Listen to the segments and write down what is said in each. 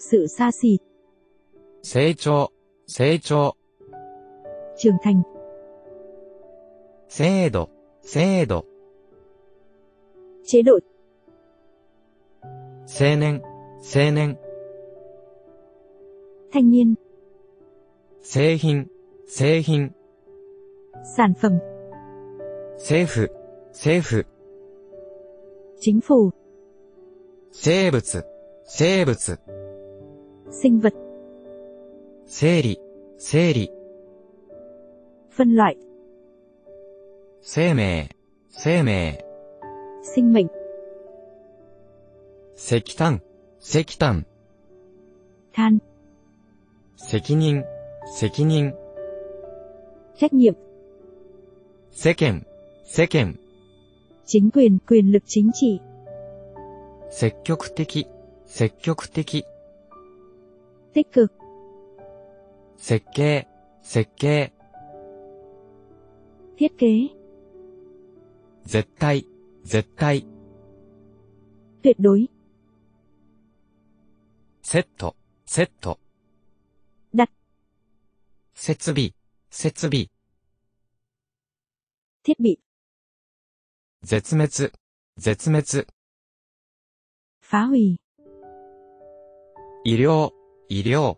sự xa xỉ, 成長、成長、 trưởng thành, 制度、制度、 chế độ, 青年、青年、 thanh niên, 製品、製品、 sản phẩm, 政府、政府、 chính phủ, 生物、生物、 sinh vật, 整理、整理、 phân loại, 生命、生命、 sinh mệnh, 石炭、石炭、 than, 責任、責任、 trách nhiệm, 世間、世間、 chính quyền, quyền lực chính trị, 積極的、積極的、 tích cực, 設計、設計、 thiết kế, 絶対、絶対、 tuyệt đối, セット、セット、 đặt, 設備、設備、 thiết bị, 絶滅、絶滅、 phá hủy, 医療、 医療。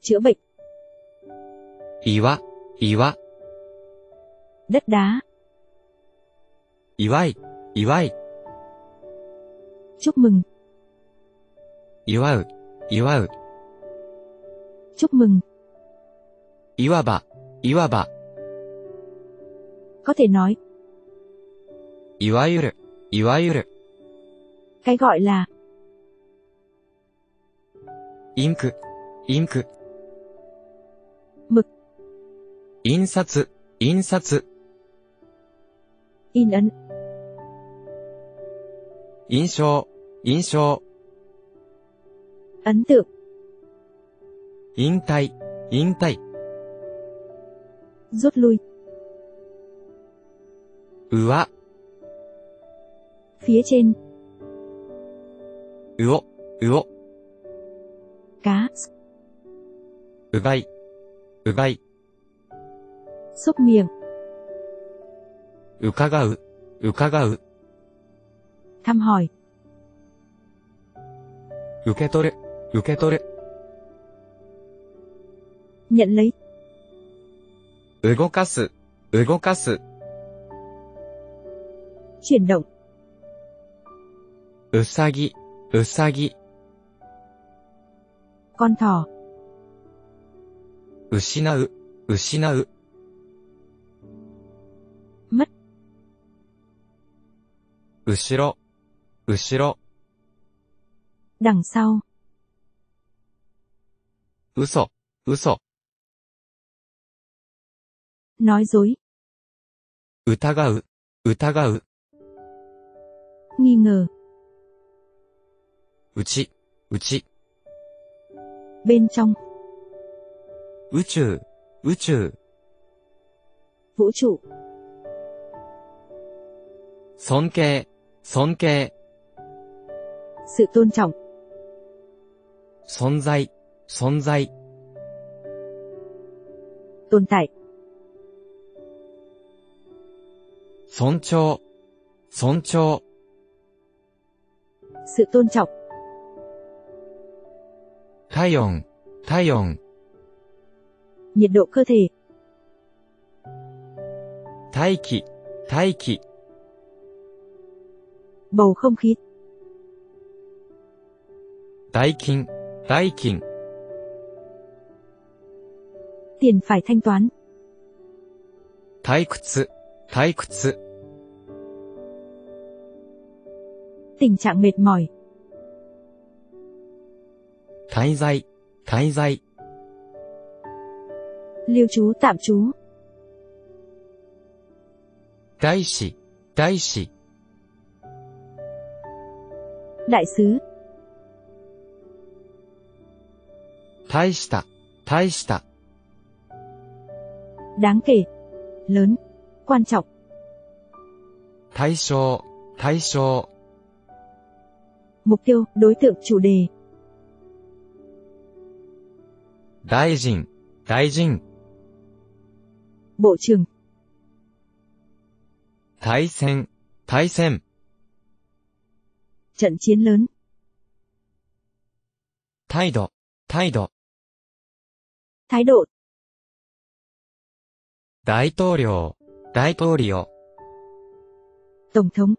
chữa bệnh。Iwa, Iwa Đất đá。Iwai, Iwai Chúc mừng。Iwau, Iwau Chúc mừng。Iwaba, Iwaba Có thể nói。Iwaiuru, Iwaiuru Cái gọi là インク、インク。む、印刷、印刷。印刷。印象、印象。印象。引退、引退。rút lui. Ua. Phía trên. cá. Ừ vai. Ừ vai. Xúc miệng. Ukagau. Ukagau. Thăm hỏi. Uketore. Uketore. Nhận lấy. Ugokasu. Ugokasu. Chuyển động. Usagi. Usagi con thỏ, 失う、失う、 mất, 後ろ、後ろ、 đằng sau, 嘘、嘘、 nói dối, 疑う、疑う、 nghi ngờ, うち、うち、 bên trong, 宇宙、宇宙、 vũ trụ, 尊敬、尊敬、 sự tôn trọng, 存在、存在、 tồn tại, 尊重、尊重、 sự tôn trọng, 体温、体温、 nhiệt độ cơ thể, 大気、大気、 bầu không khí, 代金、代金、 tiền phải thanh toán, 退屈、退屈、 tình trạng mệt mỏi, 滞在、滞在、 Lưu trú tạm trú. 大使、大使、 Đại sứ. 大した、大した、 Đáng kể. Lớn. Quan trọng. 対象、対象、 Mục tiêu, đối tượng, chủ đề. 大臣、大臣、 Bộ trưởng. 対戦、対戦、 Trận chiến lớn. 態度、態度、 Thái độ. 大統領、大統領、 Tổng thống.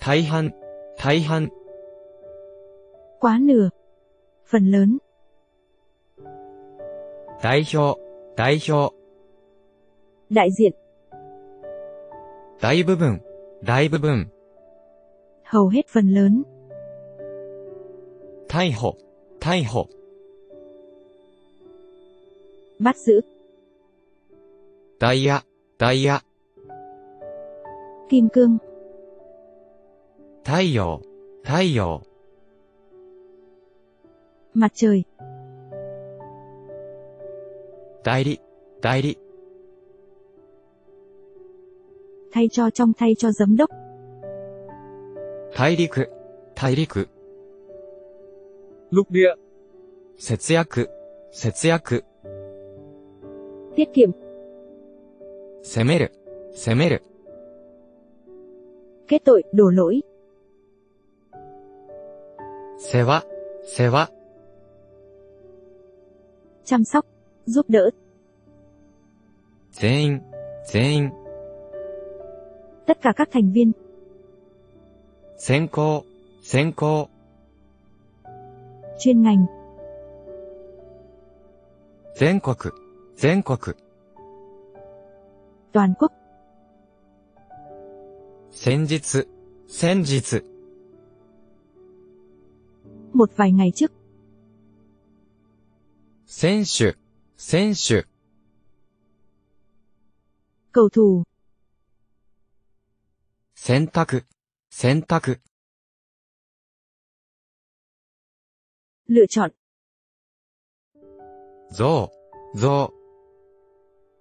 大半、大半、 Quá nửa. Phần lớn. 代表、代表、 Đại diện. 大部分、大部分、 Hầu hết phần lớn. 逮捕、逮捕、 Bắt giữ. ダイヤ、ダイヤ、 Kim cương. 太陽、太陽、 Mặt trời. 代理、代理、 Thay cho trong thay cho giám đốc. 大陸、大陸、 lục địa, 節約、節約、 Tiết kiệm. 責める、責める、 Kết tội, đổ lỗi. 世話、世話、 chăm sóc, giúp đỡ. Zen, Zen. Tất cả các thành viên. Sen cô. Chuyên ngành. Zen quốc, Toàn quốc. Sen jitsu. Một vài ngày trước. 選手、選手、 Cầu thủ. 選択、選択、 Lựa chọn. 象、象、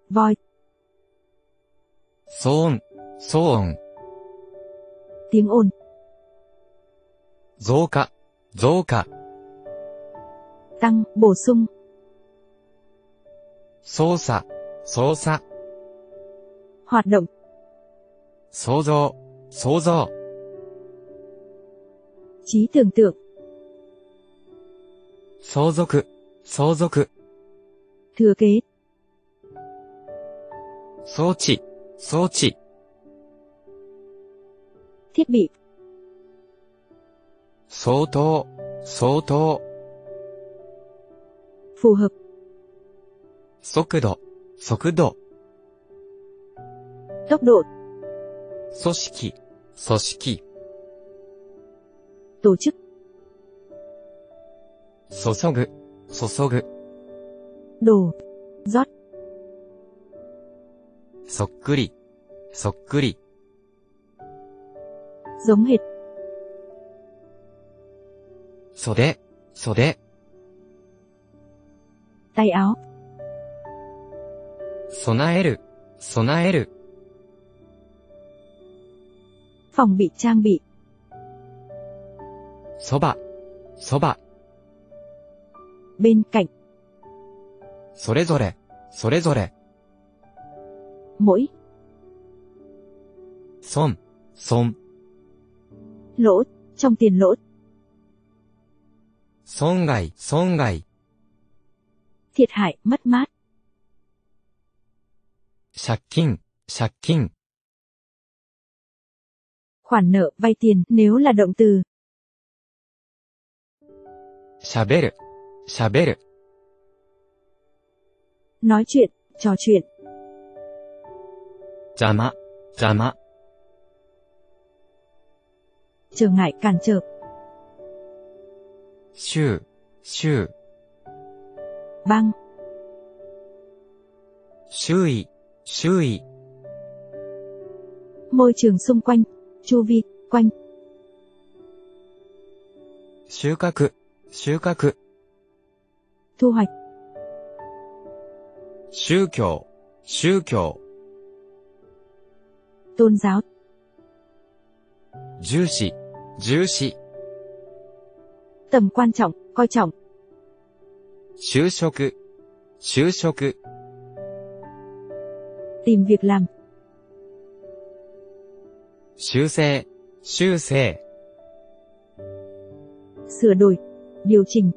Voi. 騒音、騒音、 Tiếng ồn. 増加、増加、 Tăng, bổ sung. 操作、操作、 Hoạt động. 想像、想像、 Trí tưởng tượng. 相続、相続、 Thừa kế. 装置、装置、 Thiết bị. 相当、相当、 Phù hợp. 速度、速度。速度。組織、組織。組織。注ぐ、注ぐ。度、ざ。そっくり、そっくり。ぞんへ。袖、袖。たい。備える、備える、 Phòng bị trang bị. そば、そば、 Bên cạnh. それぞれ、それぞれ、 Mỗi. 損、損、 Lỗ. Trong tiền lỗ. 損害、損害、 Thiệt hại, mất mát. 借金、借金、 Khoản nợ, vay tiền, nếu là động từ. 喋る、喋る、 Nói chuyện, trò chuyện. 邪魔、邪魔、 Trở ngại, cản trở. 週、週、 băng, 周囲、 周囲、 môi trường xung quanh, chu vi, quanh, 収穫、収穫、 thu hoạch, 宗教、宗教、 tôn giáo, 重視、重視、 tầm quan trọng, coi trọng, 就職、就職、 tìm việc làm, 修正、修正、 sửa đổi, điều chỉnh,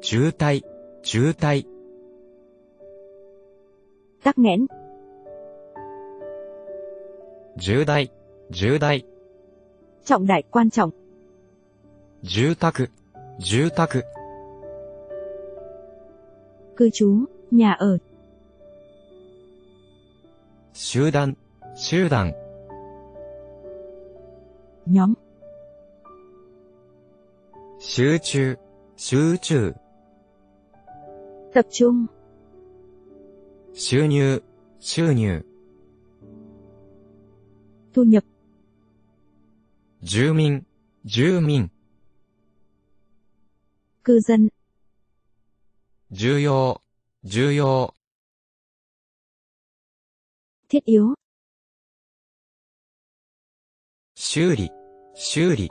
渋滞、渋滞、 tắc nghẽn, 重大、重大、 trọng đại quan trọng, 住宅、住宅、 cư trú, nhà ở, 集団、集団。にゃん。集中、集中。集中。収入、収入。と入。住民、住民。重要、重要。thiết yếu, 修理、修理、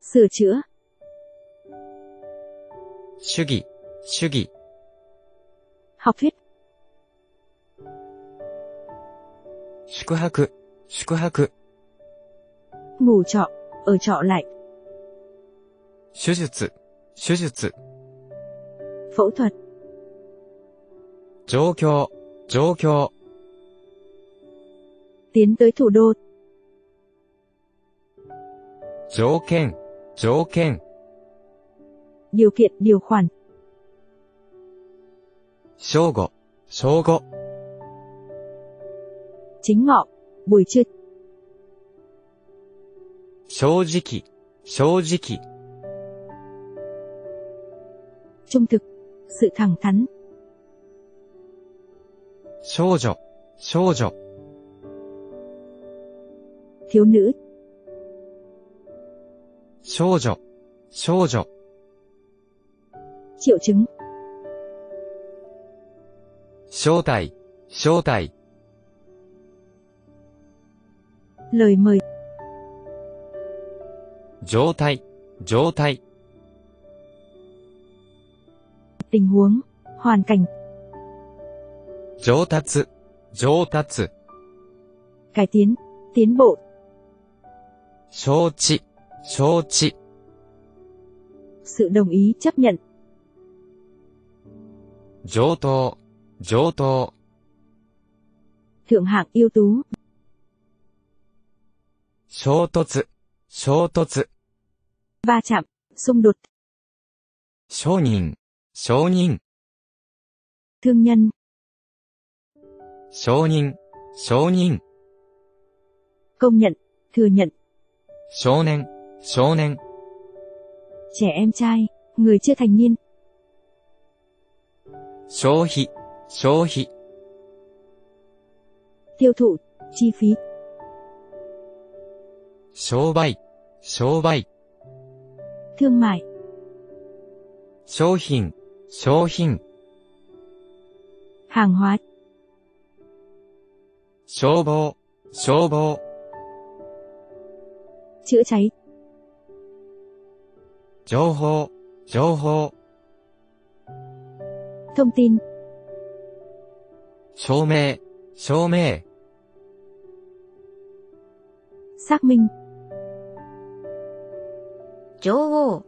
sửa chữa, 主義、主義、 học thuyết, 宿泊、宿泊、 ngủ trọ, ở trọ lại, 手術、手術、 phẫu thuật, 状況、状況、 tiến tới thủ đô, 条件、条件、 điều kiện, điều khoản, 正午、正午、 chính ngọ, buổi trưa, 正直、正直、 trung thực, sự thẳng thắn, 少女、少女、 thiếu nữ, 少女、少女、 triệu chứng, 招待、招待、 lời mời, 状態、状態、 tình huống, hoàn cảnh, 上達、上達、 cải tiến, tiến bộ, 承知、承知、 sự đồng ý chấp nhận, 上等、上等、 thượng hạng ưu tú, 衝突、衝突、 va chạm, xung đột, 承認、承認、 thương nhân, 承認、承認、 công nhận, thừa nhận, 少年、少年、 trẻ em trai, người chưa thành niên, 消費、消費、 tiêu thụ, chi phí, 商売、商売、 thương mại, 商品、商品、 hàng hóa, 消防、消防、 chữa cháy, 情報、情報、 thông tin, 証明、証明、 xác minh, 女王、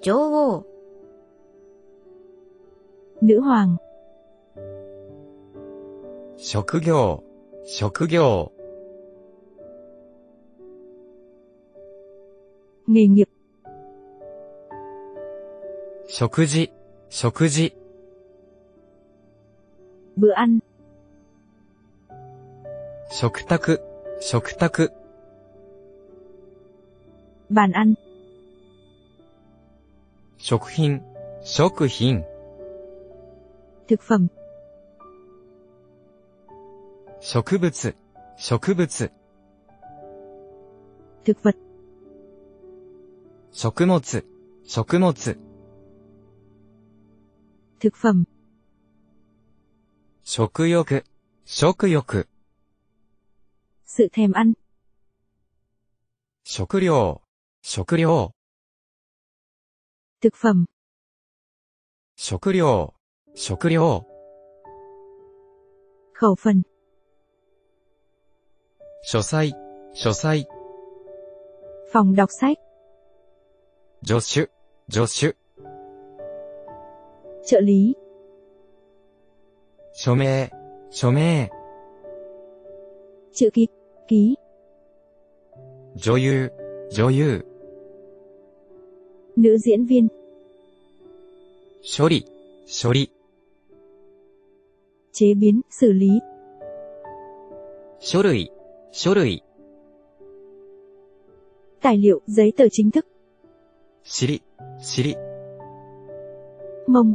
女王、 nữ hoàng, 職業、 職業、nghề nghiệp, 食事、食事、bữa ăn, 食卓、食卓、Bàn ăn. 食品、食品、Thực phẩm. 植物、植物、 Thực vật. 食物、食物、 Thực phẩm. 食欲、食欲、 Sự thèm ăn. 食料、食料、 Thực phẩm. 食料、食料、 Khẩu phần. 書斎、書斎、 Phòng đọc sách. 助手、助手、 Trợ lý. 署名、署名、 Chữ ký. Ký. 女優、女優、 Nữ diễn viên. 処理、処理、 Chế biến, xử lý. 書類、 書類、 Tài liệu, giấy tờ chính thức. 尻、尻、 Mông.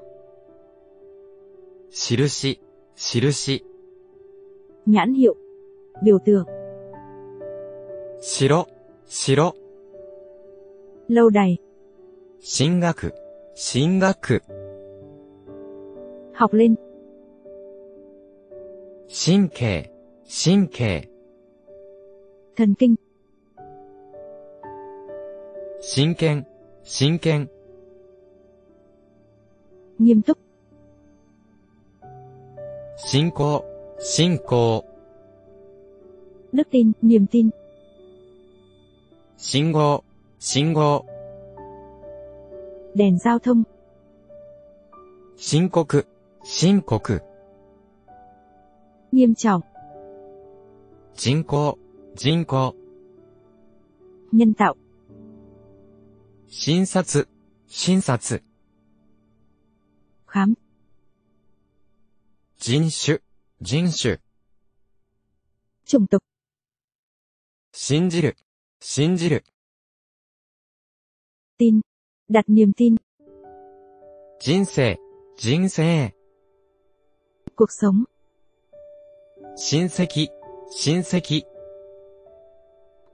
印、印、 Nhãn hiệu. Biểu tượng. 城、城、 Lâu đài. 進学、進学、 Học lên. 神経、神経、 thần kinh. Xin khen, xin khen. Nghiêm túc. Xin cố, xin cố. Đức tin, niềm tin. Xin cố, xin cố. Đèn giao thông. Xin cố, xin cố. Nghiêm trọng. 人口人口、 Nhân tạo. 診察、診察、 Khám. 人種、人種、 Chủng tộc. 信じる、信じる、 Tin. Đặt niềm tin. 人生、人生、 Cuộc sống. 親戚、親戚、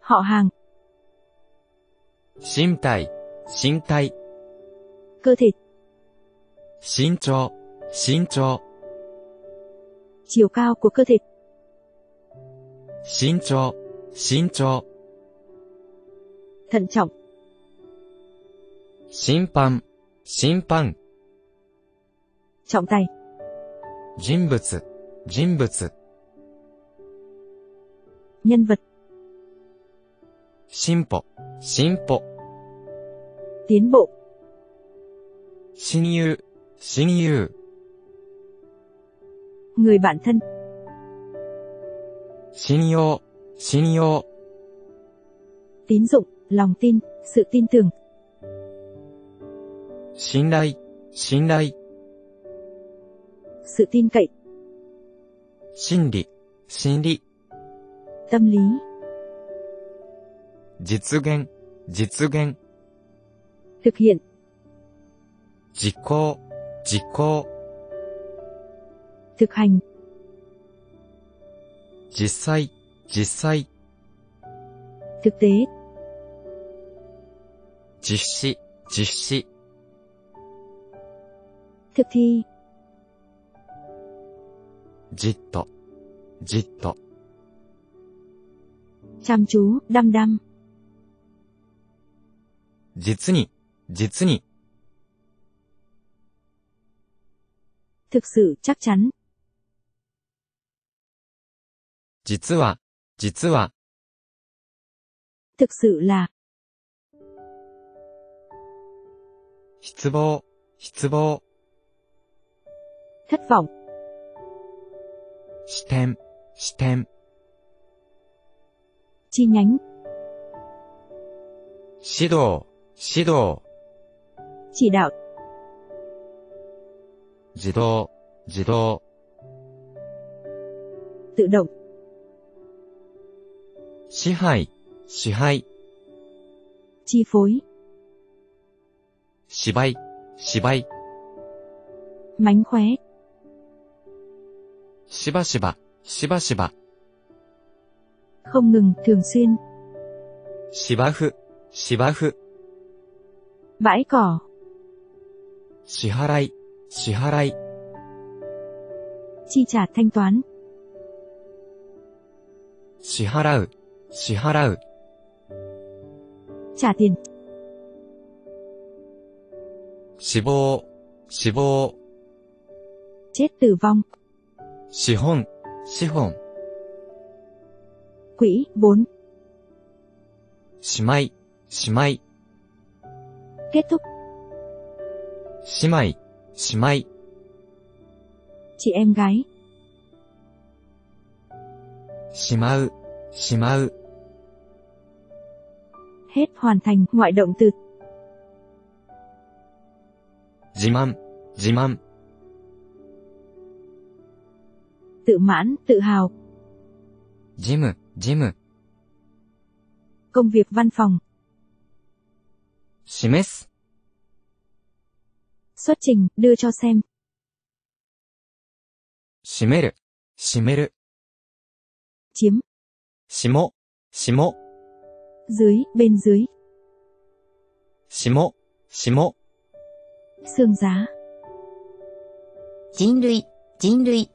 Họ hàng. 身体、身体、 Cơ thể. 身長、身長、 Chiều cao của cơ thể. 身長、身長、 Thận trọng. 審判、審判、 Trọng tay. 人物、人物、 Nhân vật. 進歩、進歩、 Tiến bộ. 親友、親友、 Người bạn thân. 信用、信用、 Tín dụng. Lòng tin. Sự tin tưởng. 信頼、信頼、 Sự tin cậy. 心理、心理、 Tâm lý. 実現、実現、Thực hiện. 実行、実行、Thực hành. 実際、実際、Thực tế. 実施、実施、Thực thi. じっと、じっと、Chăm chú. Đăm đăm. 実に、実に、Thực sự chắc chắn. 実は、実は、Thực sự là. 失望、失望、Thất vọng. 視点、視点、Chi nhánh. 指導、指導、 Chỉ đạo. 自動、自動、 Tự động. 支配、支配、 chi phối, 芝居、芝居、 mánh khóe, しばしば、しばしば、 không ngừng, thường xuyên, 芝生、芝生、 bãi cỏ, 支払い、支払い、 chi trả thanh toán, 支払う、支払う、 trả tiền, 死亡、死亡、 chết tử vong, 資本、資本、 quỹ, vốn, しまい、しまい、 kết thúc, 姉妹、姉妹、 chị em gái, しまう、しまう、 hết hoàn thành, ngoại động từ, 自慢、自慢、 tự mãn, tự hào, 事務、事務、 công việc văn phòng, 示す、 xuất trình, đưa cho xem, 閉める、閉める、 chiếm, 下、下、 dưới, bên dưới, 下、下、 xương giá, 人類、人類、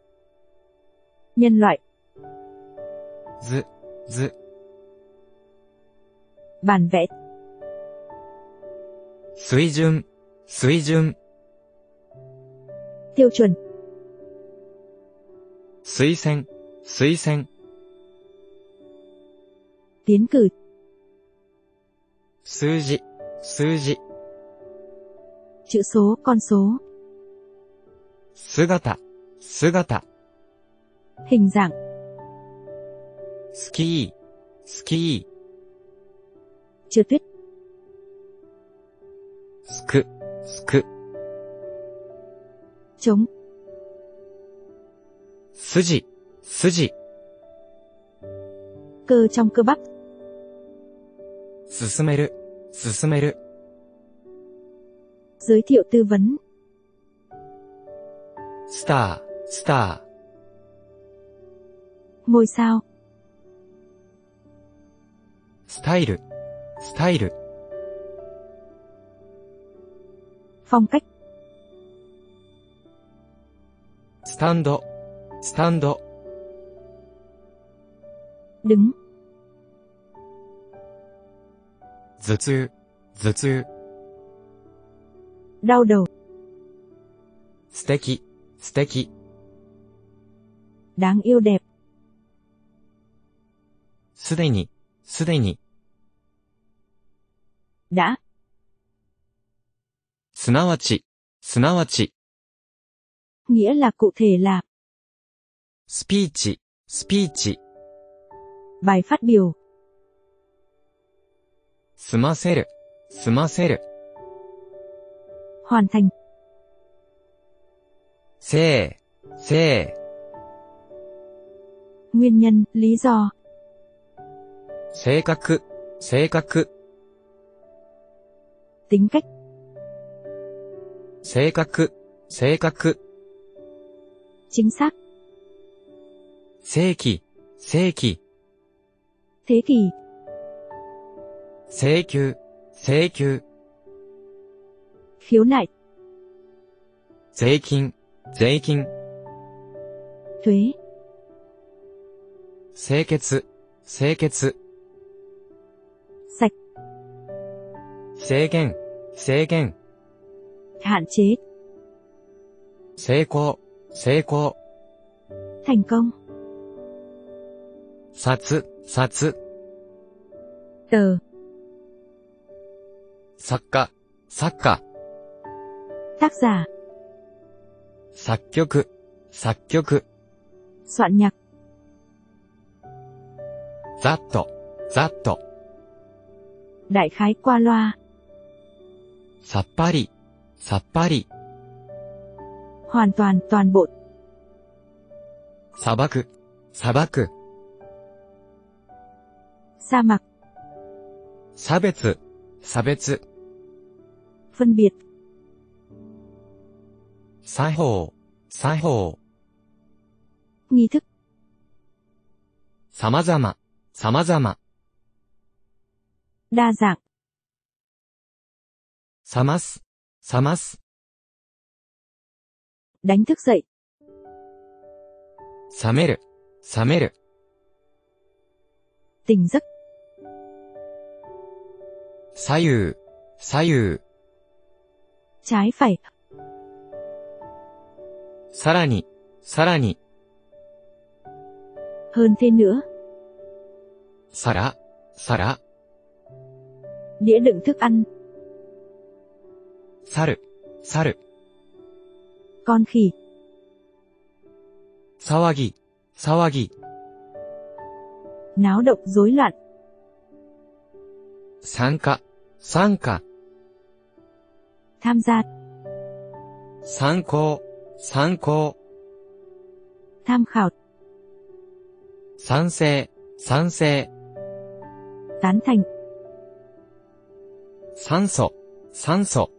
nhân loại, 図、図、 bản vẽ, 水準、水準、 tiêu chuẩn, 推薦、推薦、 tiến cử, 数字、数字、 chữ số, con số, 姿、姿、 hình dạng, スキー、スキー、 trượt tuyết, すく、すく、 chống, 筋、筋、 cơ trong cơ bắp, 進める、進める、 giới thiệu tư vấn, スター、スタ ngôi sao, ー、スタイル、スタイル、 phong cách, スタンド、スタンド、 đứng, 頭痛、頭痛、 đau đầu, 素敵、素敵、 đáng yêu đẹp, すでに、すでに、 đã, すなわち、すなわち。nghĩa là cụ thể là bài phát biểu. 済ませる、済ませる。hoàn thành. せい、せい。nguyên nhân, lý do. 性格、性格。tính cách. 正確、正確。正確。正規、正規。正規。請求、請求。表内。税金、税金。税。清潔、清潔。制限、制限。hạn chế. Thành công, thành công. Thành công. Satsu, satsu. Tờ. Sakka, sakka. Tác giả. Sakkyoku, sakkyoku. Soạn nhạc. Zatto, zatto. Đại khái qua loa. Sappari, さっぱり。はんとはんとはんぼう。さばく。さばく。さま。さべつ全部。砂漠、砂漠。砂漠。差別、差別。分別。裁縫、裁縫。儀式。様々、様々。大惨。さます。ます、 đánh thức dậy, 冷める、冷める、 tỉnh giấc, 左右、左右、 trái phải, さらに、さらに、 hơn thế nữa, 皿、皿、 đĩa đựng thức ăn, 猿、猿、 con khỉ, 騒ぎ、騒ぎ、 náo động rối loạn, 参加、参加、 tham gia, 参考、参考、 tham khảo, 賛成、賛成、 tán thành, 酸素、酸素、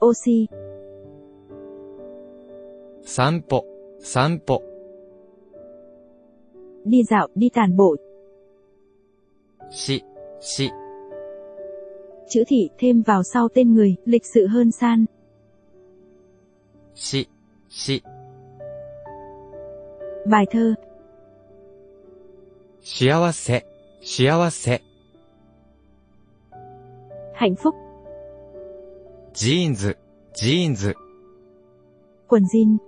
oxy, 散歩、散歩、 đi dạo, đi tàn bộ, し、し、 chữ thị thêm vào sau tên người, lịch sự hơn san, し、し、 bài thơ, 幸せ、幸せ、 hạnh phúc, ジーンズ、ジーンズ、 quần jean,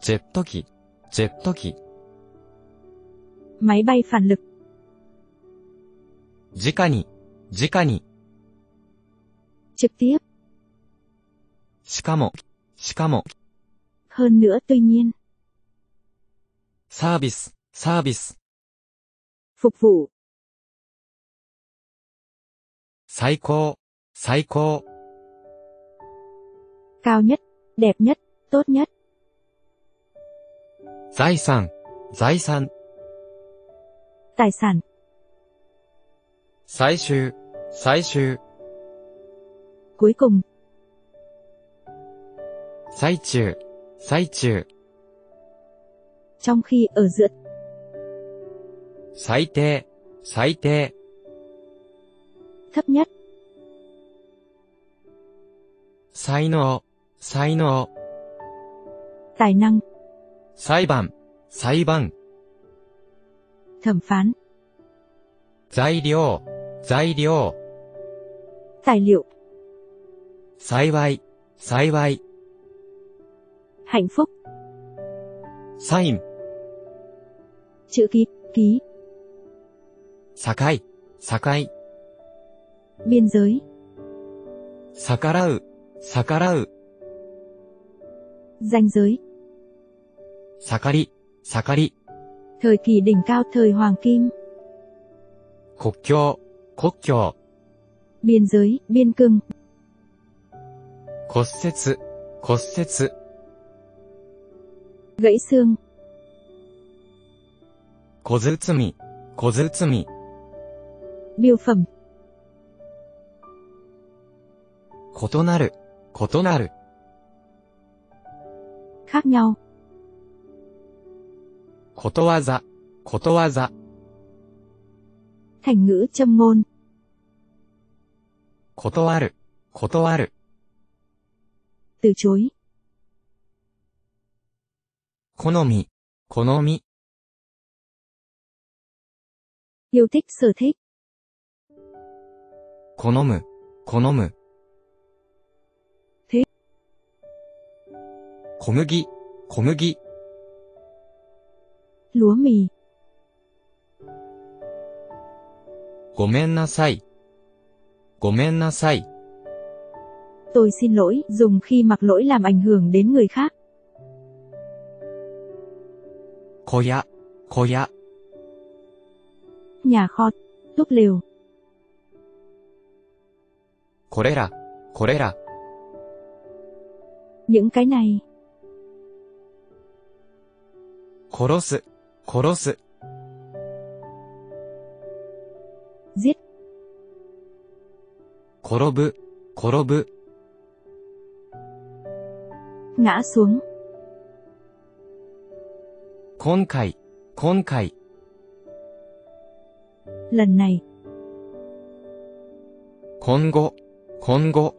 ジェット機、ジェット機、 máy bay phản lực, 直に、直に、 trực tiếp, しかも、しかも、 hơn nữa tuy nhiên, サービス、サービス、 phục vụ, 最高、 最高、 cao nhất, đẹp nhất, tốt nhất, 財産、財産、 tài sản, 最終、最終、 cuối cùng, 最中、最中、 trong khi ở giữa, 最低、最低、 thấp nhất, 才能、才能、 tài năng, 裁判、裁判、 thẩm phán, 材料、材料、 tài liệu, 幸い、幸い、 hạnh phúc, サイン、 chữ ký, ký, 境、境、 biên giới, 逆らう、 逆らう、ranh giới, 盛り、盛り、thời kỳ đỉnh cao thời hoàng kim, 国境、国境、biên giới, biên cương, 骨折、骨折、gãy xương, 小包み、小包み、biêu phẩm, 異なる、異なる、 khác nhau, ことわざ、ことわざ、 thành ngữ châm ngôn, 断る、断る、 từ chối, 好み、好み、 yêu thích sở thích, 好む、好む。 小麦、小麦、 lúa mì, ごめんなさい。ごめんなさい。 tôi xin lỗi, dùng khi mặc lỗi làm ảnh hưởng đến người khác, 小屋、小屋、 nhà kho, thuốc liều, これら、これら、 những cái này, 殺す、殺す。ぜ、転ぶ、転ぶ。ngã xuống。今回、今回。lần này。今後、今後。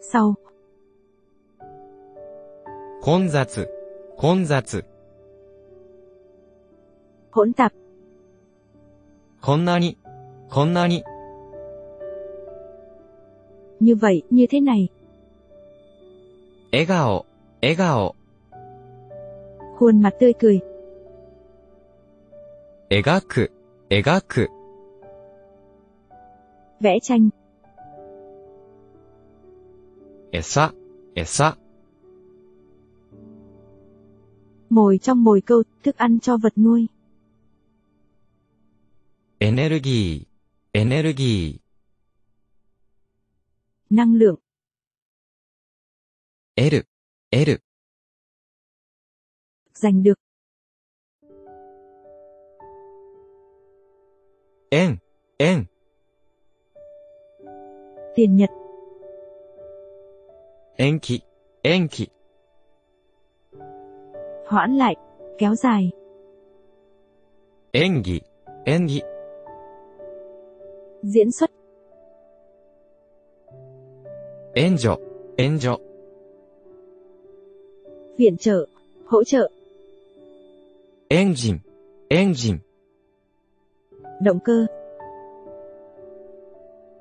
sau。混雑、混雑、hỗn tạp, こんなに、こんなに、như vậy, như thế này, 笑顔、笑顔、khuôn mặt tươi cười, 描く、描く、vẽ tranh, 餌、餌、mồi trong mồi câu, thức ăn cho vật nuôi, エネルギー、エネルギ năng lượng, ー、得る、得る、 giành được, 円、円、 tiền nhật, 延期、延期、 hoãn lại, kéo dài, 演技、演技、 diễn xuất, 援助、援助、 viện trợ, hỗ trợ, エンジン、エンジン、 động cơ,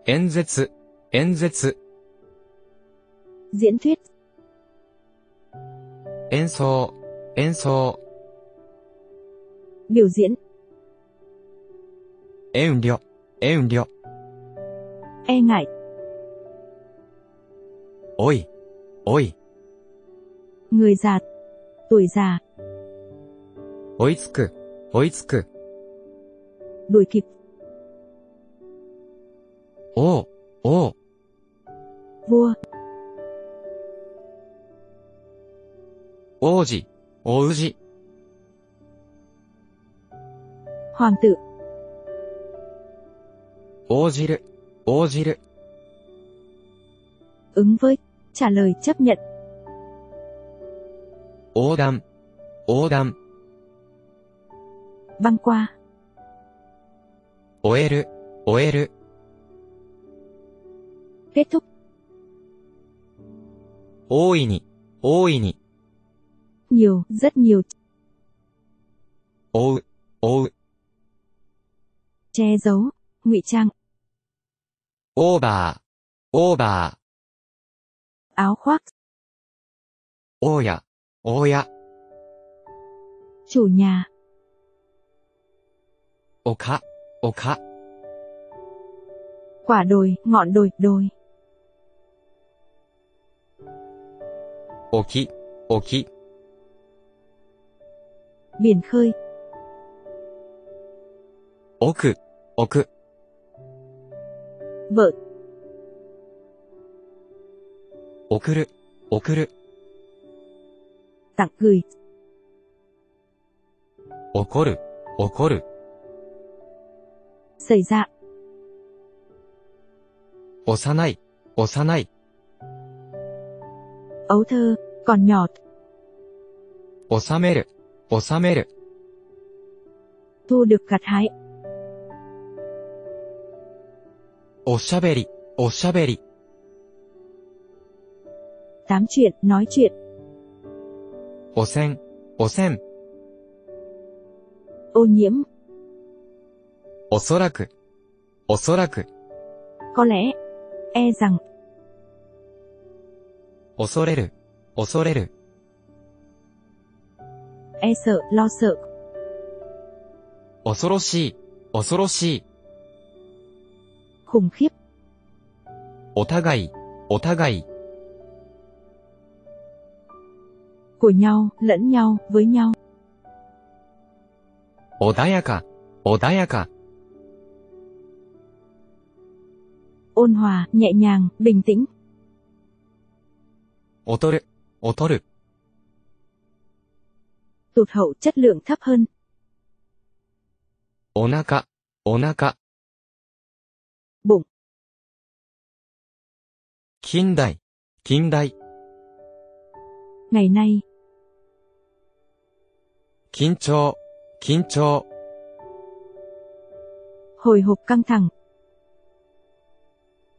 演説、演説、 diễn thuyết, 演奏、 演奏、 biểu diễn, 遠慮、遠慮、 e ngại, おい、おい、 người già, tuổi già, 追いつく、追いつく、 đuổi kịp, 王、王、 vua, 王子、 王子、 hoàng tử, 応じる、応じる、 ứng với, trả lời chấp nhận, 横断、横断、 băng qua, 終える、終える、 kết thúc, 大いに、大いに、 nhiều, rất nhiều. Ôi, ôi. Che giấu, ngụy trang. Over, over. Áo khoác. Oya, oya. Chủ nhà. Oka, oka. Quả đồi, ngọn đồi, đồi. Oki, oki biển khơi. Oku, oku. Vợ. Okuru, okuru. Tặng gửi. Okoru, okoru. Xảy ra. Osanai, osanai. Ấu thơ, còn nhỏ. Osameru, 収める、 thu được gặt hái, おしゃべり、おしゃべり、 tám chuyện, nói chuyện, 汚染、汚染、 ô nhiễm, おそらく、おそらく、 có lẽ, e rằng, 恐れる、恐れる、 e sợ, lo sợ, 恐ろしい、恐ろしい、 khủng khiếp, お互い、お互い、 của nhau, lẫn nhau, với nhau, 穏やか、穏やか、 ôn hòa, nhẹ nhàng, bình tĩnh, 劣る、劣る、 tụt hậu chất lượng thấp hơn, お腹、お腹。 bụng, 近代、近代。 ngày nay, 緊張、緊張。 hồi hộp căng thẳng,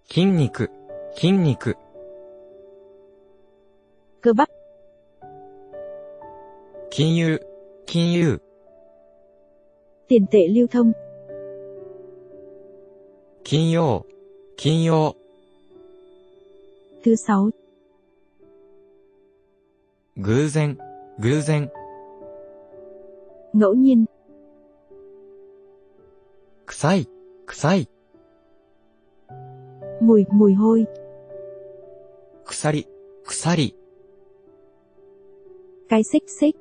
筋肉、筋肉。 cơ bắp, 金融、金融。 tiền tệ lưu thông, 金曜、金曜。 thứ sáu, 偶然、偶然。 ngẫu nhiên, 臭い、臭い。 mùi, mùi hôi, 鎖、鎖。 cái xích xích,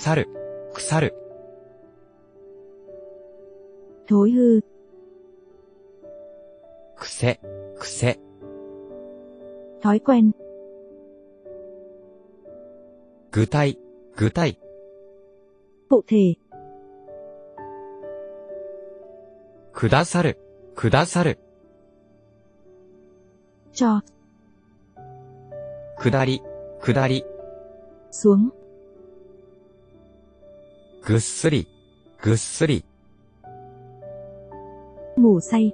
腐る、腐る。 thối hư, 癖、癖。 thói quen, 具体、具体。 cụ thể, くださる、くださる。 cho, 下り、下り。 xuống, ぐっすり、ぐっすり。 ngủ say,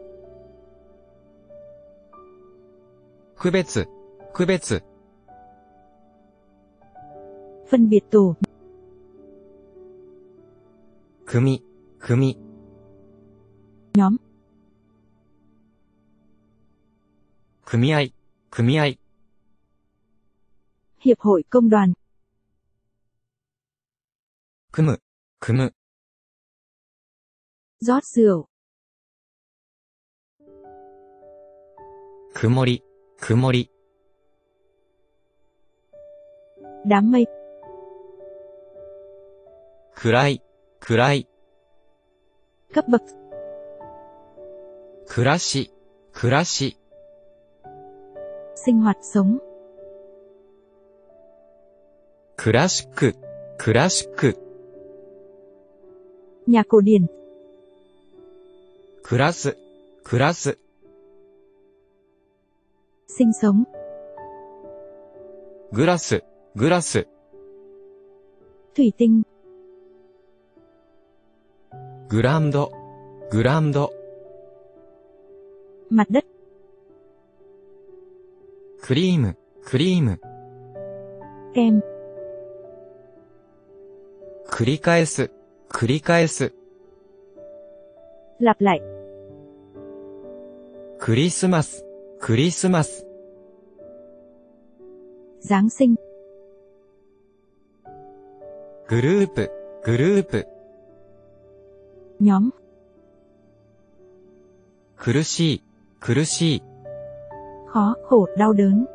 区別、区別。 phân biệt tổ, 組、組。 nhóm, 組合、組合。 hiệp hội công đoàn, 組む、 組む。 rót rượu, 曇り、曇り。 đám mây, 暗い、暗い。 cấp bậc, 暮らし、暮らし。 sinh hoạt sống, クラシック、クラシック。 nhà cổ điển, クラス、クラス。 sinh sống, グラス、グラス。 thủy tinh, グランド、グランド。 mặt đất, クリーム、クリーム。 kem, 繰り返す、 繰り返す。lặp lại, クリスマス、クリスマス。Giáng sinh, グループ、グループ。nhóm, 苦しい、苦しい。khó, khổ, đau đớn,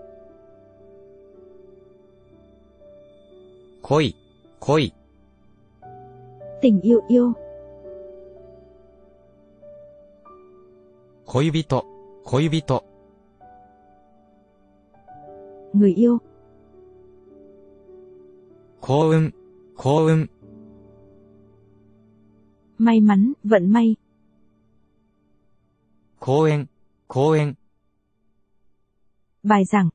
恋、恋。tình yêu yêu, 恋人、恋人。 người yêu, 幸運、幸運。 may mắn, vận may, 公園、公園。 bài giảng,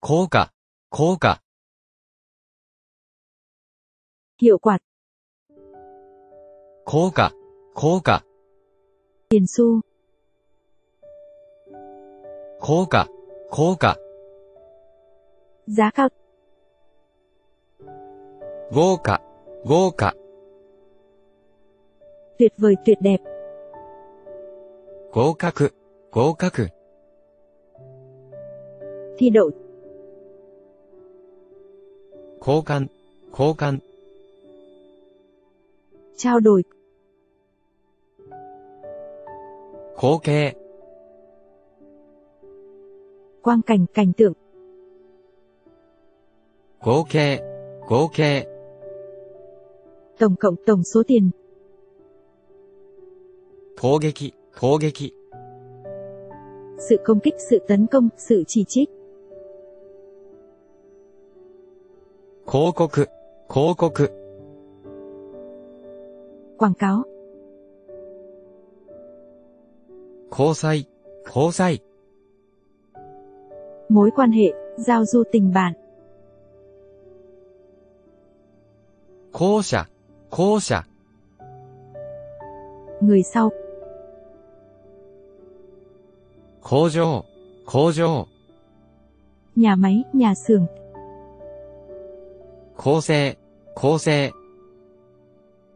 効果、効果。 hiệu quả, 効果、効果。 tiền xu, 効果、効果。 giá cao, 豪華、豪華。 tuyệt vời tuyệt đẹp, 合格、合格。 thi đậu, 交換、交換。 trao đổi, 光景、 quang cảnh, cảnh tượng, 合計、合計。 tổng cộng tổng số tiền, 攻撃、攻撃。 sự công kích, sự tấn công, sự chỉ trích, 広告、 広告、 quảng cáo. Khổ sai, khổ sai. Mối quan hệ, giao du tình bạn. Khổ xạ, khổ xạ. Người sau. Khổ dô, khổ dô. Nhà máy, nhà xưởng. Khổ xe, khổ xe.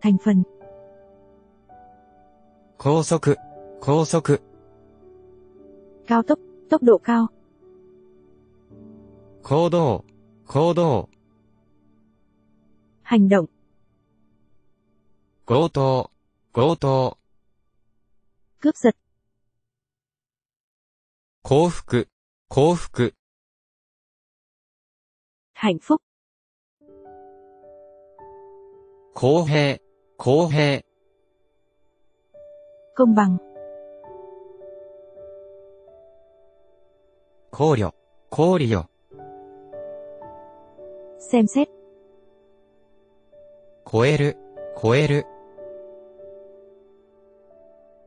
Thành phần, 高速、高速、 cao tốc, tốc độ cao, 行動、行動、 hành động, 強盗、強盗、 cướp giật, 幸福、幸福、 hạnh phúc, 公平、公平、 công bằng. 考慮、考慮。xem xét. 超える、超える。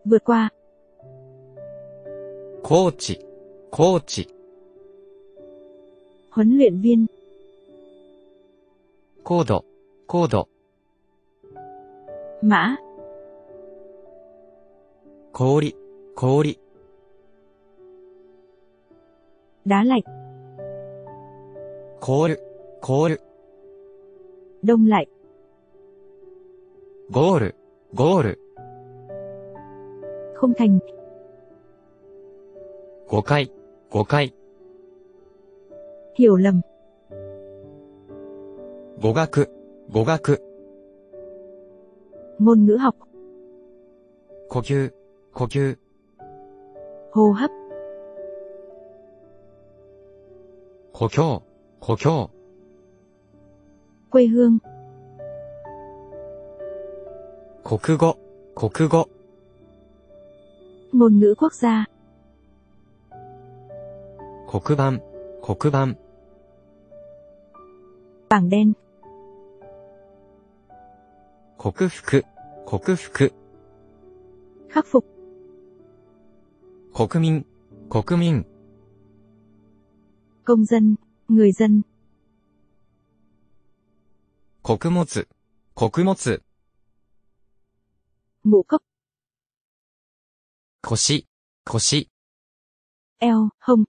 vượt qua. コーチ、コーチ。huấn luyện viên. 高度、高度。mã, 氷、氷、 đá lạnh, 凍る、凍る、 đông lạnh, ゴール、ゴール、 không thành, 誤解、誤解、 hiểu lầm, 語学、語学、 ngôn ngữ học, 呼吸、 呼吸、 hô hấp, 故郷、故郷、 quê hương, 国語、国語、 ngôn ngữ quốc gia, 黒板、黒板、 bảng đen, 克服、克服、 khắc phục, 国民、国民、 công dân, người dân, 穀物、穀物、 ngũ cốc, 腰、腰、 eo, hông,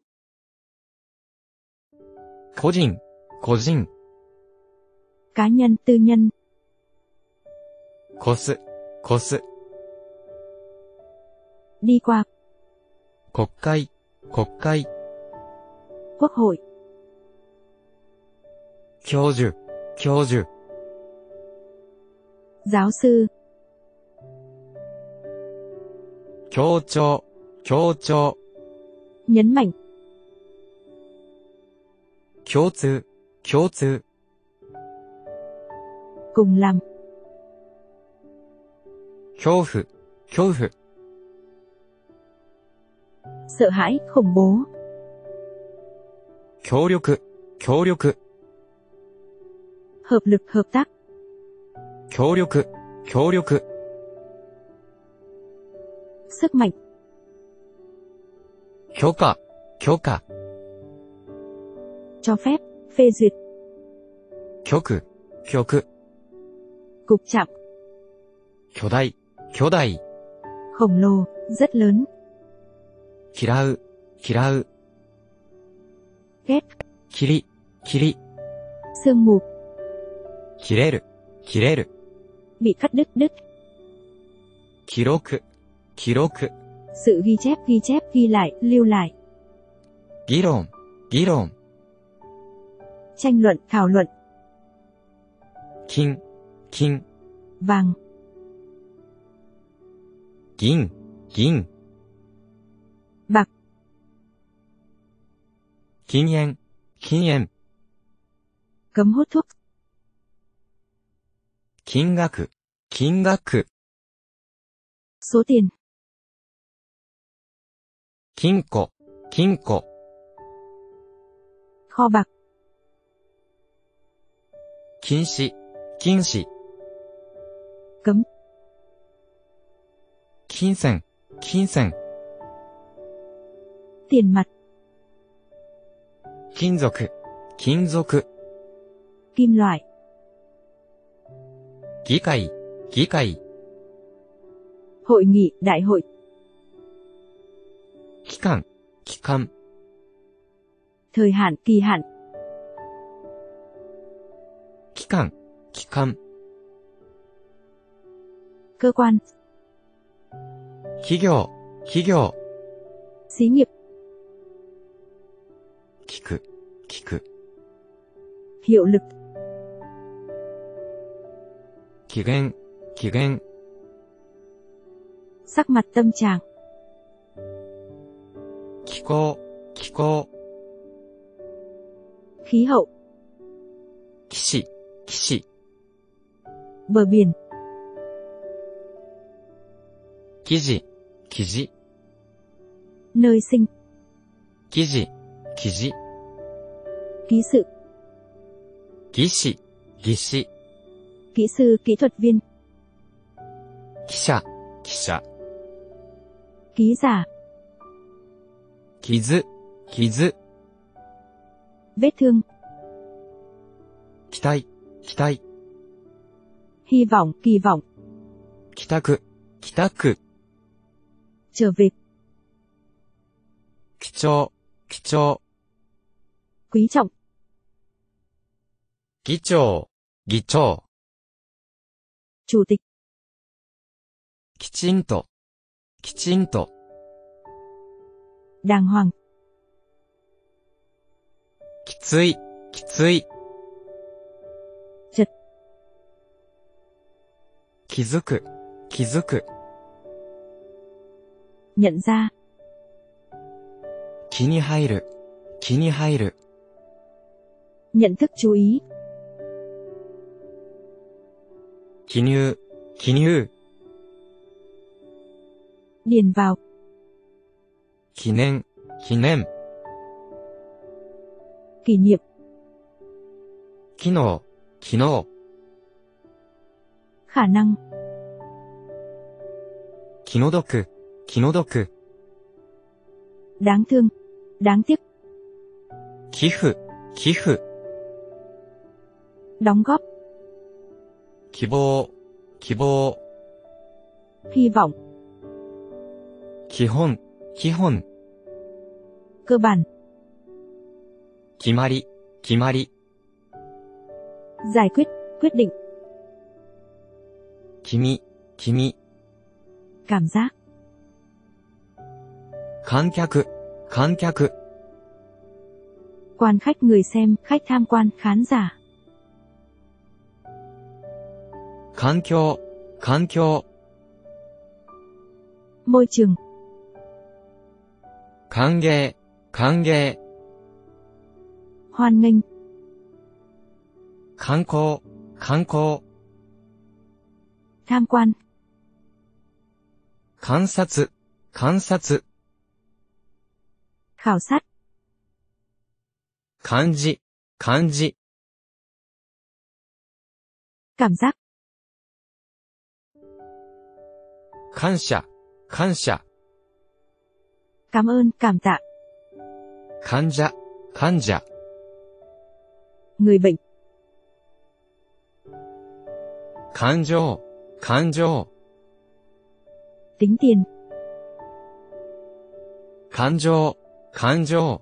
個人、個人、 cá nhân, tư nhân, 越す、越す、 đi qua, 国会、国会、 quốc hội, 教授、教授、 giáo sư, 協調、協調、 nhấn mạnh, 共通、共通、 cùng làm, 恐怖、恐怖、 sợ hãi, khủng bố, 協力、協力、 hợp lực, hợp tác, 協力、協力、 sức mạnh, 許可、許可、 cho phép, phê duyệt, 局、局、 cục chạm, 巨大、巨大、 khổng lồ, rất lớn, 嫌う、嫌う、 ghét, 切り、切り、 sương mù, 切れる、切れる、 bị cắt đứt đứt, 記録、記録、 sự ghi chép ghi chép ghi lại, lưu lại, 議論、議論、 tranh luận, thảo luận, 金、金、 vàng, 銀、銀、 禁煙、禁煙、 cấm hút thuốc, 金額、金額、 số tiền, 金庫、金庫、 kho bạc, 禁止、 禁止。 Cấm. 金銭、金銭。 Tiền mặt, 金属、金属。金来。議会、議会。会議、大会。期間、期間。時間、期間。機関、機関。機関。企業、企。業。hiệu lực. Kỳ ghen, kỳ ghen. Sắc mặt tâm trạng. Khí cô, khí cô. Khí hậu. Khí sĩ, khí sĩ. Bờ biển. Kỳ dị, kỳ dị. Nơi sinh. Kỳ dị, kỳ dị. Ký sự kỹ sĩ, kỹ sĩ. Kỹ sư, kỹ thuật viên. Kisha, kisha. Ký giả. Kizu, kizu. Vết thương. kỳ tài, kỳ tài, Hy vọng, kỳ vọng. Kitaku, kitaku. Trở về. kỳ kichou. Quý trọng. 議長、議長。主席。きちんと、きちんと。弾簧。きつい、きつい。気づく、気づく。nhận ra. 気に入る、気に入る。nhận thức chú. 記入、記入。 điền vào, 記念、記念。 kỷ niệm, 機能、機能。 khả năng, 気の毒、気の毒。 đáng thương, đáng tiếc, 寄付、寄付。 đóng góp, 希望、希望。 hy vọng, 基本、基本。 cơ bản, 決まり、決まり。 giải quyết, quyết định, 君、君。 cảm giác, 観客、観客。 quan khách người xem, khách tham quan, khán giả, 環境、環境。môi trường. 歓迎、歓迎。欢迎。観光、観光。参观。観察、観察。考察。漢字、漢字。感覚。感謝、感謝。 cảm ơn, cảm tạ, 患者、患者。 người bệnh, 感情、感情。 tính tiền, 感情、感情。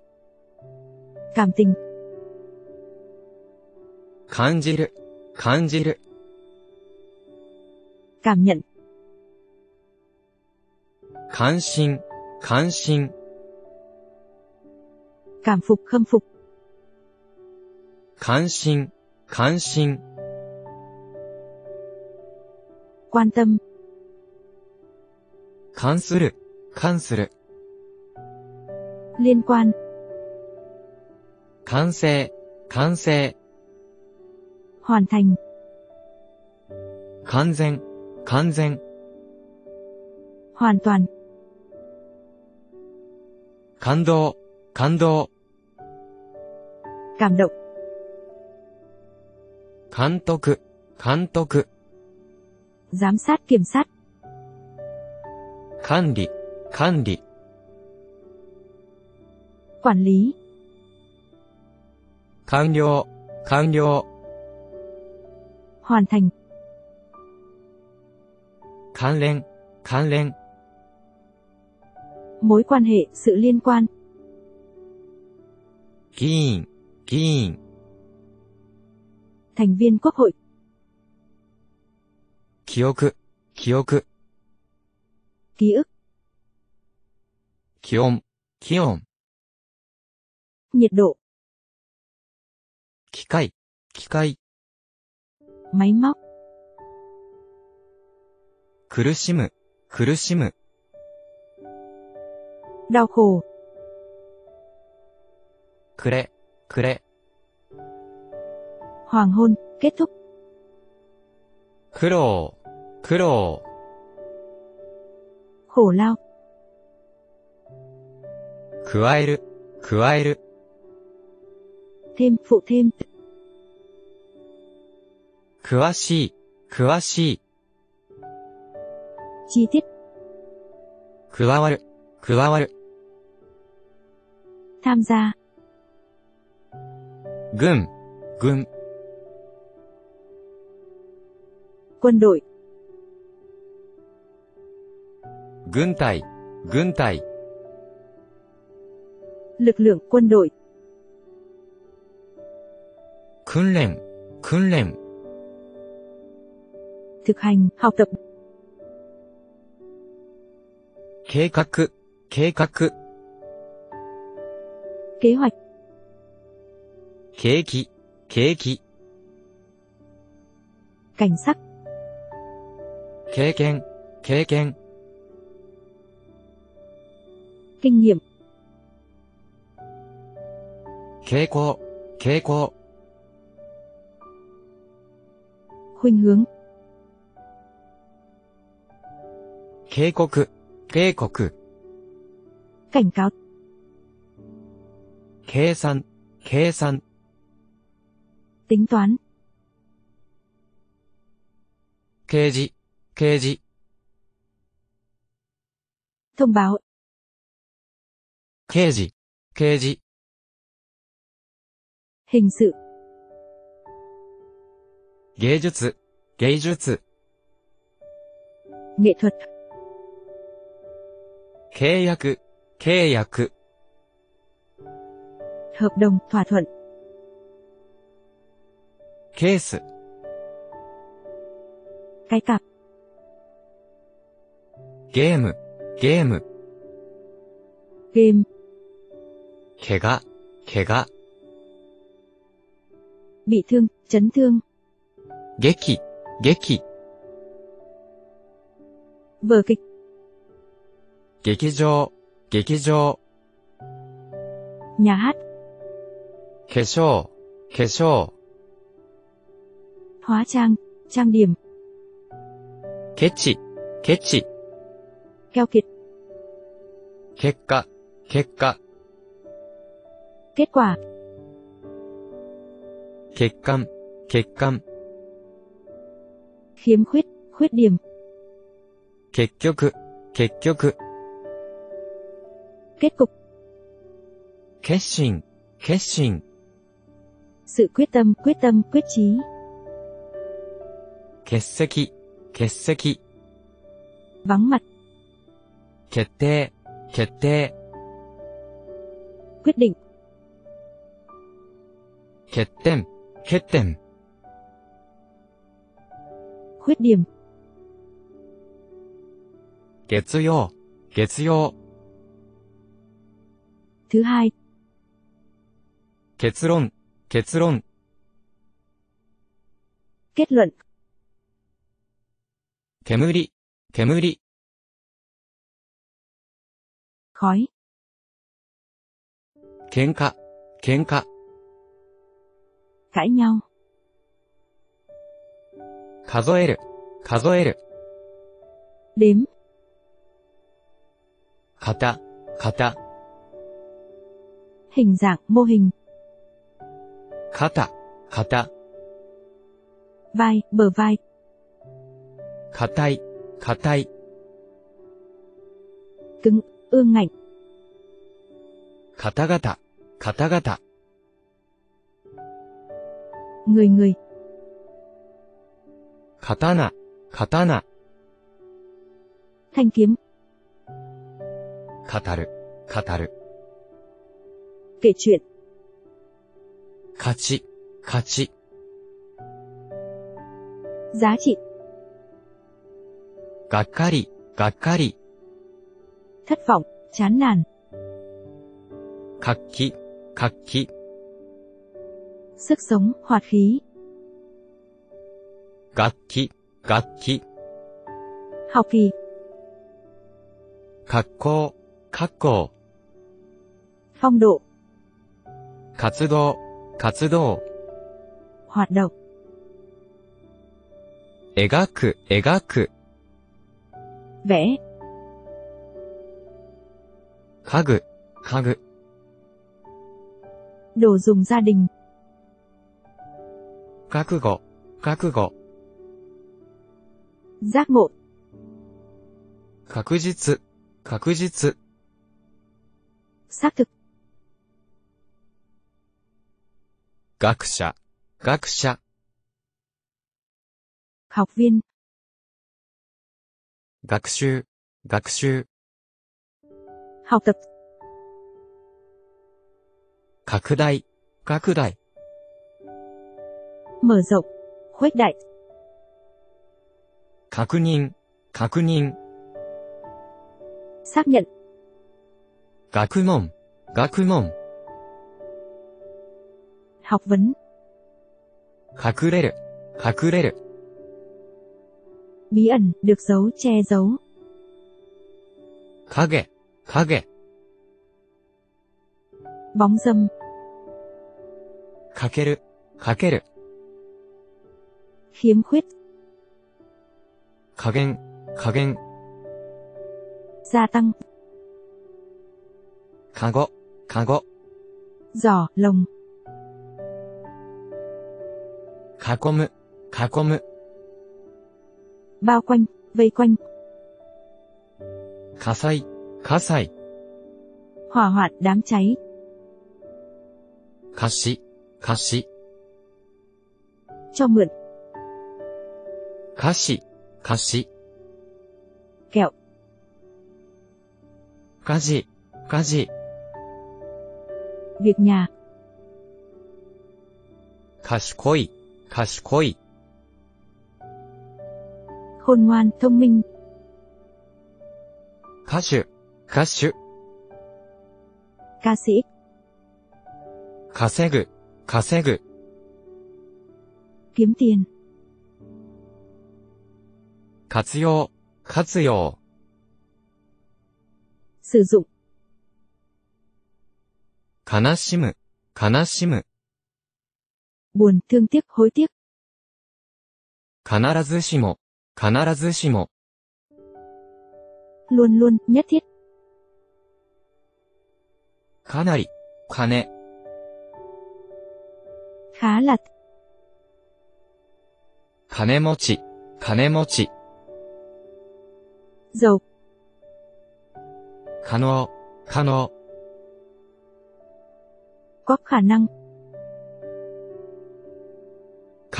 cảm tình, 感じる、感じる。 cảm nhận, 関心、関心。 cảm phục, khâm phục, 関心、関心。 quan tâm, 関する、関する。 liên quan, 完成、完成。 hoàn thành, 完全、完全。 hoàn toàn, 感動、感動。 cảm động, 監督、 監督、 giám sát kiểm sát, 管理、管理、 quản lý, 完了、完了、 hoàn thành, 関連、関連、 mối quan hệ, sự liên quan, 議員、議員、 thành viên quốc hội, 記憶、記憶、 ký ức, 気温、気温、 nhiệt độ, 機械、機械、 máy móc, 苦しむ、苦しむ、 đau khổ, くれ、くれ、 hoàng hôn, kết thúc, 苦労、苦労、 khổ lao, 加える、加える、 thêm, phụ thêm, 詳しい、詳しい、 chi tiết, 加わる、 加わる、 tham gia, 軍、軍、 quân đội, 軍隊、軍隊、 lực lượng quân đội, 訓練、訓練、 thực hành, học tập, 計画、 計画、 kế hoạch, 景気、景気、 cảnh sắc, 経験、経験、 kinh nghiệm, 傾向、傾向、 khuynh hướng, 警告、警告、 cảnh cáo, 計算、計算、 tính toán, 掲示、掲示、 thông báo, 刑事、刑事、 hình sự, 芸術、芸術、 nghệ thuật, 契約、 契約、 hợp đồng, thỏa thuận, ケース、 cái cặp, ゲーム、ゲーム、 game, 怪我、怪我、 bị thương, chấn thương, 劇、劇、 vở kịch, 劇場、 劇場、 nhà hát, 化粧、化粧、 hóa trang, trang điểm, ケチ、ケチ、 keo kiệt, 結果、結果、 kết quả, 欠陥、欠陥、 khiếm khuyết, khuyết điểm, 結局、結局、 kết cục, 決心、決心、 sự quyết tâm, quyết tâm, quyết chí, 欠席、欠席、 vắng mặt, 決定、決定、 quyết định, 欠点、欠点、 khuyết điểm, 月曜、月曜、 thứ hai, 結論、結論、kết luận, 煙、煙、khói, 喧嘩、喧嘩、cãi nhau, 数える、数える、đếm, 型、型、hình dạng, mô hình. Kata, kata. Vai, bờ vai. Katai, katai. Cứng, ương ngạnh. Katagata, katagata. Người người. Katana, katana. Thanh kiếm. Kataru, kataru kể chuyện, 勝ち、勝ち、 giá trị, がっかり、がっかり、 thất vọng, chán nản, 活気、活気、 sức sống, hoạt khí, 楽器、楽器、 học kỳ, 格好、格好、 phong độ, 活動、活動、hoạt động, 描く、描く、vẽ, 家具、家具、đồ dùng gia đình, 覚悟、覚悟、giác ngộ, 確実、確実、xác thực, 学者、学者、 học viên, 学習、学習、 học tập, 拡大、拡大、 mở rộng, khuếch đại, 確認、確認、 xác nhận, 学問、学問、 học vấn, 隠れる、隠れる、 bí ẩn, được giấu, che giấu, 影、影、 bóng dâm, かける、かける、 khiếm khuyết, 加減、加減、 gia tăng, かご、かご、 giỏ, lồng, 囲む、囲む、 bao quanh, vây quanh, 火災、火災、 hỏa hoạn, đám cháy, 貸し、貸し、 cho mượn, 貸し、貸し、 kẹo, 家事、家事、 việc nhà, 賢い、 賢い、 khôn ngoan, thông minh, 歌手、歌手、 ca sĩ, 稼ぐ、稼ぐ、 kiếm tiền, 活用、活用、 sử dụng, 悲しむ、悲しむ、 buồn, thương tiếc, hối tiếc, 必ずしも、必ずしも、 luôn luôn, nhất thiết, かなり、金、 khá là, 金持ち、金持ち、 giàu, 可能、可能、 có khả năng,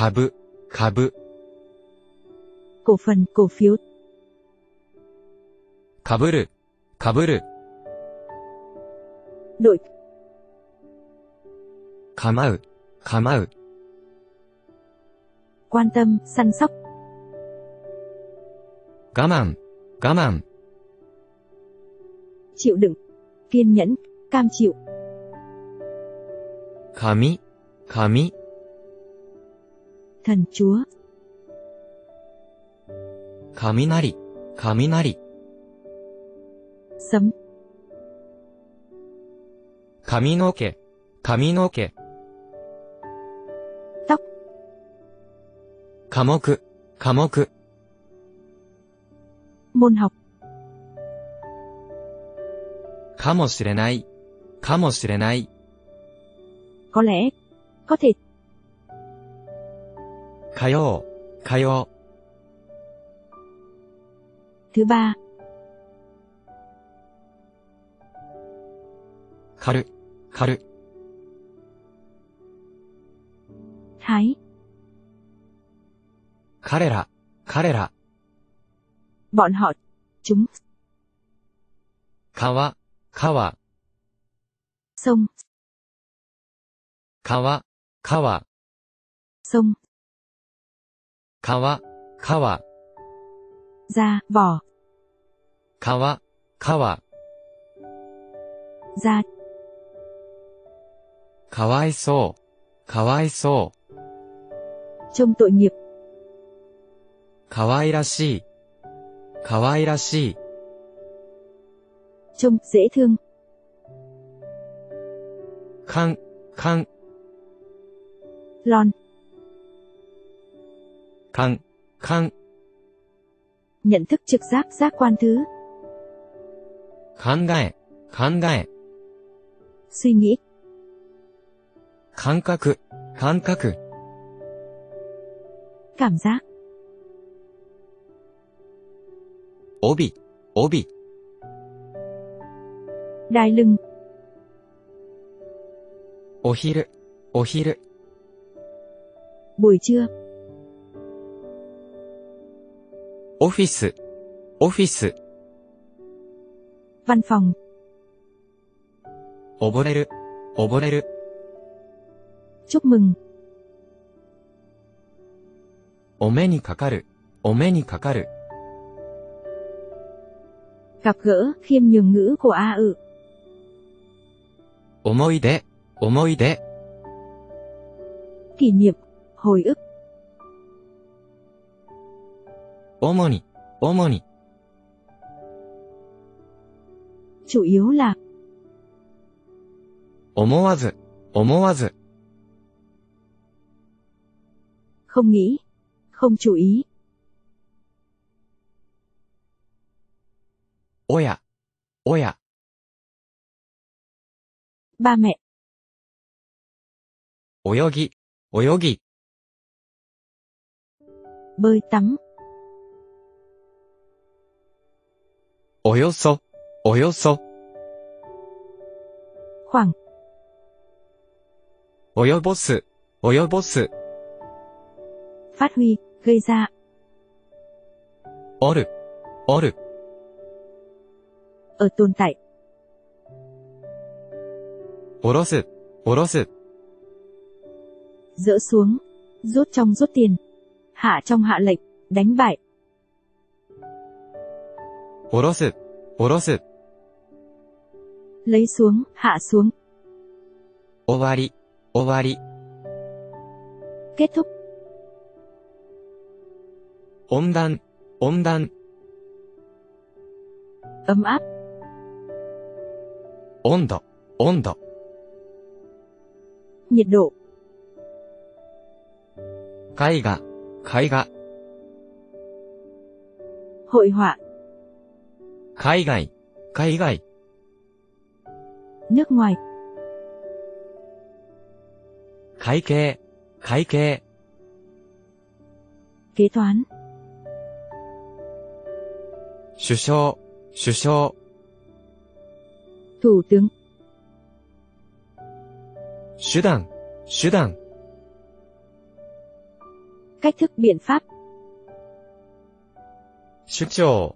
株、株、 cổ phần, cổ phiếu, かぶる、かぶる、 đội, 構う、構う、 quan tâm, săn sóc, 我慢、我慢、 chịu đựng, kiên nhẫn, cam chịu, 神、神、 thần chúa, 雷、雷、 sấm, 髪の毛、髪の毛、 tóc, 科目、科目、 môn học, かもしれない、かもしれない、 có lẽ, có thể, 火曜、火曜、 Thứ ba, 狩る、狩る、 hái, 彼ら、彼ら、 bọn họ, chúng, 川、川、 sông, 川、川、 sông, 川、川、 da, vỏ, 川、川、 da, かわいそう、かわいそう、 trông tội nghiệp, かわいらしい、かわいらしい、 trông dễ thương, かん、かん、 lon, khăn, khăn. Nhận thức trực giác giác quan thứ. khán gai, khán gai. Suy nghĩ. Khán các, khán các. Cảm giác. Obi, obi. Đai lưng. Ohiru, ohiru. Buổi trưa. オフィス、オフィス、 văn phòng, 溺れる、溺れる、 chúc mừng, お目にかかる、お目にかかる、 gặp gỡ, khiêm nhường ngữ của A ự, 思い出、思い出、 kỷ niệm, hồi ức, 主に、主に、 chủ yếu là, 思わず、思わず、 không nghĩ, không chú ý, おや、おや、 ba mẹ, 泳ぎ、泳ぎ、 bơi tắm, およそ、およそ、 khoảng, 及ぼす、及ぼす、 phát huy, gây ra, おる、おる、 ở tồn tại, おろす、おろす、 dỡ xuống, rút trong rút tiền, hạ trong hạ lệnh, đánh bại, おろす、おろす、 lấy xuống, hạ xuống, 終わり、終わり、 kết thúc, 温暖、温暖、 ấm áp, 温度、温度、 nhiệt độ, 絵画、絵画、 hội họa, 海外、海外、 nước ngoài, 会計、会計、 kế toán, 首相、首相、 thủ tướng, 手段、手段、 cách thức biện pháp, 首長、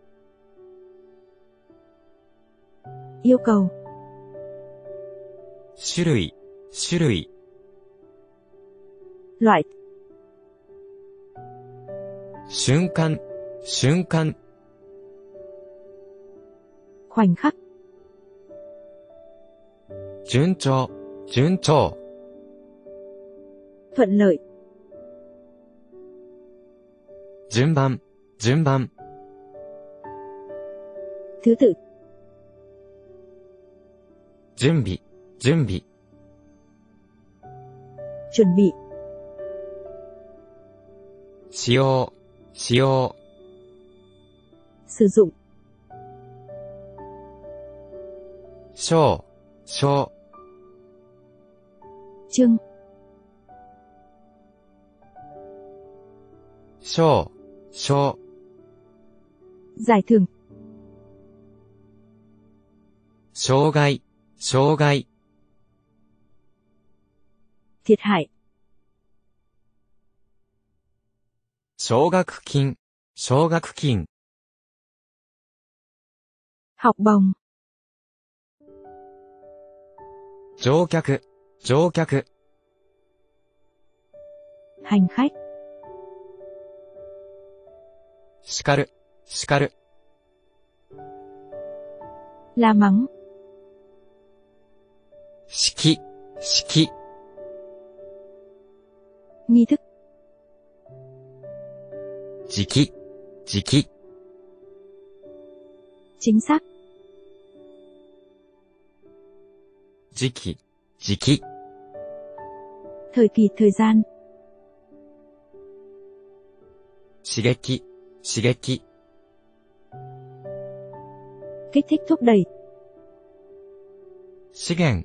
yêu cầu, 種類、種類、 loại, 瞬間、瞬間、 khoảnh khắc, 順調、順調、 thuận lợi, 順番、順番、 thứ tự, 準備、準備、 chuẩn bị, 使用、使用、 sử dụng, 章、章、 chương, 章、章、 giải thưởng, 障害、 障害、 thiệt hại, 奨学金、奨学金、 học bồng, 乗客、乗客、 hành khách, 叱る、叱る、 la mắng, 式、式、 nghi thức, 時期、時期、 chính xác, 時期、時期、 thời kỳ thời gian, 刺激、刺激、 kích thích thúc đẩy, 資源、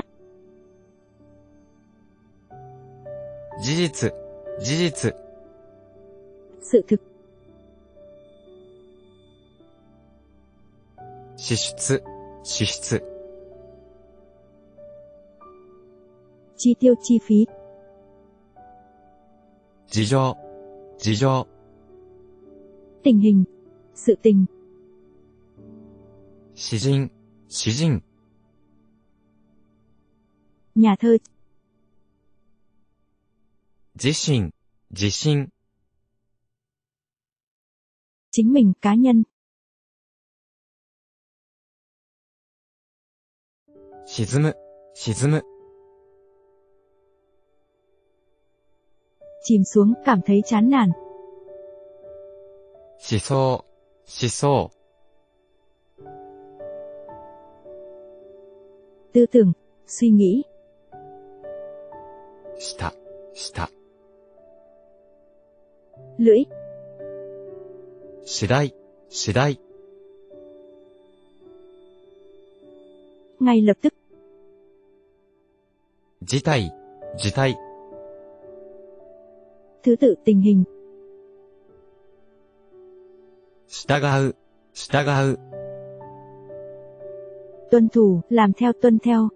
事実、事実、 sự thực, 支出、支出、 chi tiêu chi phí, 事情、事情、 tình hình, sự tình, 詩人、詩人、 nhà thơ, 自身、自身、 chính mình cá nhân, 沈む、沈む、 chìm xuống cảm thấy chán nản, 思想、思想、 tư tưởng, suy nghĩ, した、した、 lưỡi. Sedai, sedai. Ngay lập tức. Jitai, jitai. Thứ tự tình hình. Stagau, stagau. Tuân thủ, làm theo tuân theo.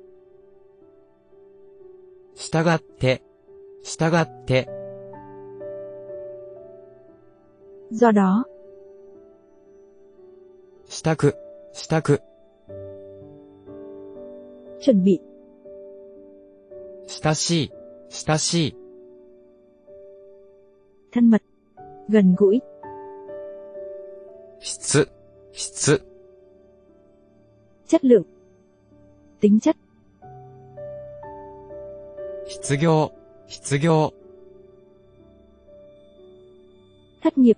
Stagatte, stagatte. do đó, したく、したく、 chuẩn bị, 親しい、親しい、 thân mật, gần gũi, 質、質、 chất lượng, tính chất, 失業、失業、 thất nghiệp,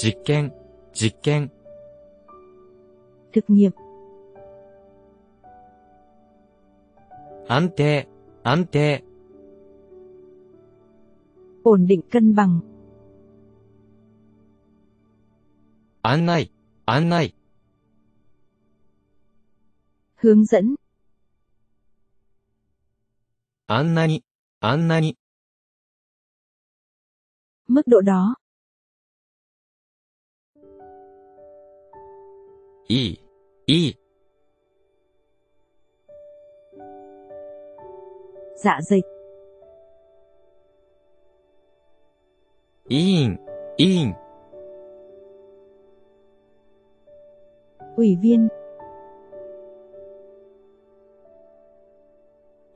実験、実験、 thực nghiệm, 安定、安定、 ổn định cân bằng, 案内、案内、 hướng dẫn, あんなに、あんなに、 mức độ đó, いい、いい、 dạ dày, 委員、委員、 ủy viên,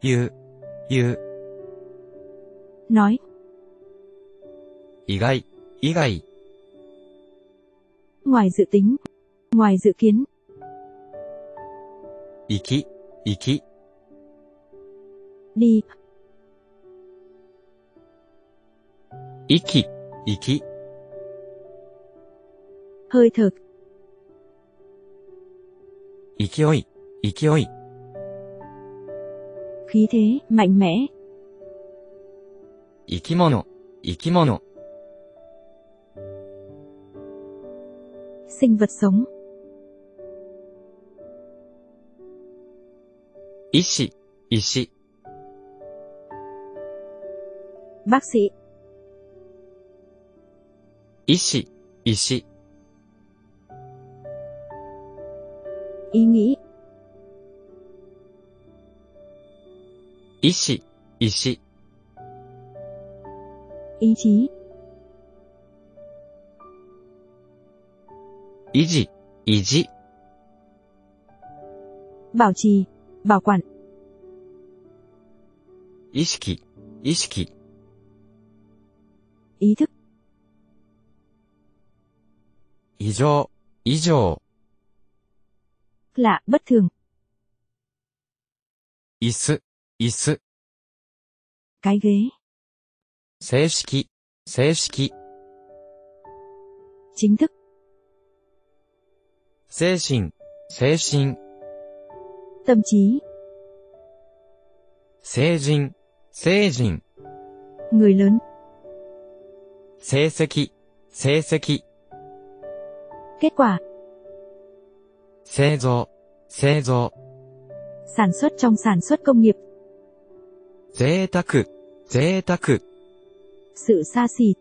言う、言う、 nói, 意外、以外、 ngoài dự tính, ngoài dự kiến. Iki, iki. Đi. Iki, iki. Hơi thở. Ikioi, ikioi. Khí thế, mạnh mẽ. Ikimono, ikimono. sinh vật sống 医師、医師、 bác sĩ, 医師、医師、 ý nghĩ, 医師、医師、 ý chí, 維持、維持、 bảo trì, bảo quản, 意識、意識、 ý thức, 異常、異常、 lạ, bất thường, 椅子、椅子、 cái ghế, 正式、正式、 chính thức, 精神、精神、 tâm trí, 成人、成人、 người lớn, 成績、成績、 kết quả, 製造、製造、 sản xuất trong sản xuất công nghiệp, 贅沢、贅沢、 sự xa xỉ,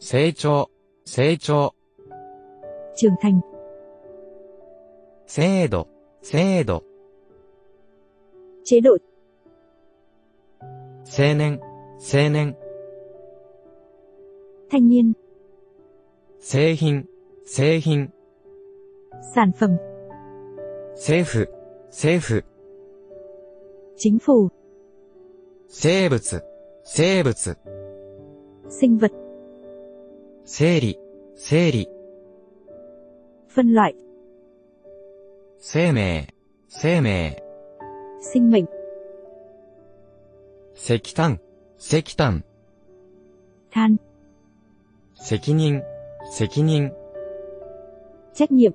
成長、成長、 trưởng thành, 制度、制度、 chế độ, 青年、青年、 thanh niên, 製品、製品、 sản phẩm, 政府、政府、 chính phủ, 生物、生物、 sinh vật, 整理、整理、 phân loại, 生命、生命、 sinh mệnh, 石炭、石炭、 than, 責任、責任、 trách nhiệm,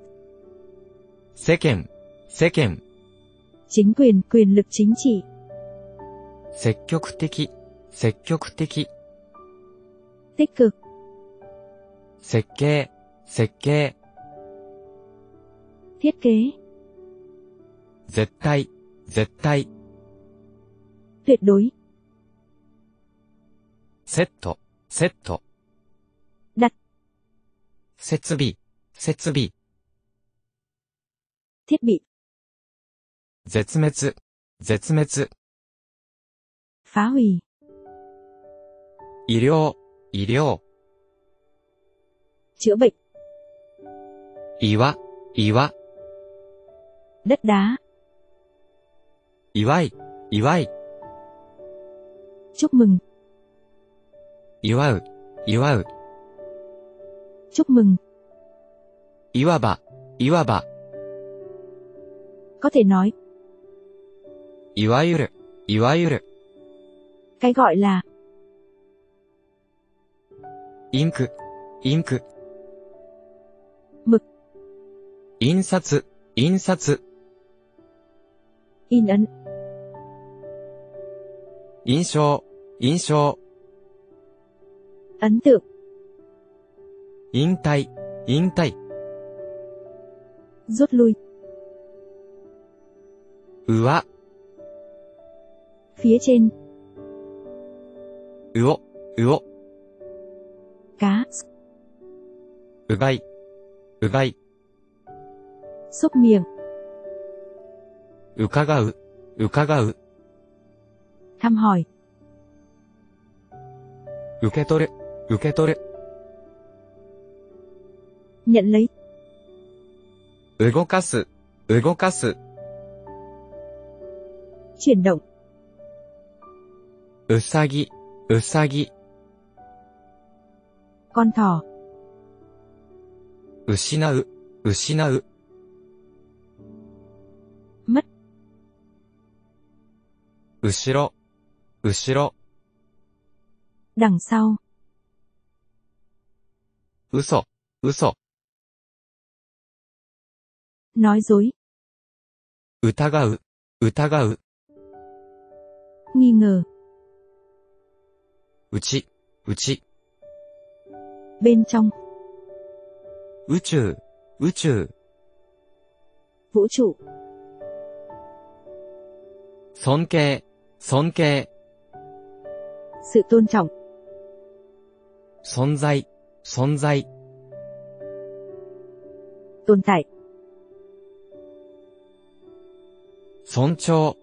世間、世間、 chính quyền, quyền lực chính trị, 積極的、積極的、 tích cực, 設計、設計、 thiết kế, 絶対、 絶対。絶対。セット、セット。だ。設備、設備。設備。絶滅、絶滅。ファウィ。医療、医療。chữa bệnh. Ý wa, ý 祝い、祝い、 chúc mừng, 祝う、祝う、 chúc mừng, いわば、いわば、 có thể nói, いわゆる、いわゆる、 cái gọi là, インク、インク、 mực, 印刷、印刷、 in ấn, 印象、印象、 ấn tượng, 引退、引退、 Rút lui. 上、 Phía trên. 魚、魚、 Cá. うがい、うがい、 Xúc miệng. 伺う、伺う、 Thăm hỏi. 受け取る、受け取る、 Nhận lấy. 動かす、動かす、 Chuyển động. うさぎ、うさぎ、 Con thỏ. 失う、失う、 Mất. 後ろ、 後ろ、 Đằng sau. 嘘、嘘、 Nói dối. 疑う、疑う、 Nghi ngờ. うち、うち、 Bên trong. 宇宙、宇宙、 Vũ trụ. 尊敬、尊敬、 Sự tôn trọng. 存在、存在、 Tồn tại. 尊重、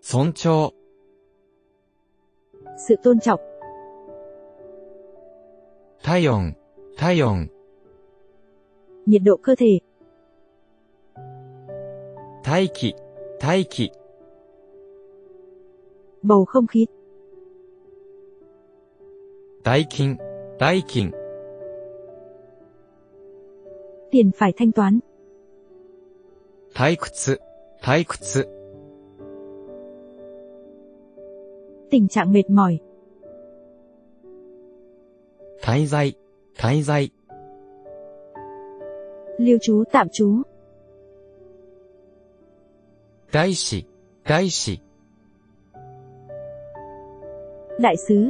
尊重、 Sự tôn trọng. 体温、体温、 Nhiệt độ cơ thể. 大気、大気、 Bầu không khí. Tái kinh, tái kinh. Tiền phải thanh toán. Thái kutsu, thái kutsu. Tình trạng mệt mỏi. Thái dạy, thái dạy. Lưu trú tạm trú. Đại sĩ, đại sĩ. Đại sứ,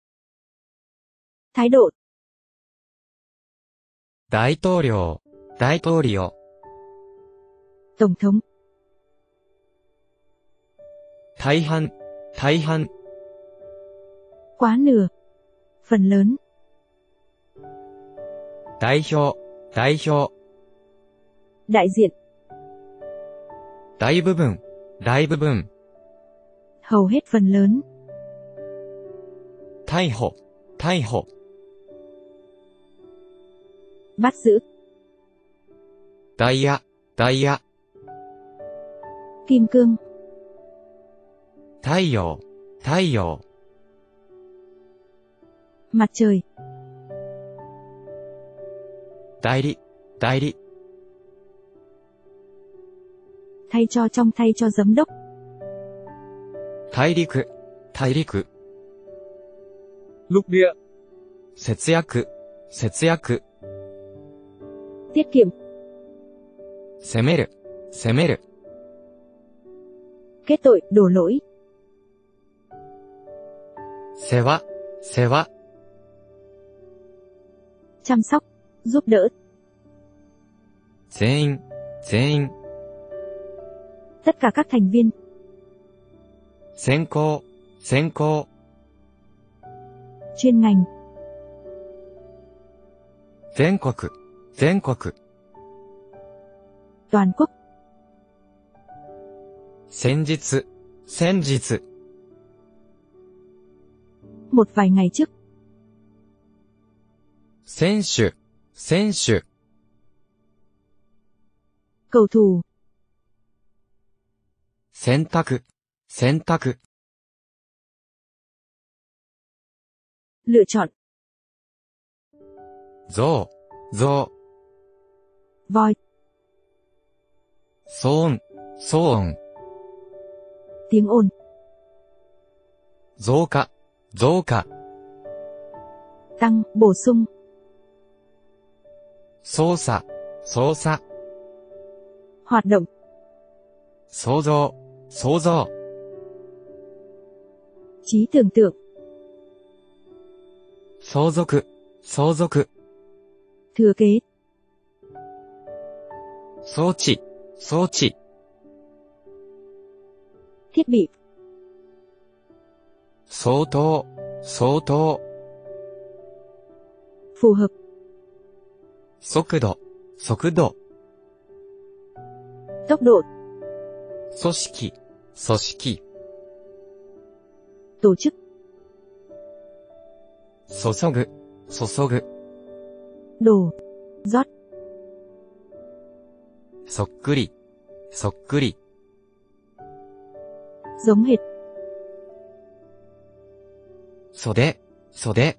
Thái độ. 大統領、大統領、 Tổng thống. 大半、大半、 Quá nửa. Phần lớn. 代表、代表、 Đại diện. 大部分、大部分、 Hầu hết phần lớn. 逮捕、逮捕、 Bắt giữ. ダイヤ、ダイヤ、 Kim cương. 太陽、太陽、 Mặt trời. 代理、代理、 Thay cho trong thay cho giám đốc. 大陸、大陸、 lục địa, 節約、節約、 Tiết kiệm. 責める、責める、 Kết tội, đổ lỗi. 世話、世話、 Chăm sóc. Giúp đỡ. 全員、全員、 Tất cả các thành viên. 先行、先行、 Chuyên ngành. 全国、 全国、 Toàn quốc. 先日、先日、 Một vài ngày trước. 選手、選手、 Cầu thủ. 選択、選択、 Lựa chọn. 象、 増、 voi, 騒音、騒音、 tiếng ồn, 増加、増加、 tăng, bổ sung, 操作、操作、 hoạt động, 想像、想像、 trí tưởng tượng, 相続、相続、 thừa kế, 装置、装置。設備。相当、相当。符合。速度、速度。速度。組織、組織。組織。注ぐ、注ぐ。炉、炉。そっくり、そっくり。そめ。そで。そ hệt. 袖、袖。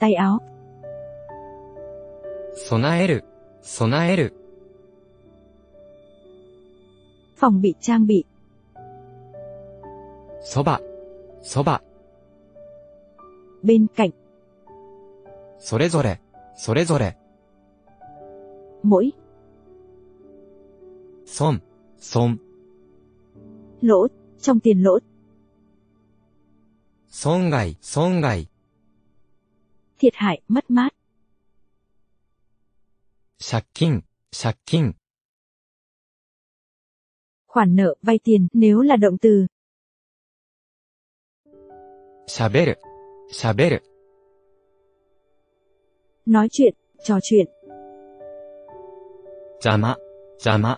tay áo. 備える、備える。防備、装備。そば、そば。べんかいそれぞれ、それぞれ。mỗi. Son, son. Lỗ, trong tiền lỗ. Son gai, son gai. Thiệt hại, mất mát. Sạc kinh. Khoản nợ, vay tiền, nếu là động từ. Shaberu, shaberu. Nói chuyện, trò chuyện. 邪魔、邪魔、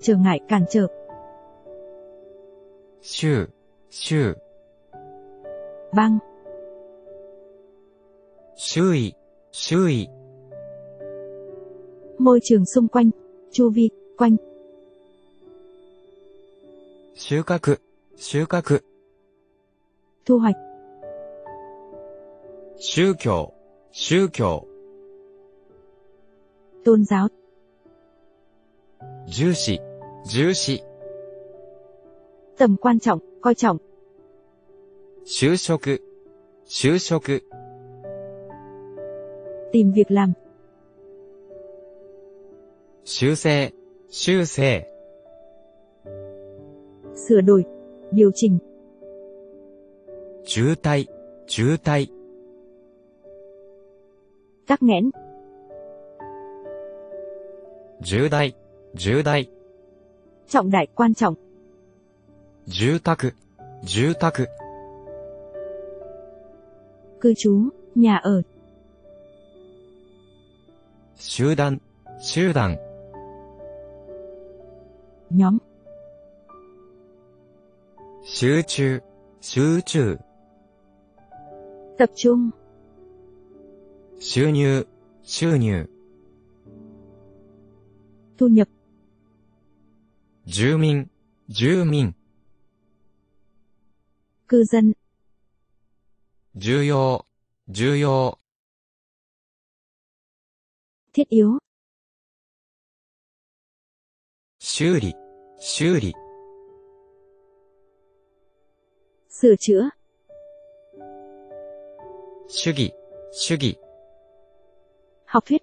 trở ngại, cản trở, 週、週、 băng, 周囲、周囲、 môi trường xung quanh, chu vi, quanh, 収穫、収穫、 thu hoạch, 宗教、宗教、 tôn giáo, 重視、重視、 tầm quan trọng, coi trọng, 就職、就職、 tìm việc làm, 修正、修正、 sửa đổi, điều chỉnh, 渋滞、渋滞、 tắc nghẽn, 重大、重大、 trọng đại quan trọng, 住宅、住宅、 cư trú, nhà ở, 集団、集団、 nhóm, 集中、集中、 tập trung, 収入、収入、 thu nhập, 住民、住民、 cư dân, 重要、重要、 thiết yếu, 修理、修理、 sửa chữa, 主義、主義、 học thuyết,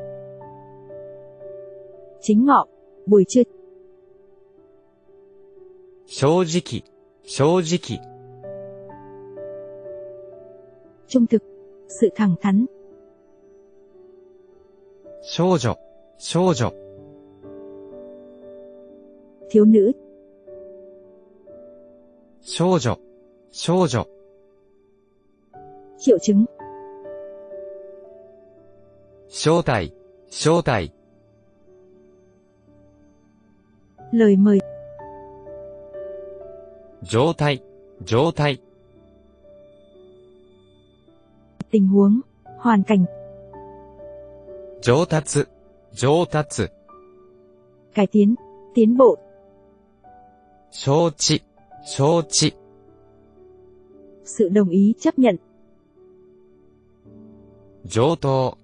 chính ngọ, buổi trưa, 正直、正直、 trung thực, sự thẳng thắn, 少女、少女、 thiếu nữ, 少女、少女、 Triệu chứng. 招待、招待、 Lời mời. 状態、状態、 Tình huống. Hoàn cảnh. 上達、上達、 Cải tiến. Tiến bộ. 承知、承知、 Sự đồng ý chấp nhận. 上等、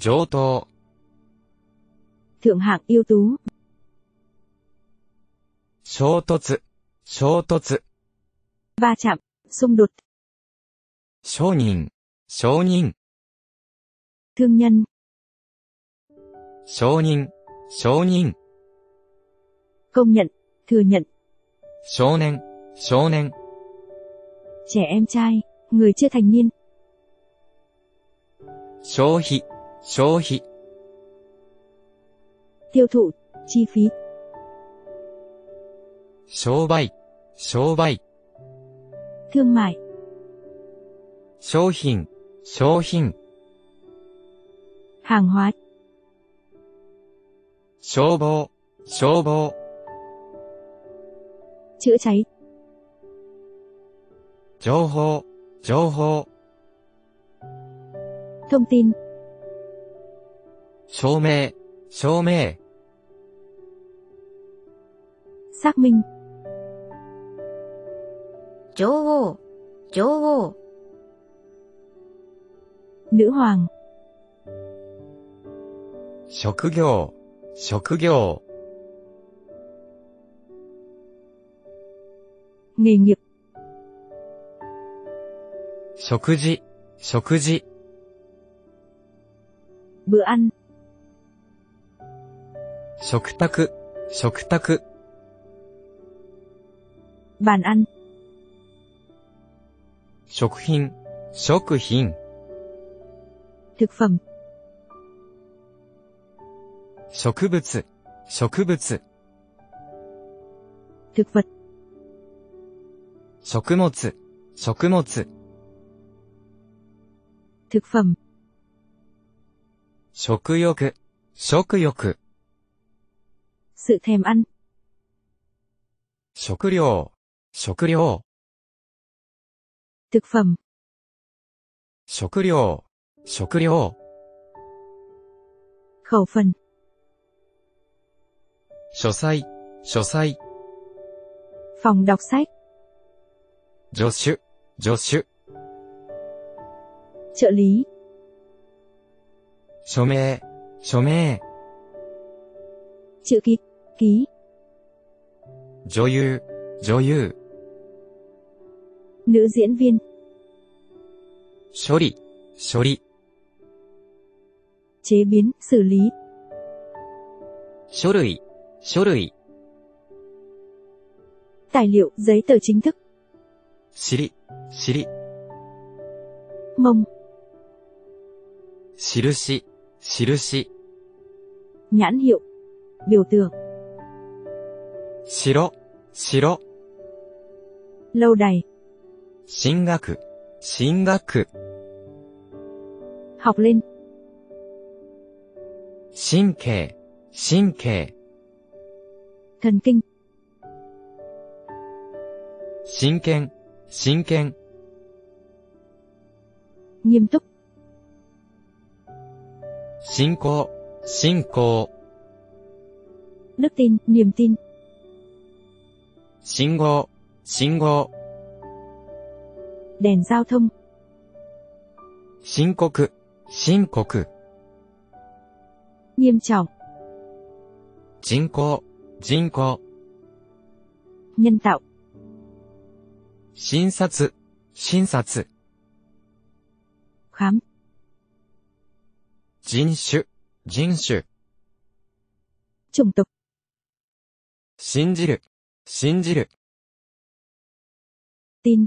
上等、 Thượng hạng ưu tú. 衝突、衝突、 Va chạm. Xung đột. 承認、承認、 Thương nhân. 承認、承認、 Công nhận. Thừa nhận. 少年、少年、 Trẻ em trai. Người chưa thành niên. 消費、消費、 Tiêu thụ. Chi phí. 商売、商売、 Thương mại. 商品、商品、 Hàng hóa. 消防、消防、 Chữa cháy. 情報、情報、 Thông tin. 証明、証明、 Xác minh. 女王、女王、 Nữ hoàng. 職業、職業、 Nghề nghiệp. 食事、食事、 Bữa ăn. 食卓、食卓、 Bàn ăn. 食品。食品。食品植物。植物。植物食物。食物。食品食欲。食欲。食欲食料。食料。Thực phẩm. 食料、食料、 Khẩu phần. 書斎、書斎、 Phòng đọc sách. 助手、助手、 Trợ lý. 署名、署名、 Chữ ký. Ký. 女優、女優、 Nữ diễn viên. 処理、処理、 Chế biến. Xử lý. 書類、書類、 Tài liệu. Giấy tờ chính thức. 尻、尻、 Mông. 印、印、 Nhãn hiệu. Biểu tượng. 城、城、 Lâu đài. 進学、進学、 Học lên. 神経、神経、 Thần kinh. 真剣、真剣、 Nghiêm túc. 信仰、信仰、 Đức tin. Niềm tin. 信号、信号、 Đèn giao thông. 申告、申告、 Nghiêm trọng. 人工、人工、 Nhân tạo. 診察、診察、 Khám. 人種、人種、 Chủng tộc. 信じる、信じる、 Tin.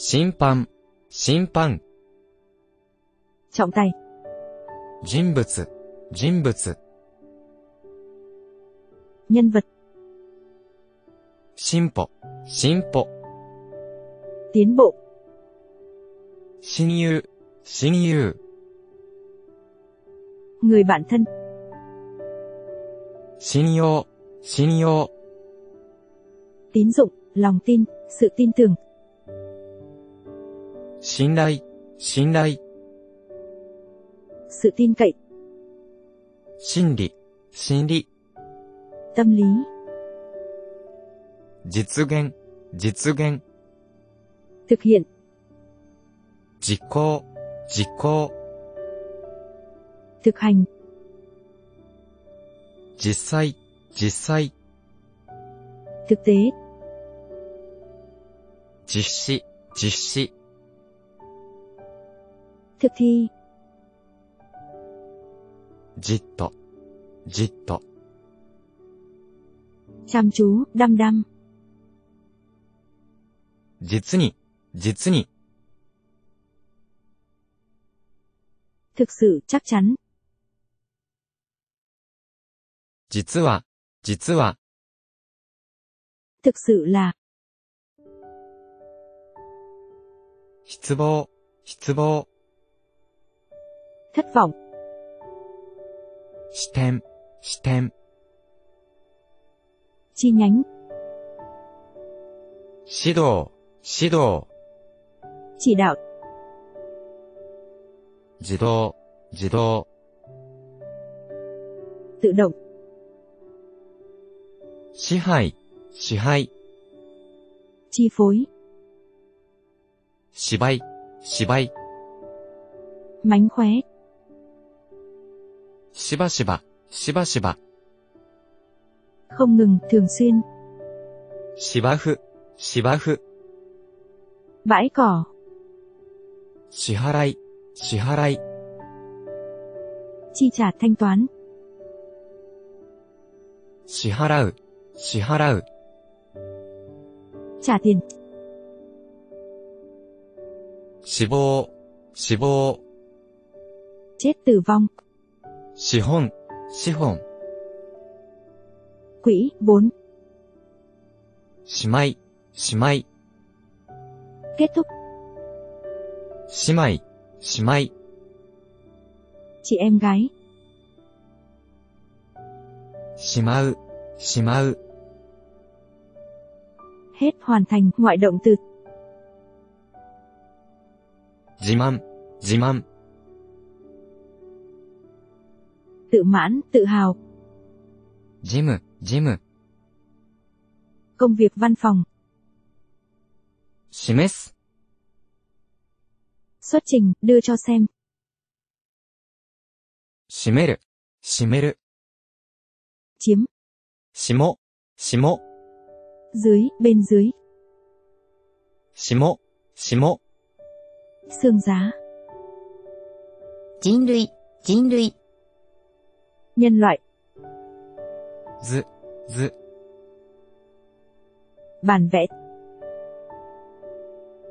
審判、審判、 trọng tài, 人物、人物、 nhân vật, 進歩、進歩、 tiến bộ, 親友、親友、 người bạn thân, 信用、信用、 tín dụng, lòng tin, sự tin tưởng, 信頼、信頼、sự tin cậy, 心理、心理、tâm lý, 実現、実現、thực hiện, 実行、実行、thực hành, 実際、実際、thực tế, 実施、実施、thực thi, じっと、じっと、chăm chú, đăm đăm, 実に、実に、thực sự chắc chắn, 実は、実は、thực sự là, 失望、失望、thất vọng, 視点、視点、 chi nhánh, 指導、指導、 chỉ đạo, 自動、自動、 tự động, 支配、支配、 chi phối, 芝居、芝居、 mánh khóe, 시바시바, không ngừng, thường xuyên. 시바흐, 시바흐. bãi cỏ. 시하라이, 시하라이. chi trả thanh toán. 시하라우, 시하라우. trả tiền. 시보, 시보. chết tử vong. 資本、資本、 quỹ, vốn, しまい、しまい、 kết thúc, 姉妹、姉妹、 chị em gái, しまう、しまう、 hết hoàn thành, ngoại động từ, 自慢、自慢、 tự mãn, tự hào, 事務、事務、 công việc văn phòng, 示す、 xuất trình, đưa cho xem, 閉める、閉める、 chiếm, 下、下、 dưới, bên dưới, 下、下、 xương giá, 人類、人類、 nhân loại. Dự, dự. Bản vẽ.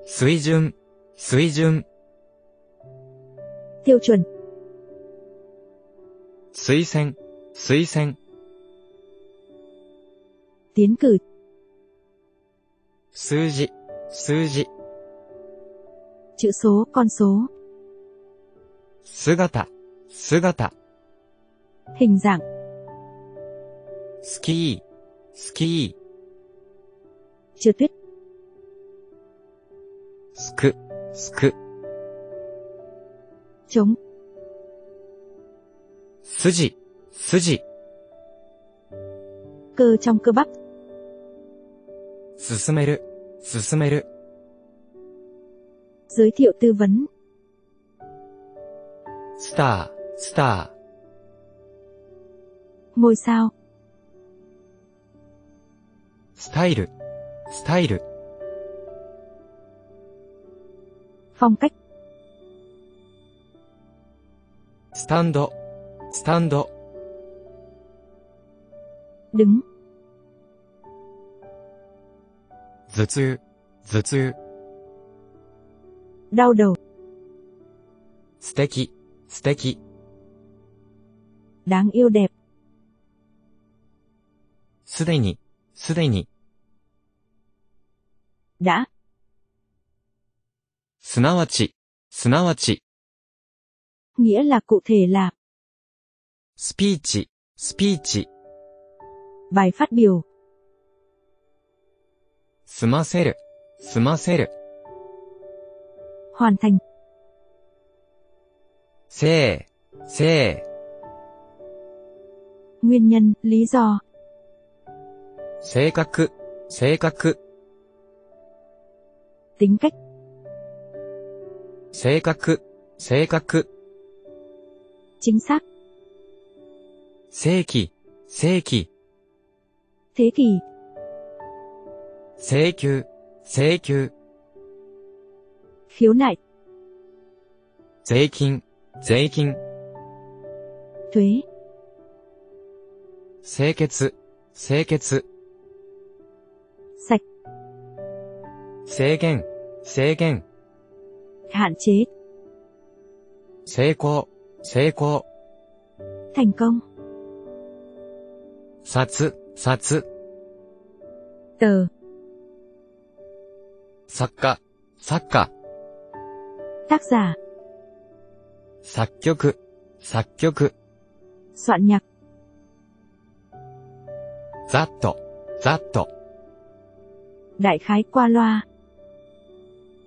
Suy dương, suy dương. Tiêu chuẩn. Suy xanh, suy xanh. Tiến cử. Sư dị, sư dị. Chữ số, con số. Sugata, sugata hình dạng. Ski ski. Trượt tuyết. Sku sku chống suji suji. Cơ trong cơ bắp. 進める進める giới thiệu tư vấn. Star star ngôi sao, ー、スタイル、スタイル、 phong cách, スタンド、スタンド、 đứng, 頭痛、頭痛、 đau đầu, 素敵、素敵、 đáng yêu đẹp, すでに、すでに。だ。すなわち、すなわち。nghĩa là cụ thể là スピーチ、スピーチ。bài phát biểu 済ませる、済ませる。hoàn thành せい、せい。nguyên nhân, lý do 性格、性格、tính cách, 性格、性格、chính xác, 正規、正規、thế kỷ, 請求、請求、khiếu nại, 税金、税金、thuế, 清潔、清潔、sạch, 制限、制限、 hạn chế, 成功、成功、 thành công, 札、札、 tờ, 作家、作家、 tác giả, 作曲、作曲、 soạn nhạc, ざっと、ざっと、 đại khái qua loa.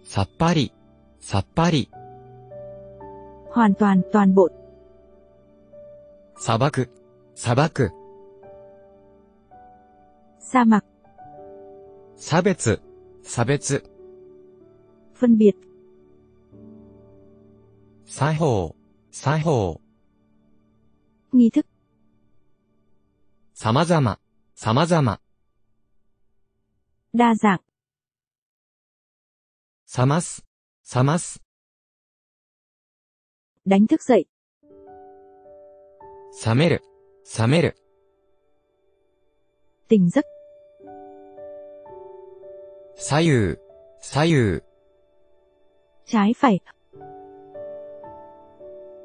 Sappari, sappari. Hoàn toàn, toàn bộ. Sabaku, sabaku. Sa mạc. Sabetsu, sabetsu. Phân biệt. Sai hồ, sai hồ. Nghi thức. Samazama, samazama đa dạng, 冷ます、冷ます、 đánh thức dậy, 冷める、冷める、 tỉnh giấc, 左右、左右、 trái phải,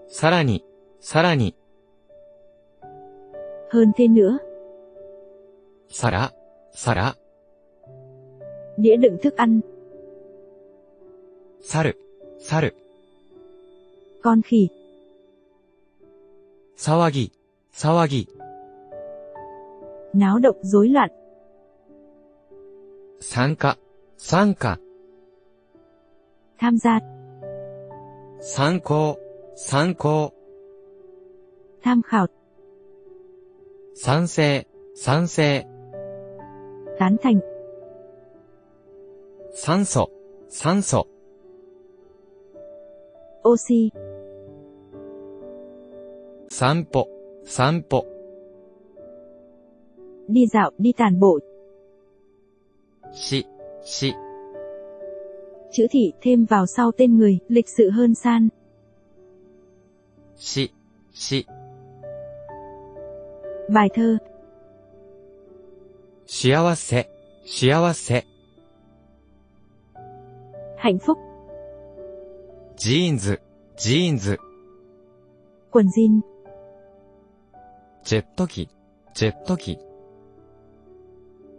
さらに、さらに、 hơn thế nữa, 皿、皿、 đĩa đựng thức ăn, 猿、猿、 con khỉ, 騒ぎ、騒ぎ、 náo động rối loạn, 参加、参加、 tham gia, 参考、参考、 tham khảo, 賛成、賛成、 tán thành, 酸素、酸素、 oxy, 散歩、散歩、 đi dạo, đi tàn bộ, し、し、 chữ thị thêm vào sau tên người, lịch sự hơn san, し、し、 bài thơ, 幸せ、幸せ、 hạnh phúc. Jeans, jeans. Quần jean. Jet ski, jet ski.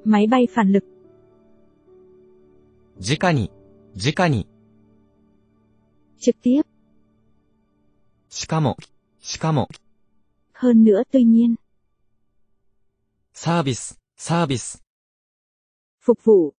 Máy bay phản lực. Jikani, jikani. Trực tiếp. Shikamo, shikamo. Hơn nữa tuy nhiên. Service, service. Phục vụ.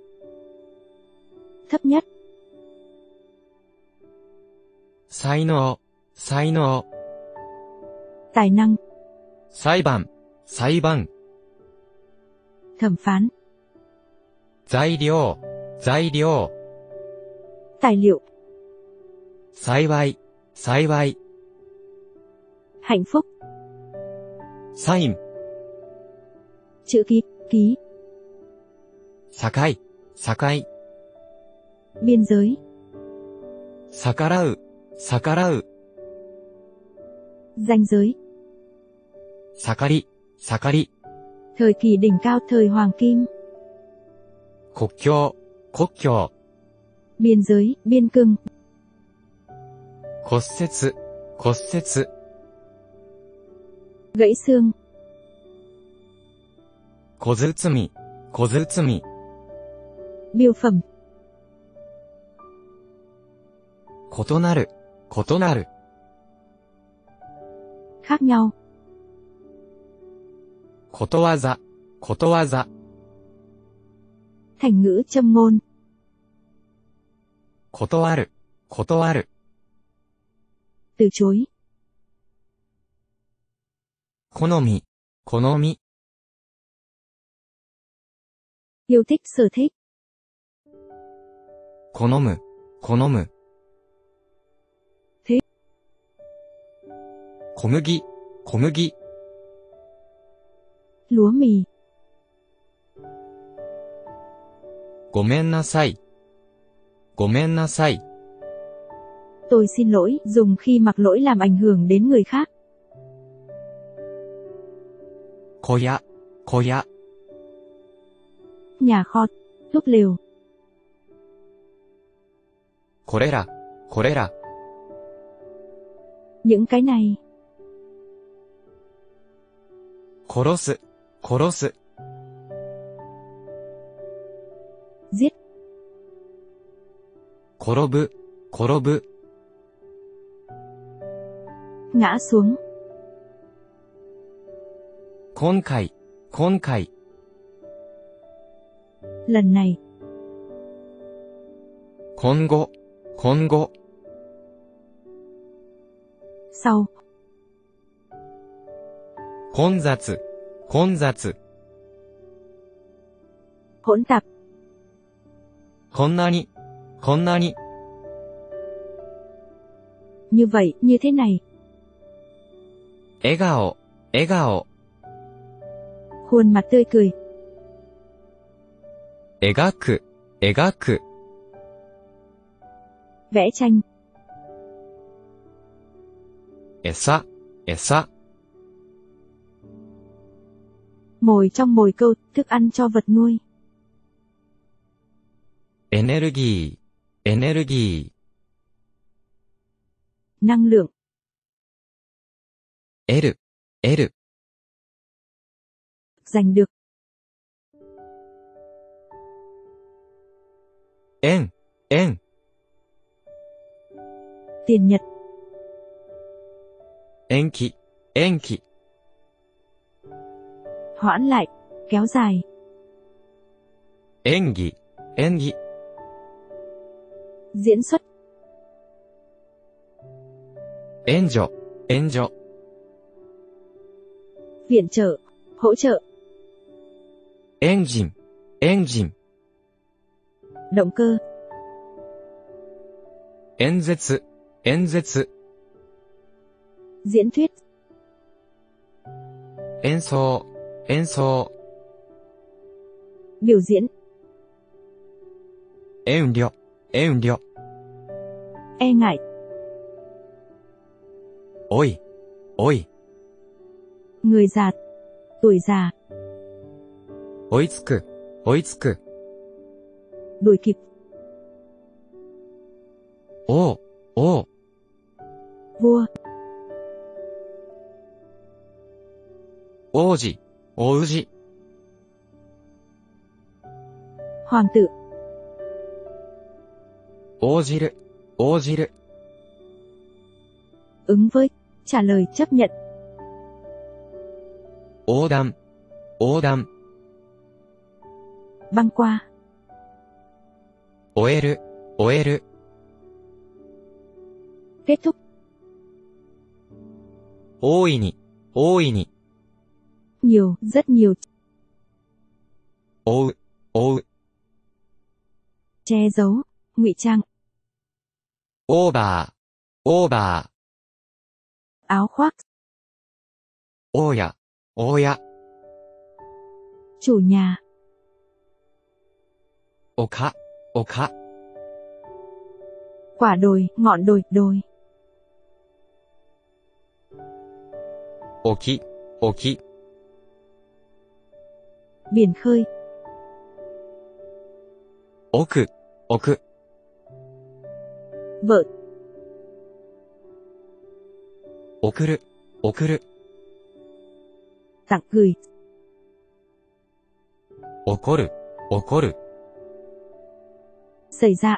thấp nhất, 才能、 才能、 tài năng, 裁判、裁判、 thẩm phán, 材料、材料、 tài liệu, 幸い、幸い、 hạnh phúc, サイン、 chữ ký, ký, 境、境、 biên giới. Sakarau, sakarau. Danh giới. Sakari, sakari. Thời kỳ đỉnh cao thời hoàng kim. Quốc kiều, quốc kiều. Biên giới, biên cương. Kossetsu, kossetsu. Gãy xương. Kozutsumi, kozutsumi. Biêu phẩm 異なる、異なる、khác nhau, ことわざ、ことわざ、thành ngữ châm ngôn, 断る、断る、từ chối, 好み、好み、yêu thích sở thích, 好む、好む。小麦、小麦、 lúa mì, ごめんなさい。ごめんなさい。 tôi xin lỗi, dùng khi mặc lỗi làm ảnh hưởng đến người khác, 小屋、小屋、 nhà kho, thuốc liều, これら、これら、 những cái này, 殺す、殺す。ぜ転ぶ、転ぶ。ngã xuống。今回、今回。lần này。今後、今後。sau, 混雑、混雑、hỗn tạp, こんなに、こんなに、như vậy, như thế này, 笑顔、笑顔、khuôn mặt tươi cười, 描く、描く、vẽ tranh, 餌、餌、mồi trong mồi câu, thức ăn cho vật nuôi, エネルギー、エネルギ năng lượng, ー、得る、得る、 giành được, 円、円、 tiền nhật, 延期、延期、 hoãn lại, kéo dài, 演技、演技、 diễn xuất, 援助、援助、 viện trợ, hỗ trợ, エンジン、エンジン、 động cơ, 演説、演説、 diễn thuyết, 演奏、 演奏、 biểu diễn, 遠慮、遠慮、 e ngại, おい、おい、 người già, tuổi già, 追いつく、追いつく、 đuổi kịp, 王、王、 vua, 王子、 王子、 hoàng tử, 応じる、応じる、 ứng với, trả lời chấp nhận, 横断、横断、 băng qua, 終える、終える、 kết thúc, 大いに、大いに、 nhiều, rất nhiều. Ôi, ôi. Che giấu, ngụy trang. Over, over. Áo khoác. Oya, oya. Chủ nhà. Oka, oka. Quả đồi, ngọn đồi, đồi. 起起 biển khơi. ok, ok, Vợ. Okuru, okuru. Tặng gửi. Okoru, okoru. Xảy ra.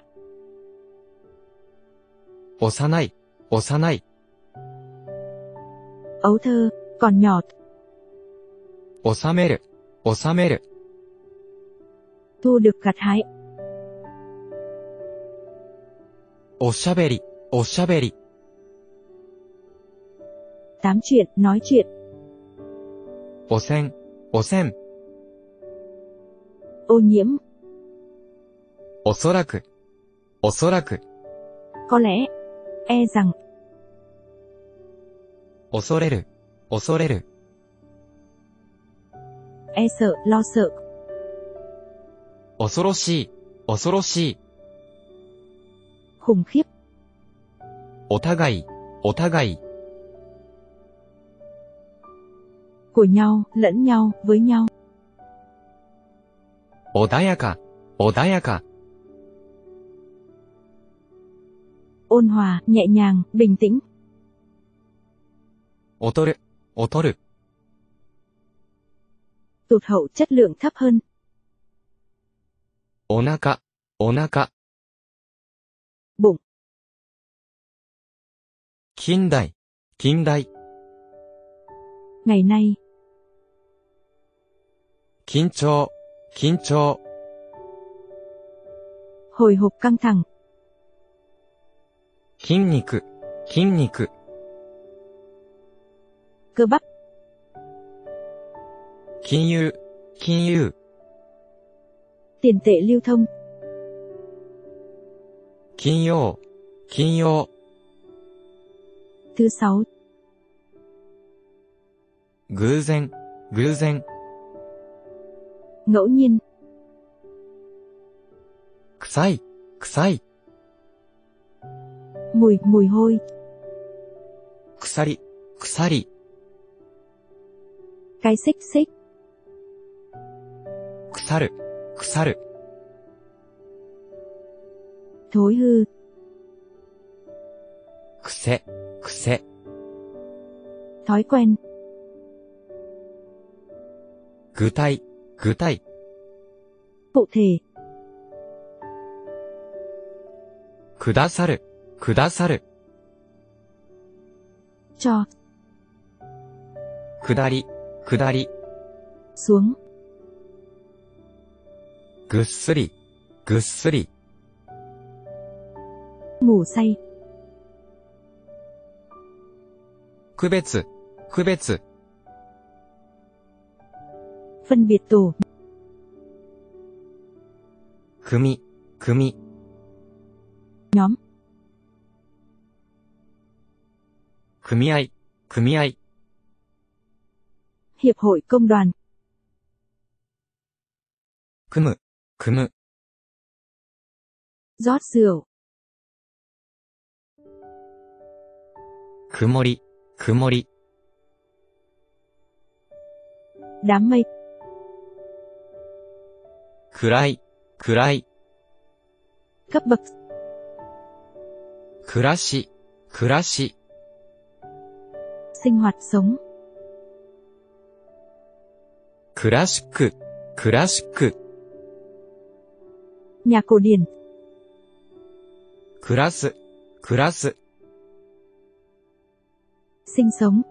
Osanai, osanai. Ấu thơ, còn nhỏ. Osameru, おさめる。おしゃべり、おしゃべり。たんちゅん、のいちゅん。おせん、おせん。おにん。おそらく、おそらく。これ、えー、ざん。恐れる、恐れる。e sợ, lo sợ, 恐ろしい、恐ろしい、 khủng khiếp, お互い、お互い、 của nhau, lẫn nhau, với nhau, 穏やか、穏やか、 ôn hòa, nhẹ nhàng, bình tĩnh, 劣る、劣る、 tụt hậu chất lượng thấp hơn, お腹、お腹、 bụng, 近代、近代、 ngày nay, 緊張、緊張、 hồi hộp căng thẳng, 筋肉、筋肉、 cơ bắp, 金融、金融、 tiền tệ lưu thông, 金曜、金曜、 thứ sáu, 偶然、偶然、 ngẫu nhiên, 臭い、臭い、 mùi, mùi hôi, 鎖、鎖、 cái xích xích, くさる。くいう。癖、癖。体験。ぐたい体。具体。くださる、くださる。じゃ。下くだり。すん。ぐっすり、ぐっすり、 ngủ say, 区別、区別、 phân biệt tổ, 組、組、 nhóm, 組合、組合、 hiệp hội công đoàn, 組む、 組む、 rót rượu, 曇り、曇り、 đám mây, 暗い、暗い、 cấp bậc, 暮らし、暮らし、 sinh hoạt sống, クラシック、クラシック、 nhà cổ điển, クラス、クラス、 sinh sống,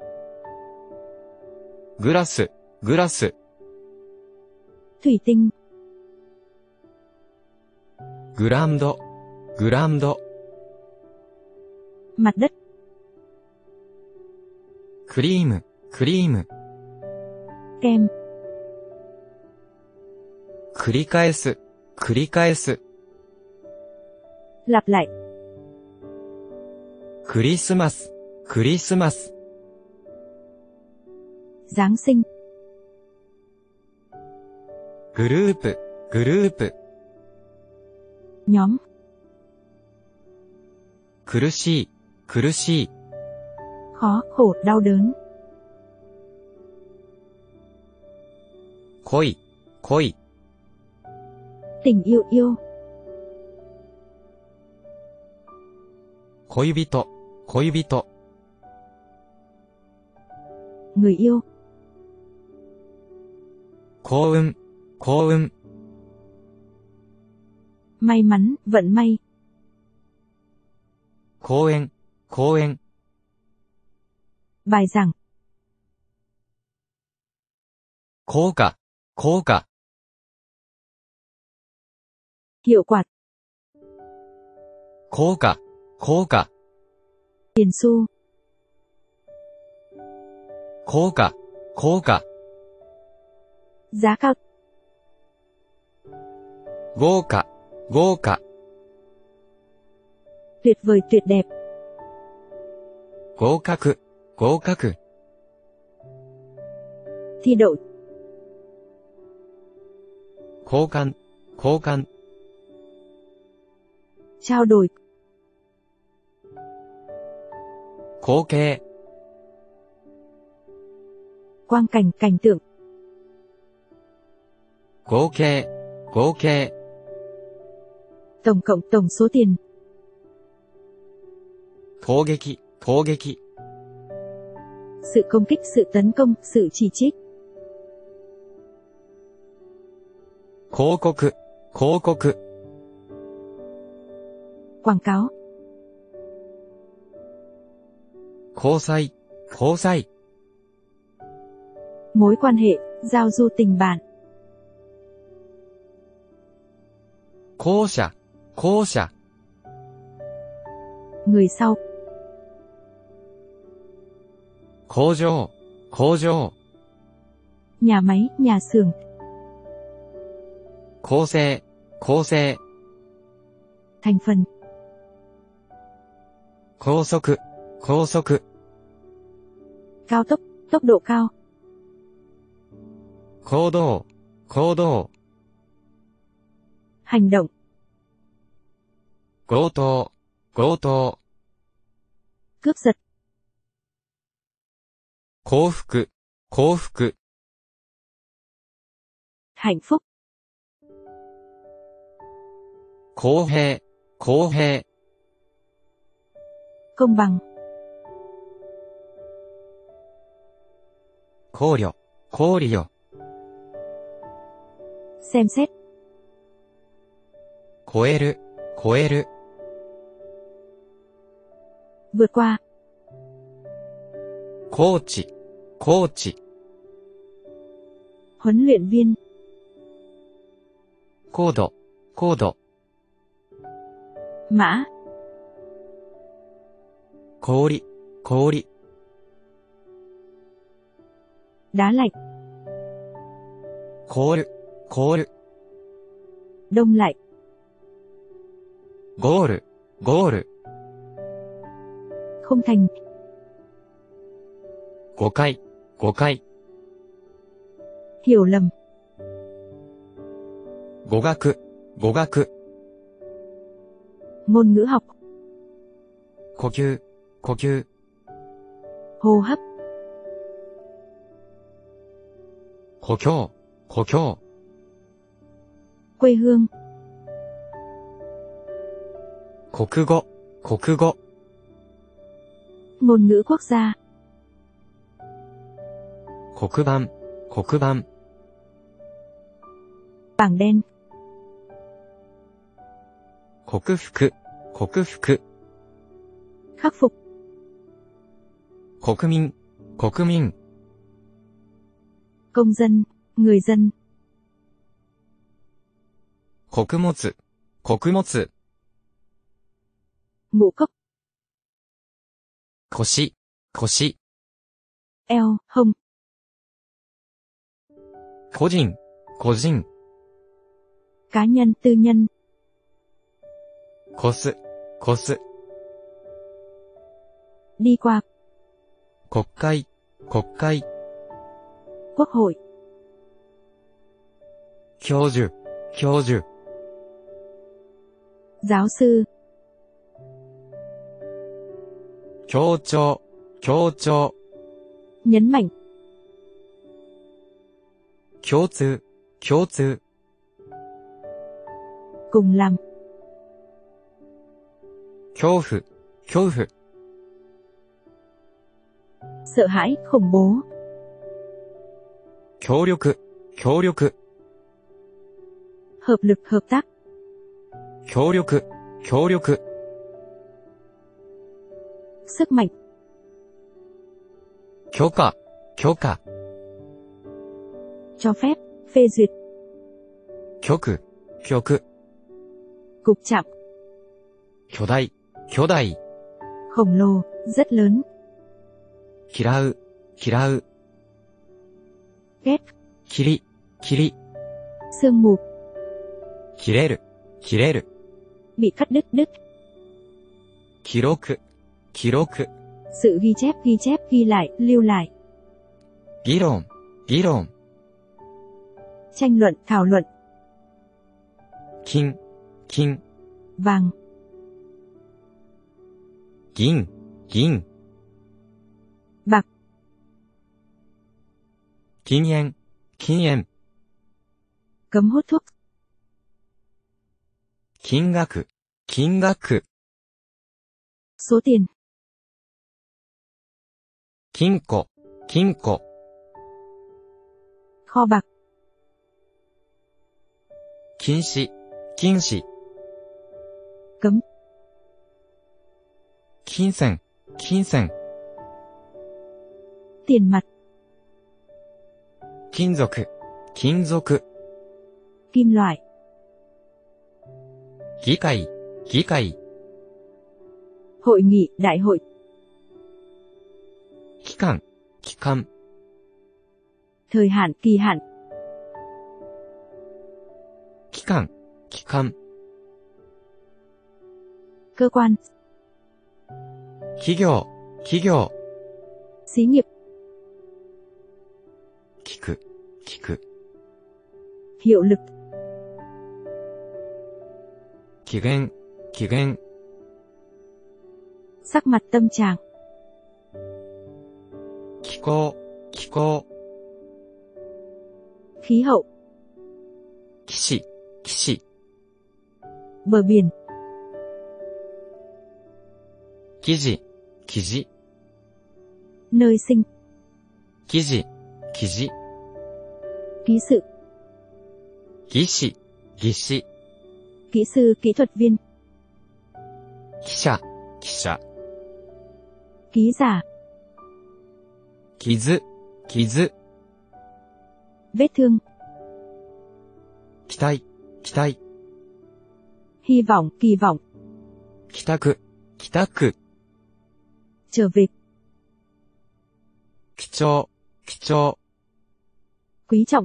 グラス、グラス、 thủy tinh, グランド、グランド、 mặt đất, クリーム、クリーム。 kem, 繰り返す、 繰り返す。lặp lại, クリスマス、クリスマス。Giáng sinh, グループ、グループ。nhóm, 苦しい、苦しい。khó, khổ, đau đớn, 恋、恋。tình yêu yêu, 恋人、恋人。 người yêu, 幸運、幸運。 may mắn, vận may, 公園、公園。 bài giảng, 効果、効果。 hiệu quả. Khổ cả, khổ cả. Tiền xu. Khổ cả, khổ cả. Giá cao. Gô cả, gô cả. Tuyệt vời tuyệt đẹp. Gô các, gô các. Thi đậu. Cố gắng, cố gắng trao đổi, 光景、 quang cảnh, cảnh tượng, 合計、合計。 tổng cộng tổng số tiền, 攻撃、攻撃。 sự công kích, sự tấn công, sự chỉ trích, 広告、広告。 quảng cáo. Khổ sai, khổ sai. Mối quan hệ, giao du tình bạn. Khổ xạ, khổ xạ. Người sau. Khổ dô, khổ dô. Nhà máy, nhà xưởng. Khổ xe, khổ xe. Thành phần, 高速、高速。 cao tốc, tốc độ cao, 行動、行動。 hành động, 強盗、強盗。 cướp giật, 幸福、幸福。 hạnh phúc, 公平、公平。 công bằng. Khô liệu, khô liệu. Xem xét. Vượt qua. Huấn luyện viên. 氷、氷。 đá lạnh, 凍る、凍る。 đông lạnh, ゴール、ゴール。 không thành, 誤解、誤解。 hiểu lầm, 語学、語学。 ngôn ngữ học, 呼吸、 呼吸。 hô hấp, 故郷、故郷。 quê hương, 国語、国語。 ngôn ngữ quốc gia, 黒板、黒板。 bảng đen, 克服、克服。 khắc phục, 国民、国民。 công dân, người dân, 穀物、穀物。 ngũ cốc, 腰、腰。 eo, hông, 個人、個人、 cá nhân, tư nhân, 越す、越す、 đi qua, 国会、国会、 quốc hội, 教授、教授、 giáo sư, 協調、協調、 nhấn mạnh, 共通、共通、 cùng làm, 恐怖、恐怖、 sợ hãi, khủng bố, 協力、協力、 hợp lực, hợp tác, 協力、協力、 sức mạnh, 許可、許可、 cho phép, phê duyệt, 局、局、 cục chạm, 巨大、巨大、 khổng lồ, rất lớn, 嫌う、嫌う。え？切り、切り。すむ。切れる、切れる。び、かっ、る、る。記録、記録。す、ぎ、ちゃ、ぎ、ちゃ、ぎ、らい、りゅう、らい。議論、議論。tranh luận, thảo luận. kim, kim. vàng. 銀、銀。銀 bạc, 禁煙、禁煙、cấm hút thuốc, 金額、金額、số tiền, 金庫、金庫、kho bạc, 禁止、禁止、cấm, 金銭、金銭、tiền mặt, 金属、金属、 kim loại, 議会、議会、 hội nghị, đại hội, 期間、期間、 thời hạn, kỳ hạn, 期間、期間、 cơ quan, 企業、企業、 xí nghiệp, hiệu lực. Kỳ ghen, kỳ ghen. Sắc mặt tâm trạng. Khí khí hậu. Khí sĩ. Bờ biển. Kỳ. Nơi sinh. Kỳ dị, kỳ dị. Ký sự kỹ sĩ, kỹ sĩ. Kỹ sư, kỹ thuật viên. Kisha, giả, Ký giả. Kizu, kizu. Vết thương. Kitai, kitai. Hy vọng, kỳ vọng. Kitaku, kitaku. Trở về. Kichou, kichou. Quý trọng.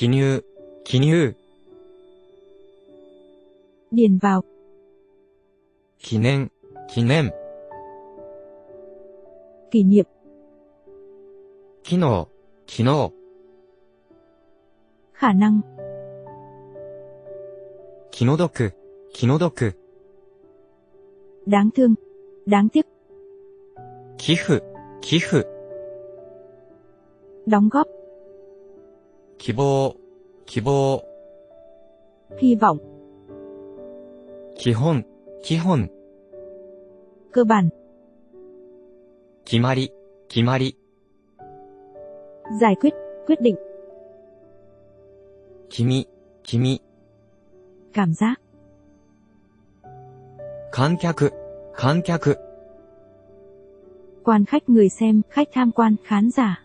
記入、記入、 điền vào, 記念、記念、 kỷ niệm, 機能、機能、 khả năng, 気の毒、気の毒、 đáng thương, đáng tiếc, 寄付、寄付、 đóng góp, 希望、希望、 hy vọng, 基本、基本、 cơ bản, 決まり、決まり、 giải quyết, quyết định, 君、君、 cảm giác, 観客、観客、 quan khách người xem, khách tham quan, khán giả,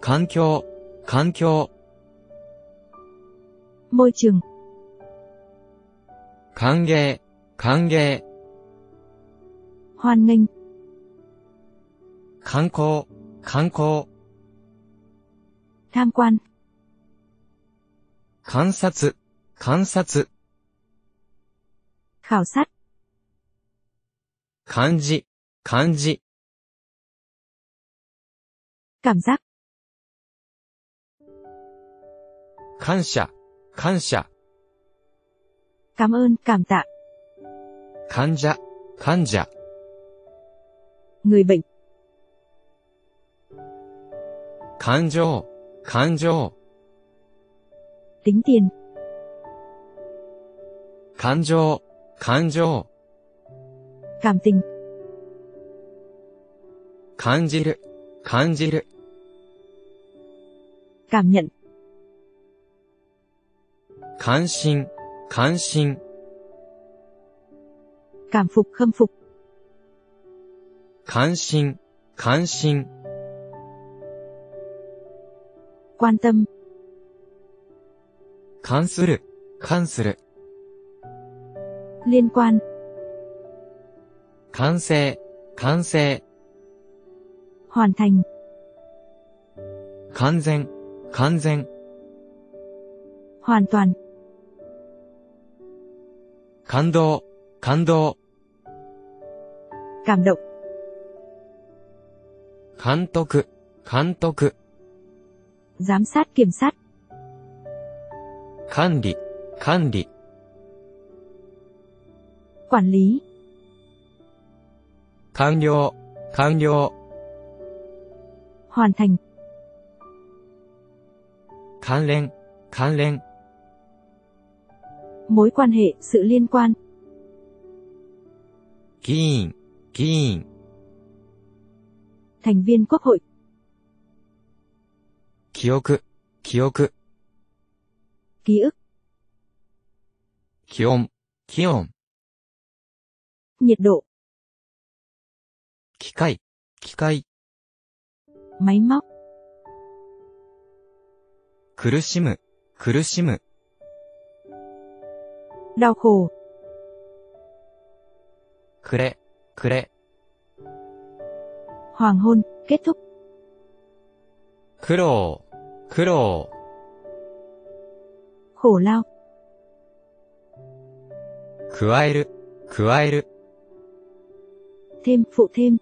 環境、環境。môi trường。歓迎、歓迎。欢迎。観光、観光。参观。観察、観察。考察。漢字、漢字。感覚。感謝、感謝、 cảm ơn, cảm tạ, 患者、患者、 người bệnh, 感情、感情、 tính tiền, 感情、感情、 cảm tình, 感じる、感じる、 cảm nhận, 関心、関心、 cảm phục, khâm phục, 関心、関心、 quan tâm, 関する、関する、 liên quan, 完成、完成、 hoàn thành, 完全、完全、 hoàn toàn, 感動、感動、 cảm động, 監督、監督、 giám sát kiểm sát, 管理、管理、 quản lý, 完了、完了、 hoàn thành, 関連、関連、 mối quan hệ, sự liên quan, 議員、議員、 thành viên quốc hội, 記憶、記憶、 ký ức, 気温、気温、 nhiệt độ, 機械、機械、 máy móc, 苦しむ、苦しむ、 đau khổ, くれ、くれ、 hoàng hôn, kết thúc, 苦労、苦労、 khổ lao, 加える、加える、 thêm, phụ thêm,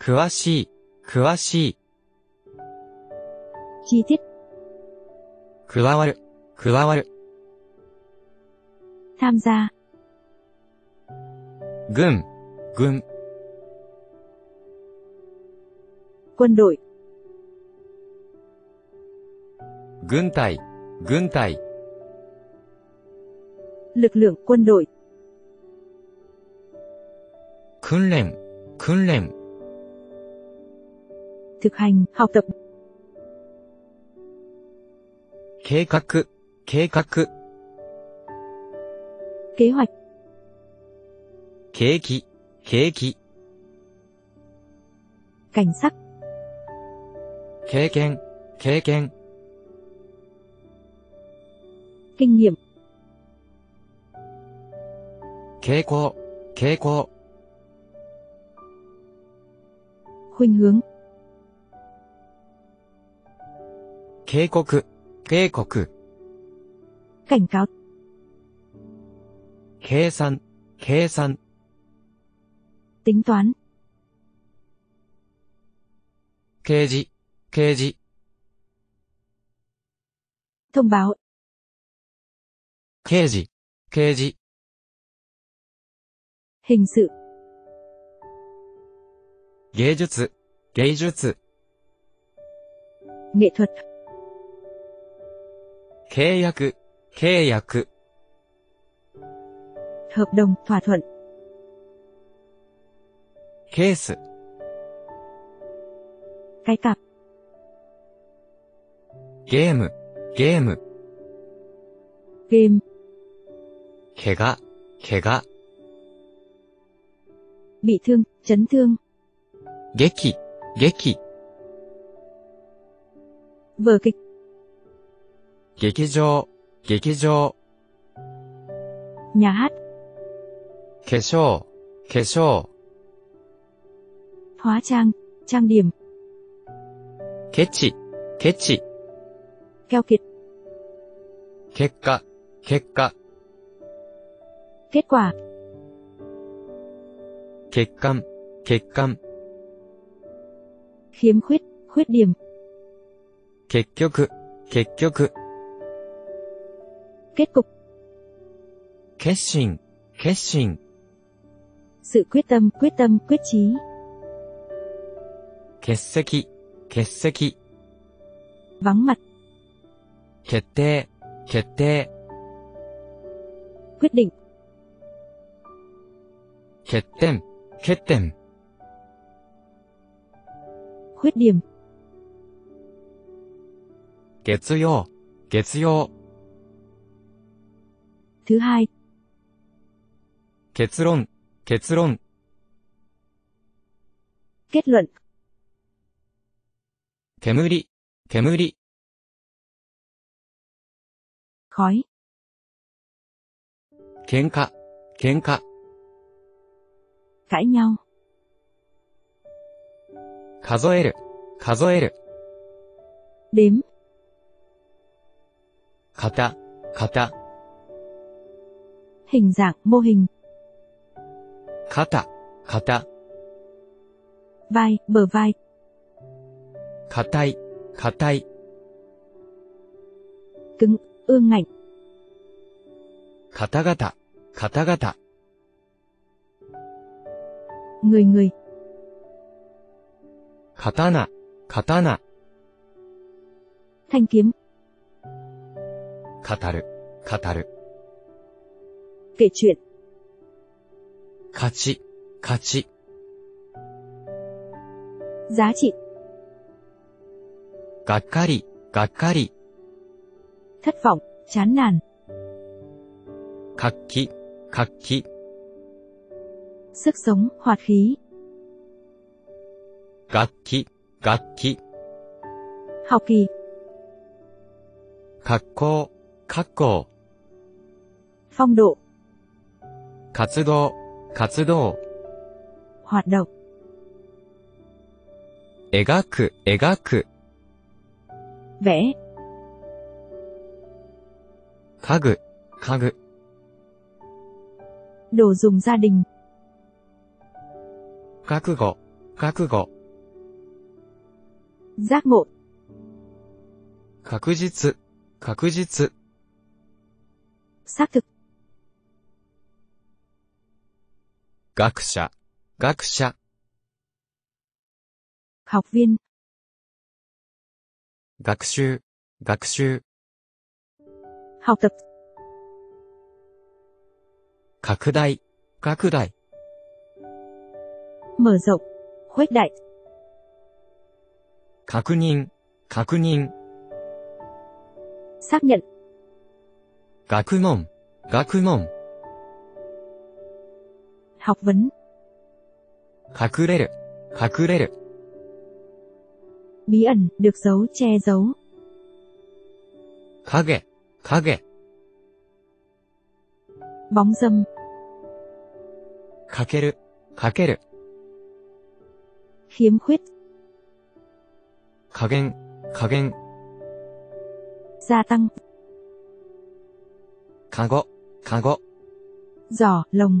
詳しい、詳しい、 chi tiết, 加わる、加わる、 tham gia. Gun, gun. Quân đội. Gun tài, gun tài. Lực lượng quân đội. Khun lệnh, khun lệnh. Thực hành, học tập. Kế hoạch, kế hoạch kế hoạch. Kế kỳ, kế kỳ. Cảnh sắc. Kế ken, kế ken. Kinh nghiệm. Kế cô, kế cô. Khuynh hướng. Kế quốc, kế quốc. Cảnh cáo. 計算、計算、 tính toán, 掲示、掲示、 thông báo, 刑事、刑事、 hình sự, 芸術、芸術、 nghệ thuật, 契約、契約、 hợp đồng, thỏa thuận, ケース、 cái cặp, ゲーム、ゲーム、 game, 怪我、怪我、 bị thương, chấn thương, 劇、劇、 vở kịch, 劇場、劇場、 nhà hát, 계셔, 계셔. hóa trang, trang điểm. 개치, 개치. keo kiệt. 객가, 객가. kết quả. 객감, 객감. khiếm khuyết, khuyết điểm. 객격, 객격. kết cục. 캐싱, 캐싱 sự quyết tâm, quyết tâm, quyết chí, 欠席、欠席、 vắng mặt, 決定、決定、 quyết định, 欠点、欠点、 khuyết điểm, 月曜、月曜、 thứ hai, 結論、 結論、 kết luận, 煙、煙、 khói, 喧嘩、喧嘩、 cãi nhau, 数える、数える、 đếm, 型、型、 hình dạng, mô hình, 肩、肩、 vai, bờ vai, 硬い、硬い、 cứng, ương ngạnh, 方々、方々、 người người, 刀、刀、 thanh kiếm, 語る、語る、 kể chuyện, 勝ち、勝ち、 giá trị, がっかり、がっかり、 thất vọng, chán nản, 活気、活気、 sức sống, hoạt khí, 楽器、楽器、 học kỳ, 格好、格好、 phong độ, 活動、 活動、 hoạt động, 描く、描く、 vẽ, 家具、家具、 đồ dùng gia đình, 覚悟、覚悟、 giác ngộ, 確実、確実、 xác thực, 学者、学者。学院。学習、学習。学習。拡大、拡大。mở rộng, 確認、確認。xác 学問、学問。học vấn, 隠れる、隠れる、 bí ẩn, được giấu, che giấu, 影、影、 bóng dâm, かける、かける、 khiếm khuyết, 加減、加減、 gia tăng, かご、かご、 giỏ, lồng,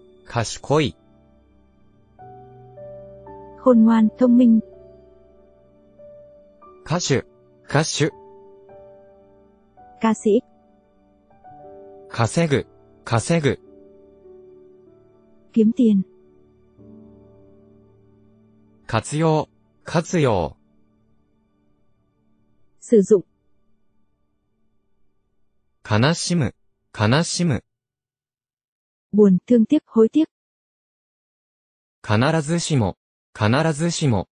賢い、 khôn ngoan, thông minh, 歌手、歌手、 ca sĩ, 稼ぐ、稼ぐ、 kiếm tiền, 活用、活用、 sử dụng, 悲しむ、悲しむ、 buồn, thương tiếc, hối tiếc, 必ずしも、必ずしも、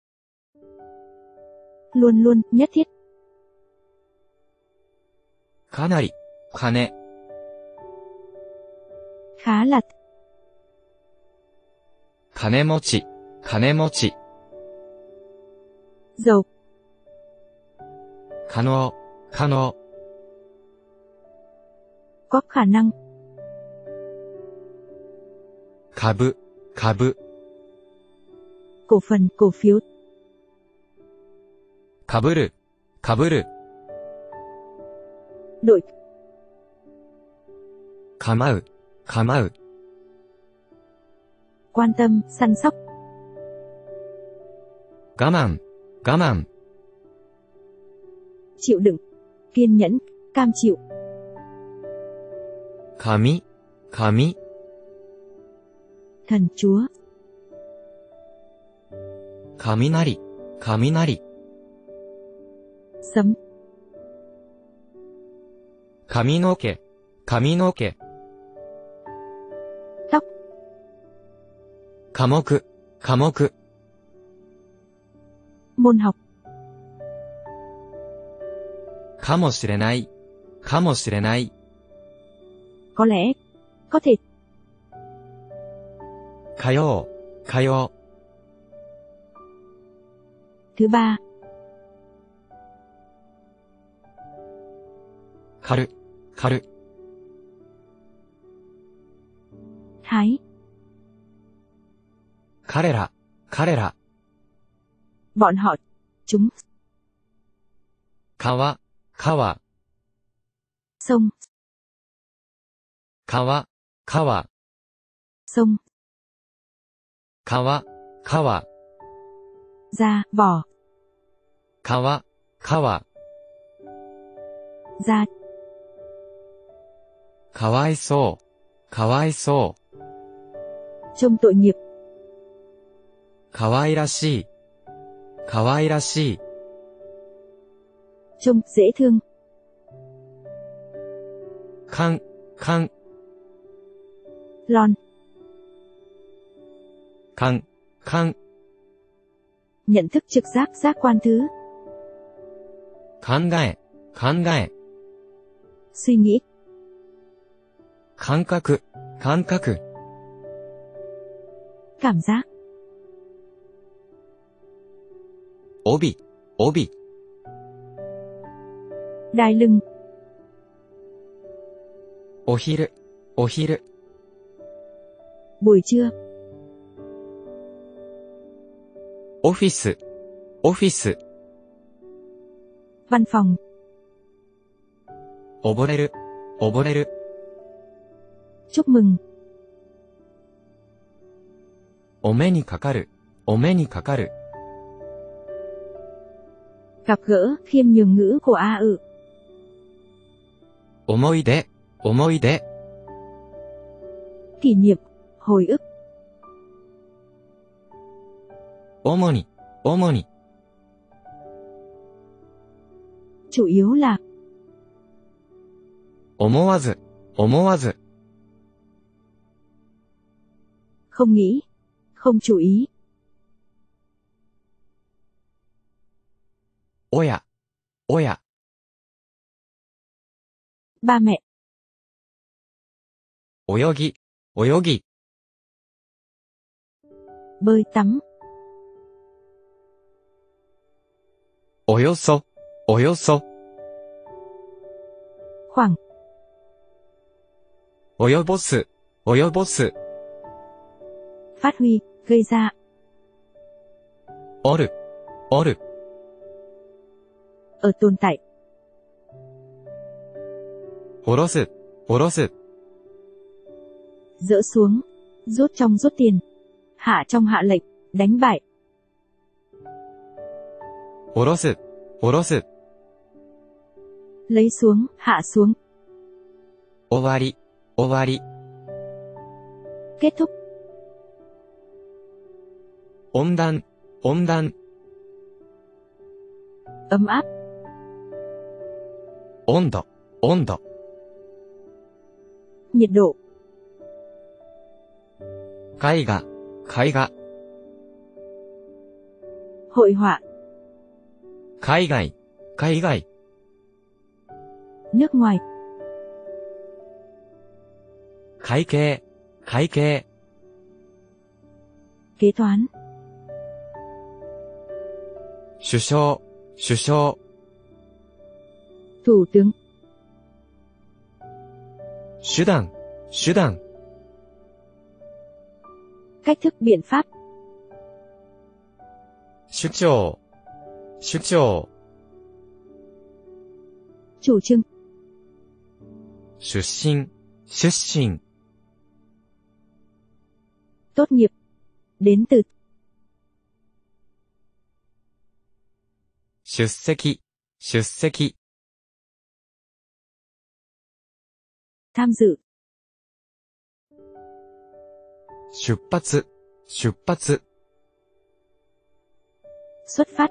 luôn luôn, nhất thiết, かなり、金、 khá là, 金持ち、金持ち、 giàu, 可能、可能、 có khả năng, 株、株. cổ phần, cổ phiếu. 가브르, 가브르. đội. 가마우, 가마우. quan tâm, săn sóc. 가만, 가만. chịu đựng, kiên nhẫn, cam chịu. 감히, 감히. thần chúa, 雷、雷、 sấm, 髪の毛、髪の毛、 tóc, 科目、科目、 môn học, かもしれない、かもしれない、 có lẽ, có thể, 火曜、火曜、thứ ba, 狩る、狩る、hái, 彼ら、彼ら、bọn họ, chúng, 川、川、sông, 川、川、sông, 川、川、 da, vỏ, 川、川、 da, かわいそう、かわいそう、 trông tội nghiệp, かわいらしい、かわいらしい、 trông dễ thương, かん、かん、 lon, khăng, khăng. Nhận thức trực giác giác quan thứ. Khán gai, khán gai. Suy nghĩ. Khán các, khán các. Cảm giác. Obi, obi. Đai lưng. Ohir, ohir. Buổi trưa. オフィス、オフィス、 văn phòng, 溺れる、溺れる、 chúc mừng, お目にかかる、お目にかかる、 gặp gỡ, khiêm nhường ngữ của A ự, 思い出、思い出、 kỷ niệm, hồi ức, 主に、主に、 chủ yếu là, 思わず、思わず、 không nghĩ, không chú ý, 親、親、 ba mẹ, 泳ぎ、泳ぎ、 bơi tắm, およそ、およそ、 khoảng, 及ぼす、及ぼす、 phát huy, gây ra, おる、おる、 ở tồn tại, おろす、おろす、 dỡ xuống, rút trong rút tiền, hạ trong hạ lệnh, đánh bại, おろす、おろす、 lấy xuống, hạ xuống, 終わり、終わり、 kết thúc, 温暖、温暖、 ấm áp, 温度、温度、 nhiệt độ, 絵画、絵画、 hội họa, 海外、海外、 nước ngoài, 会計、会計、 kế toán, 首相、首相、 thủ tướng, 手段、手段、 cách thức biện pháp, 首長、 首長、 chủ trương, 出身、出身、 tốt nghiệp, đến từ, 出席、出席、 tham dự, 出発、出発、 xuất phát,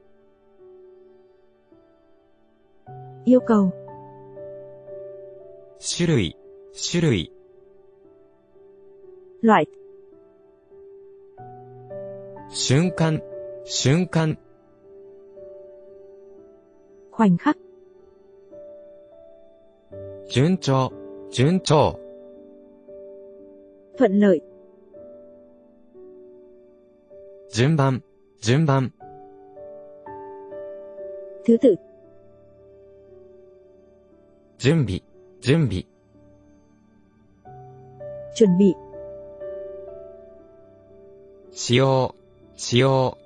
yêu cầu, 種類、種類、 loại, 瞬間、瞬間、 khoảnh khắc, 順調、順調、 thuận lợi, 順番、順番、 thứ tự, 準備、準備、 chuẩn bị, 使用、使用、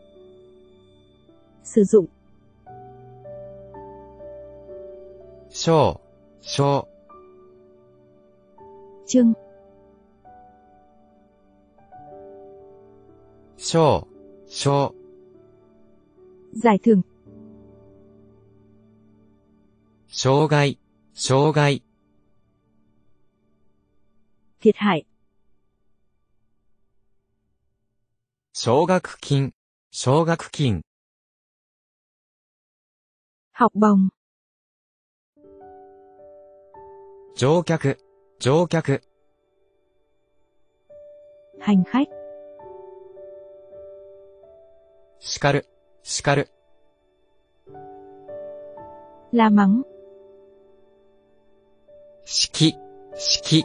sử dụng, 章、章、 chương, 章、章、 giải thưởng, 障害、 障害、 thiệt hại, 奨学金、奨学金、 học bổng, 乗客、乗客、 hành khách, 叱る、叱る、 la mắng, 式、式。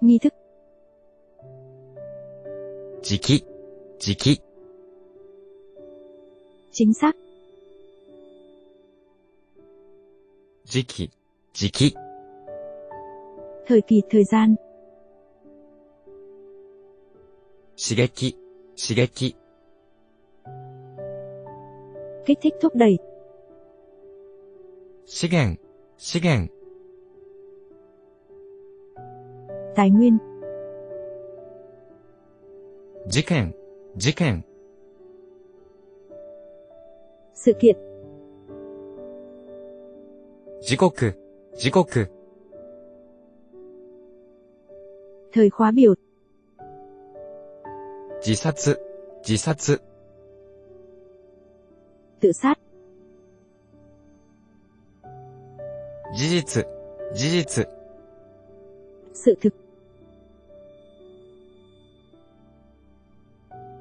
nghi thức. Chỉ. Chính xác. Chỉ. Thời kỳ thời gian. Shigeki, shigeki. Kích thích thúc đẩy. Shigen, 資源、 tài nguyên, 事件、事件、 sự kiện, 時刻、時刻、 thời khóa biểu, 自殺、自殺、 tự sát, 事実、事実、 sự thực,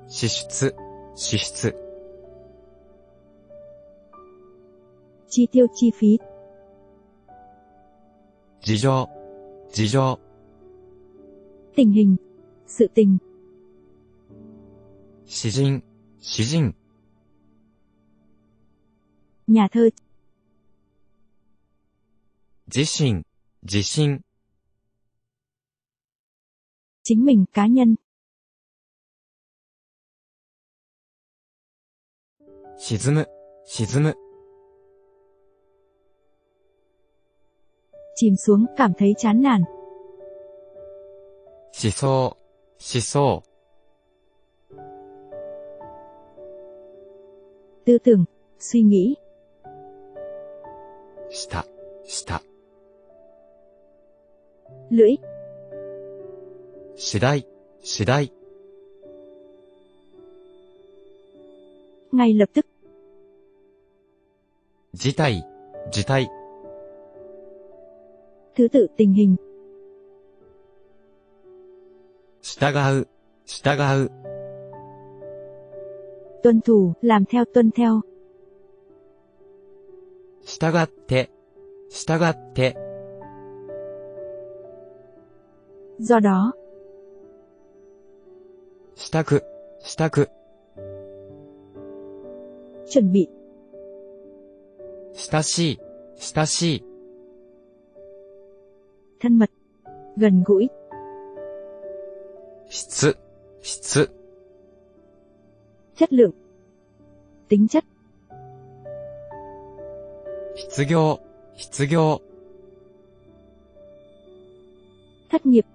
支出、支出、 chi tiêu chi phí, 事情、事情、 tình hình, sự tình, 詩人、詩人、 nhà thơ, 自身、自身、 chính mình, cá nhân, 沈む、沈む、 chìm xuống, cảm thấy chán nản, 思想、思想、 tư tưởng, suy nghĩ, した、した、 lưỡi. Shirai, shirai. Ngay lập tức. Jitai, jitai. Thứ tự tình hình. Stagau, stagau. Tuân thủ, làm theo tuân theo. Stagatte, stagatte. do đó, したく、したく、 chuẩn bị, 親しい、親しい、 thân mật, gần gũi, 質、質、 chất lượng, tính chất, 失業、失業、 thất nghiệp,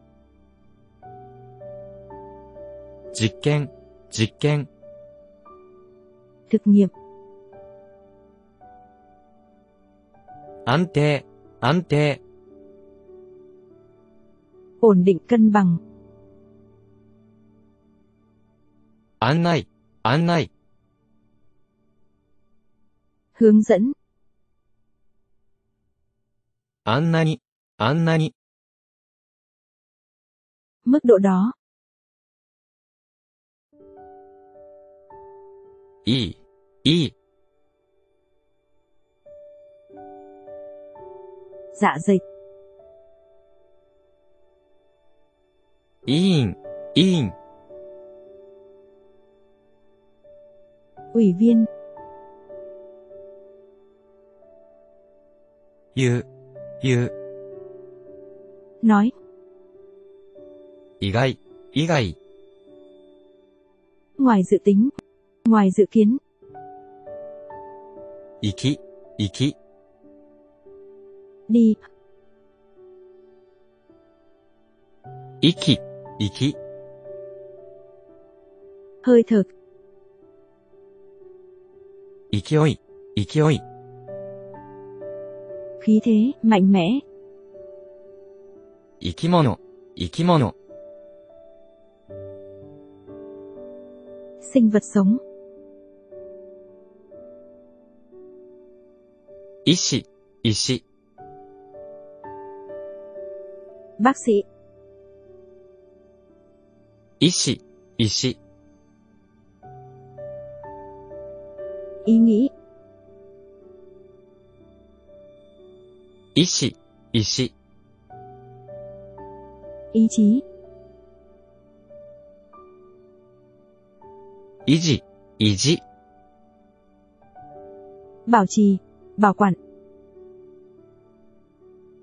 実験、実験、 thực nghiệm, 安定、安定、 ổn định cân bằng, 案内、案内、 hướng dẫn, あんなに、あんなに、 mức độ đó, いい、いい、 dạ dày, 委員、委員、 ủy viên, 言う、言う、 nói, 意外、意外、 ngoài dự tính, Ngoài dự kiến. Iki, iki. Đi. Iki, iki. Hơi thở. Ikioi, ikioi. Khí thế, mạnh mẽ. Ikimono, ikimono. Sinh vật sống. 医師、医師、 bác sĩ, 医師、医師、 ý nghĩ, 医師、医師、 ý chí, 維持、維持、 bảo trì, bảo quản,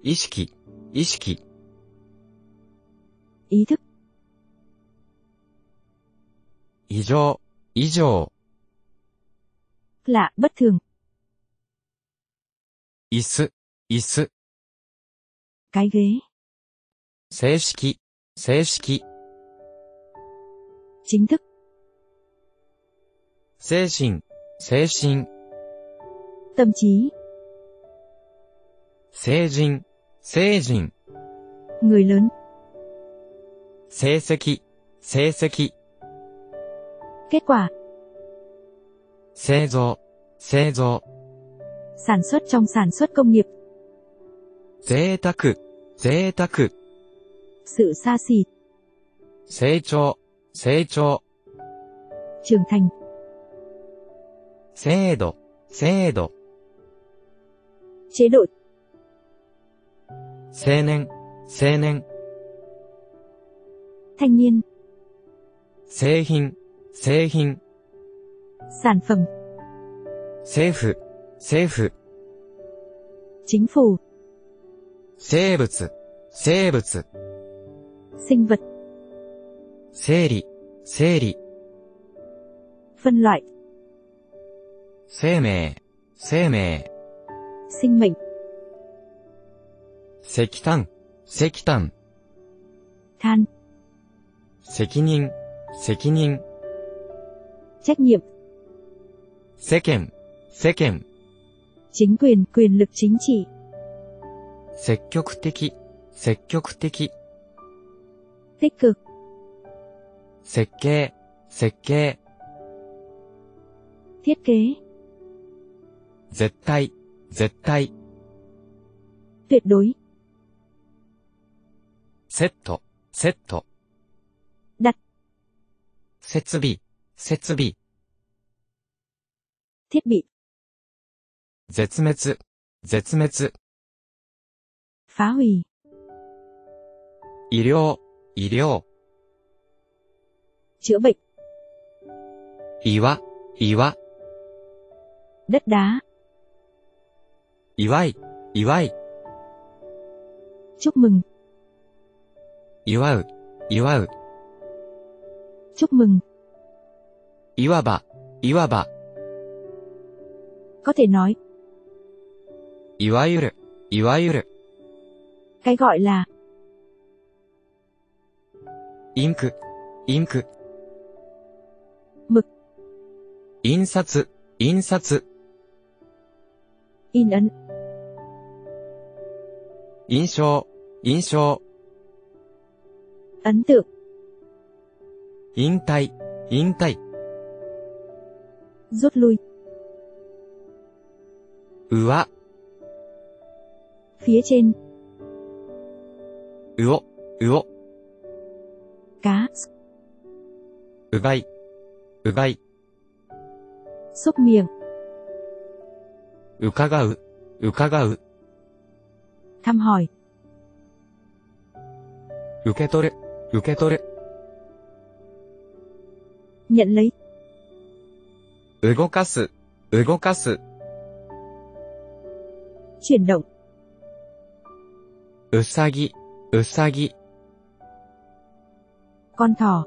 意識、意識、 ý thức, 異常、異常、 lạ, bất thường, 椅子、椅子、 cái ghế, 正式、正式、 chính thức, 精神、精神、 tâm trí, 成人、成人、 người lớn, 成績、成績、 kết quả, 製造、製造、 sản xuất trong sản xuất công nghiệp, 贅沢、贅沢、 sự xa xỉ, 成長、成長、 trưởng thành, 制度、制度、 chế độ, 青年、青年、 thanh niên, 製品、製品、 sản phẩm, 政府、政府、 chính phủ, 生物、生物、 sinh vật, 生理、生理、 phân loại, 生命、生命、 sinh mệnh, 石炭、石炭、 than, 責任、責任、 trách nhiệm, 世間、世間、 chính quyền, quyền lực chính trị, 積極的、積極的、 tích cực, 設計、設計、 thiết kế, 絶対、 絶対、tuyệt đối, セット、セット。đặt, 設備、設備、thiết bị, 絶滅、絶滅、phá hủy, 医療、医療、chữa bệnh, 岩、岩、đất đá, 祝い、祝い、 chúc mừng, 祝う、祝う、 chúc mừng, いわば、いわば、 có thể nói, いわゆる、いわゆる、 cái gọi là, インク、インク、 mực, 印刷、印刷、 in ấn, 印象、印象、 ấn tượng, 引退、引退、 rút lui, 上、 phía trên, 魚、魚、 cá, うがい、うがい、 xúc miệng, 伺う、伺う、 thăm hỏi, 受け取る、受け取る、 nhận lấy, 動かす、動かす、 chuyển động, うさぎ、うさぎ、 con thỏ,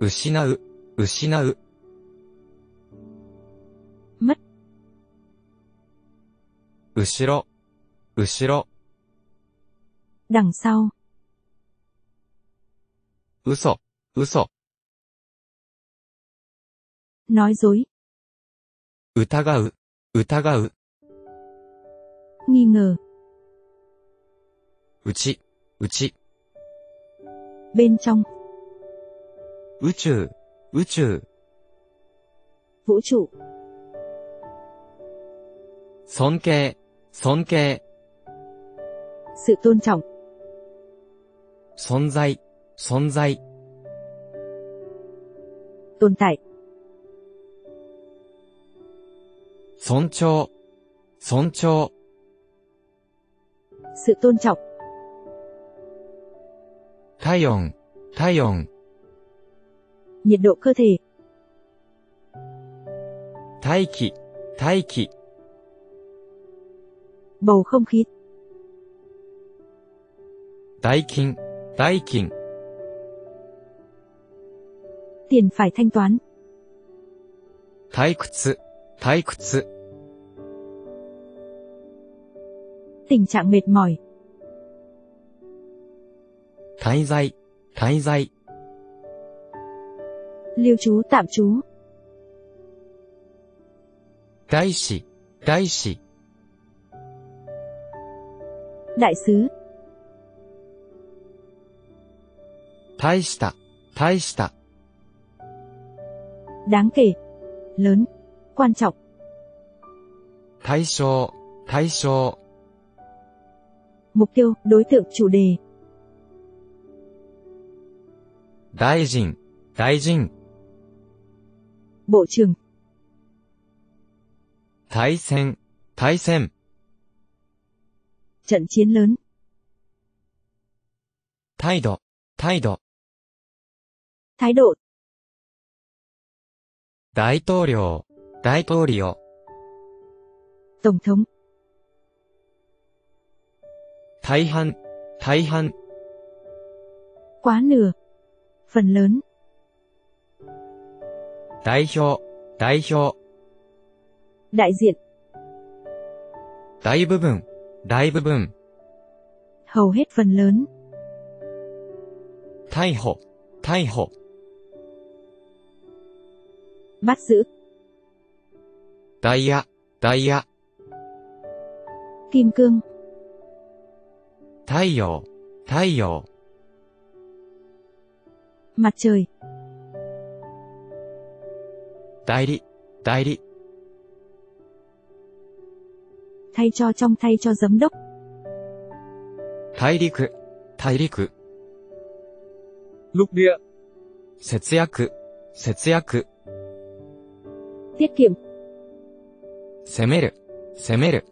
失う、失う、 mất, 後ろ、 後ろ、 đằng sau, 嘘、嘘、 nói dối, 疑う、疑う、 nghi ngờ, うち、うち、 bên trong, 宇宙、宇宙、 vũ trụ, 尊敬、尊敬、 sự tôn trọng, 存在、存在、 tồn tại, 尊重、尊重、 sự tôn trọng, 体温、体温、 nhiệt độ cơ thể, 大気、大気、 bầu không khí, Tái kinh, tái kinh. Tiền phải thanh toán. Thái kutsu, thái kutsu. Tình trạng mệt mỏi. Thái dạy, thái dạy. Lưu trú tạm trú. Đại sĩ, đại sĩ. Đại sứ, 大した、大した、 đáng kể, lớn, quan trọng, 対象、対象、 mục tiêu, đối tượng chủ đề, 大臣、大臣、 bộ trưởng, 対戦、対戦、 trận chiến lớn. 態度、態度、 Thái độ, 大統領、大統領、 tổng thống, 大半、大半、 quá nửa, phần lớn, 代表、代表、 đại diện, 大部分、大部分、 hầu hết phần lớn, 逮捕、逮捕、 bắt giữ, ダイヤ、ダイヤ、 kim cương, 太陽、太陽、 mặt trời, 代理、代理、 thay cho trong thay cho giám đốc, 大陸、大陸、 lục địa, 節約、節約、 tiết kiệm, 攻める、攻める、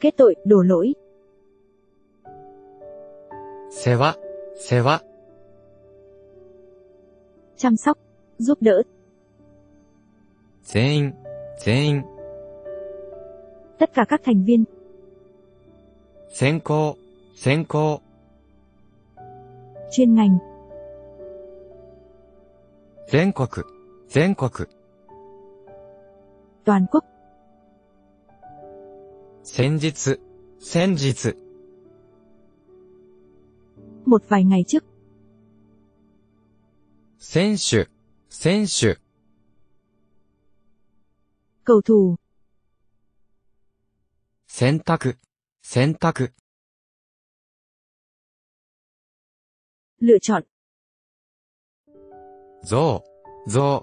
kết tội, đổ lỗi, 世話、世話、 chăm sóc, giúp đỡ, 全員、全員、 tất cả các thành viên, 先行、先行、 chuyên ngành, 全国、 全国、 toàn quốc, 先日、先日、 một vài ngày trước, 選手、選手、 cầu thủ, 選択、選択、 lựa chọn, 象、象、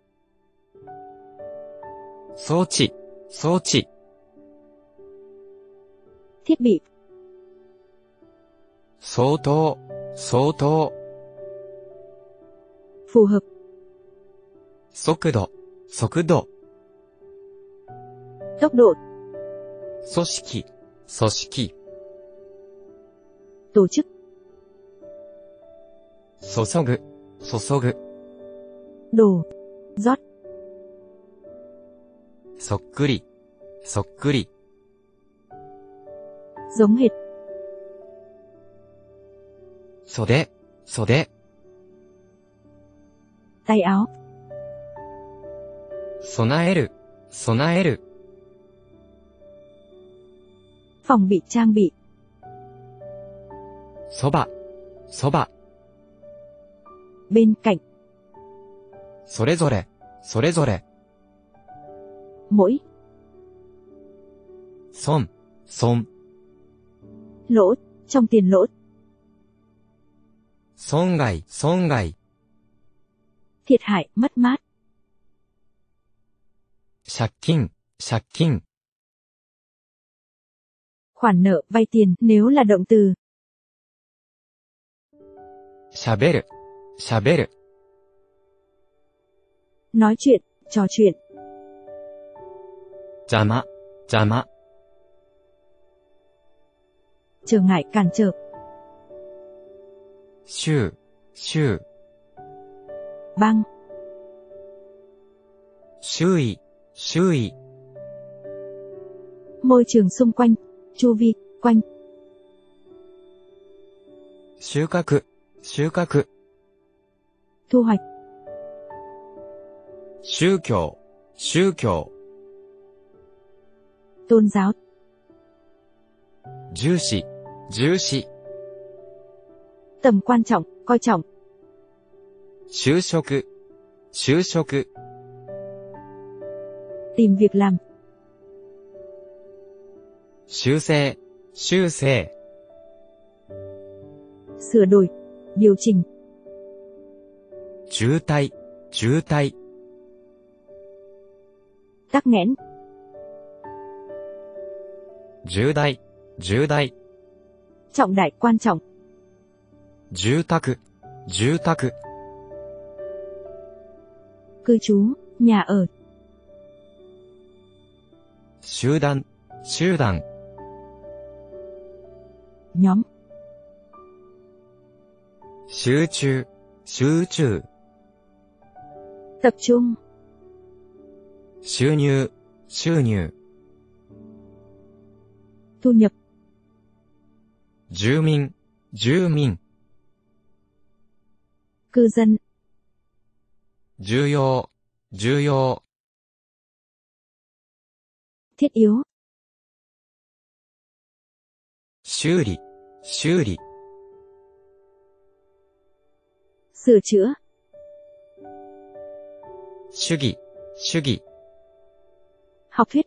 装置、装置、 thiết bị, 相当、相当、 phù hợp, 速度、速度、 tốc độ, 組織、組織、 tổ chức, 注ぐ、注ぐ、 đổ, rót, そっくり、そっくり、giống hệt, 袖、袖、tay áo, 備える、備える、phòng bị trang bị, そば、そば、bên cạnh, それぞれ、それぞれ、mỗi. Son, son. Lỗ, trong tiền lỗ. Son gai, son gai. Thiệt hại, mất mát. Sạc kinh. Khoản nợ, vay tiền, nếu là động từ. Shaberu, shaberu. Nói chuyện, trò chuyện. 邪魔、邪魔、 trở ngại, cản trở, 週、週、 băng, 周囲、周囲、 môi trường xung quanh, chu vi, quanh, 収穫、収穫、 thu hoạch, 宗教、宗教、 tôn giáo, 重視、重視、 tầm quan trọng, coi trọng, 就職、就職、 tìm việc làm, 修正、 修正、 sửa đổi, điều chỉnh, 渋滞、渋滞、 tắc nghẽn, 重大、重大、 trọng đại quan trọng, 住宅、住宅、 cư trú, nhà ở, 集団、集団、 nhóm, 集中、集中、 tập trung, 収入、収入、 thu nhập, 住民、住民、 cư dân, 重要、重要、 thiết yếu, 修理、修理、 sửa chữa, 主義、主義、 học thuyết,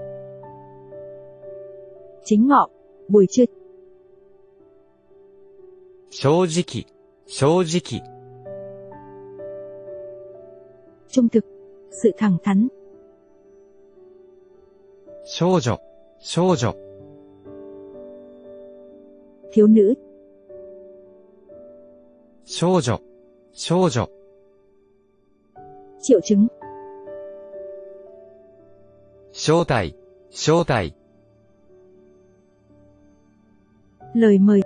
chính ngọ, buổi trưa, 正直、正直、 trung thực, sự thẳng thắn, 少女、少女、 thiếu nữ, 少女、少女、 triệu chứng, 招待、招待、 lời mời,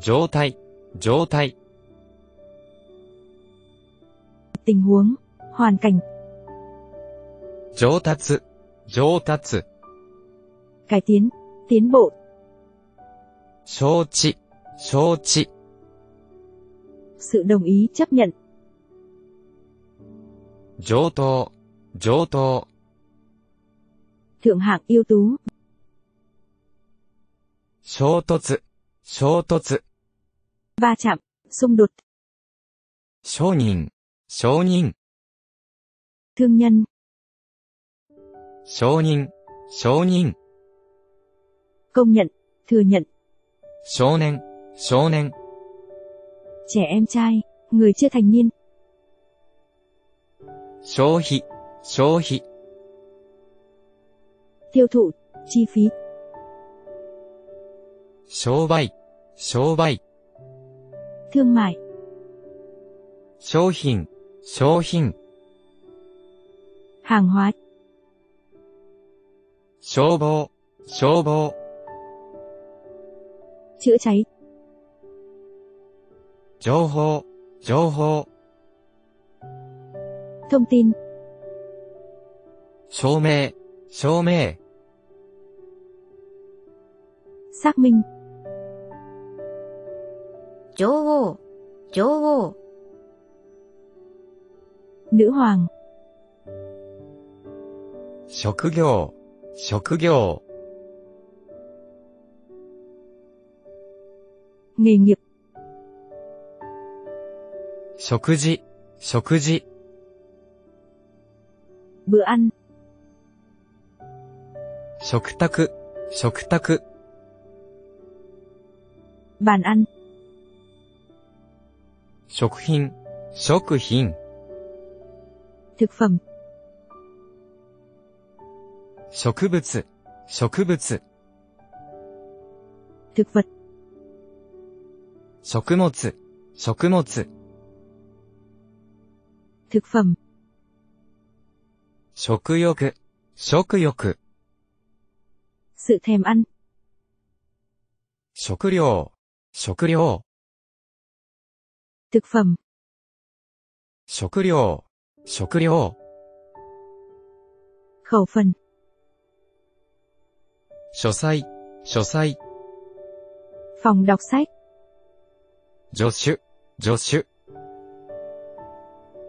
状態、状態、 tình huống, hoàn cảnh, 上達、上達、 cải tiến, tiến bộ, 承知、承知、 sự đồng ý chấp nhận, 上等、上等、 thượng hạng ưu tú, 衝突、衝突、 va chạm, xung đột, 承認、承認、 thương nhân, 承認、承認、 công nhận, thừa nhận, 少年、少年、 trẻ em trai, người chưa thành niên, 消費、消費、 tiêu thụ, chi phí, 商売、商売、 thương mại, 商品、商品、 hàng hóa, 消防、消防、 chữa cháy, 情報、情報、 thông tin, 証明、証明、 xác minh, 女王、女王、 nữ hoàng, 職業、職業、 nghề nghiệp, 食事、食事、 bữa ăn, 食卓、食卓、 bàn ăn, 食品。食品。食品植物。植物。植物食物。食物。食品食欲。食欲。食欲食料。食料。thực phẩm, 食料、食料、 khẩu phần, 書斎、書斎、 Phòng đọc sách, 助手、助手、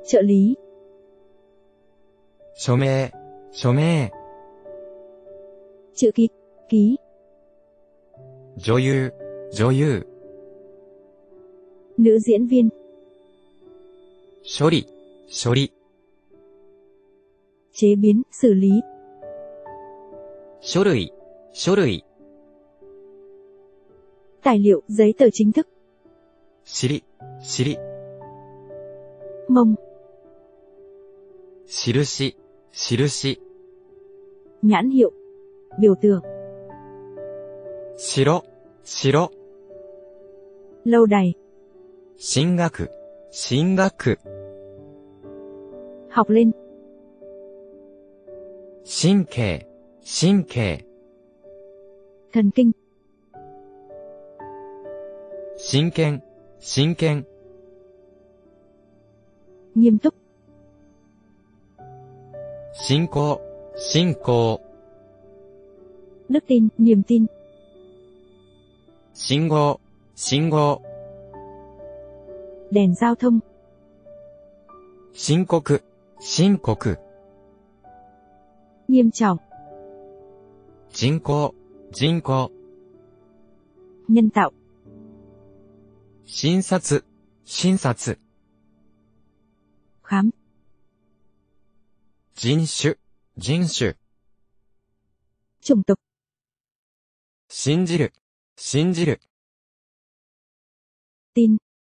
trợ lý, 署名、署名、 chữ ký, ký, 女優、女優、 nữ diễn viên. Shori, shori. Chế biến, xử lý. Shorui, shorui. Tài liệu, giấy tờ chính thức. Shiri, shiri. Mông. Shirushi, shirushi. Nhãn hiệu, biểu tượng. Shiro, shiro. Lâu đài, 進学、進学、 học lên, 神経、神経、 thần kinh, 真剣、真剣、 nghiêm túc, 信仰、信仰、 đức tin, niềm tin, 信号、信号、 đèn giao thông, 申告、申告、 nghiêm trọng, 人口、人口、 nhân tạo, 診察、診察、 khám, 人種、人種、 chủng tộc, 信じる、信じる、 tin,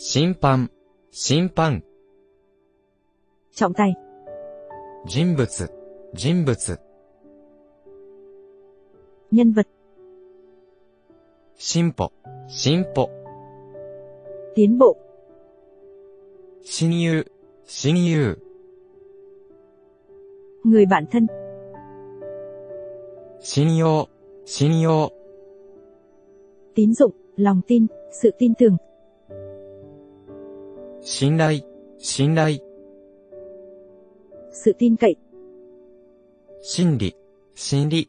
審判、審判、 trọng tài, 人物、人物、 nhân vật, 進歩、進歩、 tiến bộ, 親友、親友、 người bạn thân, 信用、信用、 tín dụng, lòng tin, sự tin tưởng, 信頼、信頼、sự tin cậy, 心理、心理、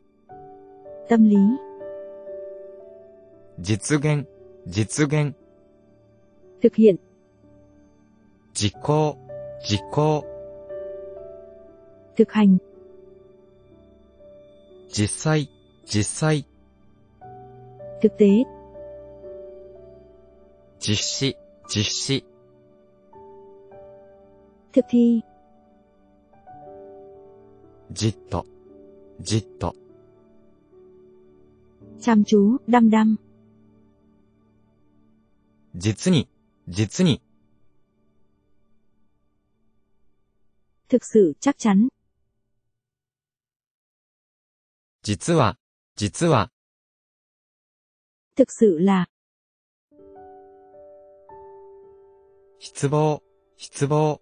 tâm lý, 実現、実現、thực hiện, 実行、実行、thực hành, 実際、実際、thực tế, 実施、実施、thực thi, じっと、じっと、chăm chú, đăm đăm, 実に、実に、thực sự chắc chắn, 実は、実は、thực sự là, 失望、失望、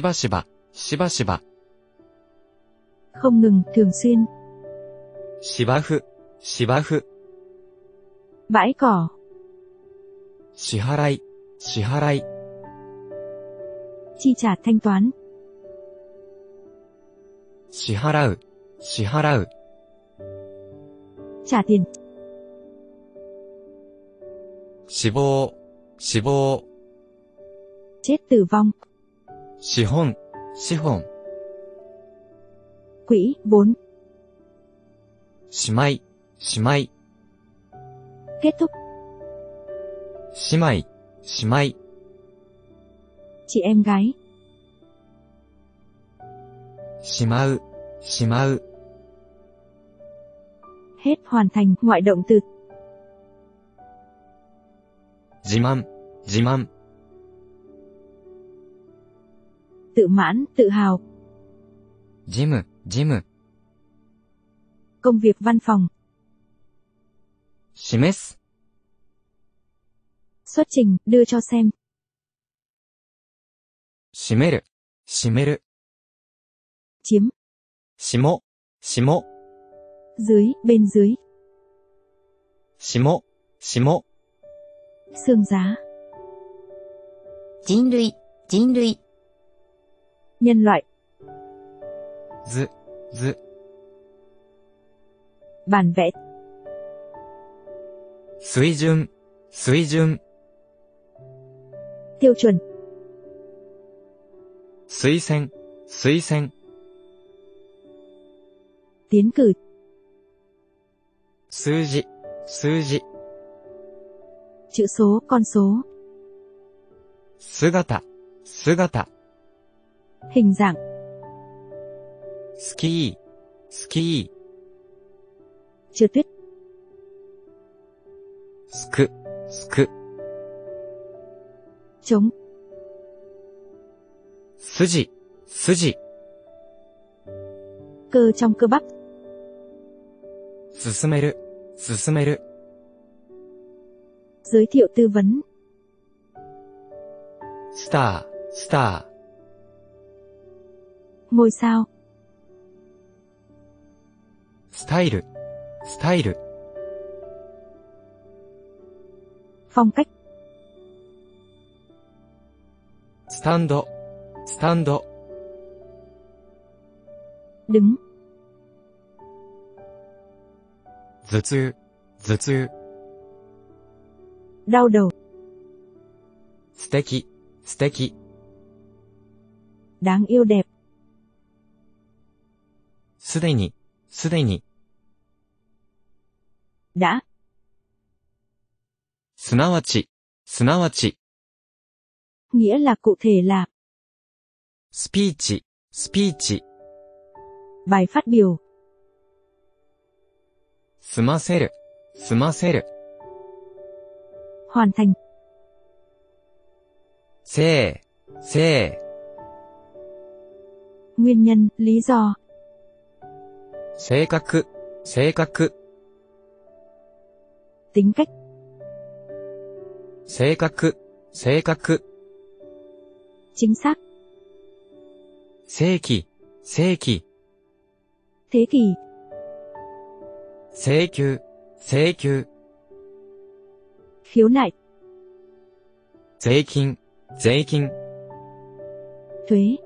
ばしば、しばしば、 không ngừng, thường xuyên, 芝生、芝生、 bãi cỏ, 支払い、支払い、 chi trả thanh toán, 支払う、支払う、 trả tiền, 死亡、死亡、 chết tử vong, 資本、資本、 quỹ, vốn, しまい、しまい、 kết thúc, 姉妹、しまい、 chị em gái, しまう、しまう、 hết hoàn thành, ngoại động từ, 自慢、自慢、 tự mãn, tự hào, ジム、ジム、 công việc văn phòng, 示す、 xuất trình, đưa cho xem, 閉める、閉める、 chiếm, 下、下、 dưới, bên dưới, 下、下、 xương giá, 人類、人類、 nhân loại. Dự, dự. Bản vẽ. Suy dương, suy dương. Tiêu chuẩn. Suy xanh, suy xanh. Tiến cử. Sư dị, sư dị. Chữ số, con số. Sugata, sugata hình dạng. Ski ski. Trượt tuyết. Sk sk. Chống suji suji. Cơ trong cơ bắp. 進める、進める。giới thiệu tư vấn. Star, star ngôi sao, ー、スタイル、スタイル、 phong cách, スタンド、スタンド、 đứng, 頭痛、頭痛、 đau đầu, 素敵、素敵、 đáng yêu đẹp, すでに、すでに。đã, すなわち、すなわち、nghĩa là cụ thể là speech, speech bài phát biểu, 済ませる、済ませる、hoàn thành, せい、せい、nguyên nhân, lý do, 性格、性格。性格、性格。正確。正確。正規、正規。正規。請求、請求。表内。税金、税金。税。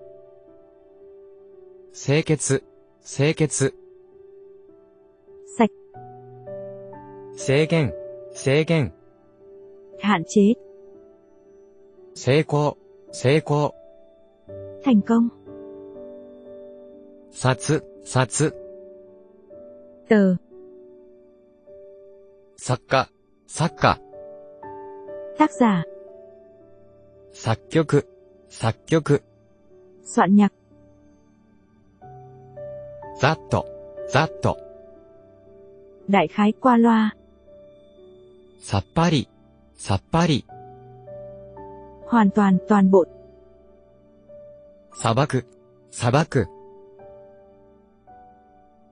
清潔、清潔。制限、制限、 hạn chế, 成功、成功、 thành công, 札、札、 tờ, 作家、作家、 tác giả, 作曲、作曲、 soạn nhạc, ざっと、ざっと、 đại khái qua loa, さっぱり、さっぱり。完全、全部。砂漠、砂漠。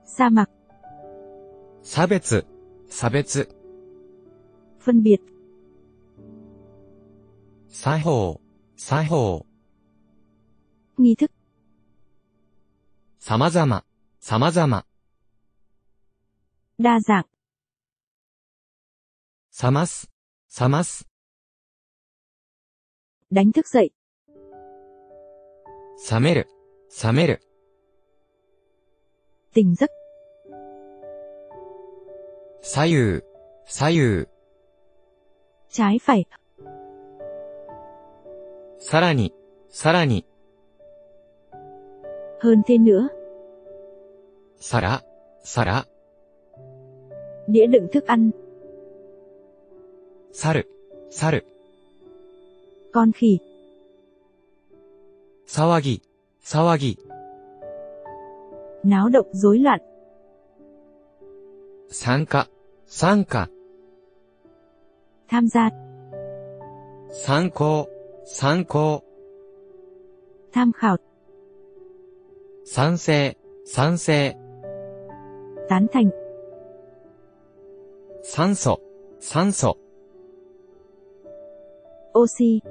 砂漠。差別、差別。分別。裁縫、裁縫。まて。ま々、ま々。大丈夫。冷ます、冷ます、 đánh thức dậy, 冷める、冷める、 tỉnh giấc, 左右、左右、 trái phải, さらに、さらに、 hơn thế nữa, 皿、皿、 Đĩa đựng thức ăn, 猿、猿、 con khỉ, 騒ぎ、騒ぎ、 náo động rối loạn, 参加、参加、 tham gia, 参考、参考、 tham khảo, 賛成、賛成、 tán thành, 酸素、酸素、 oxy,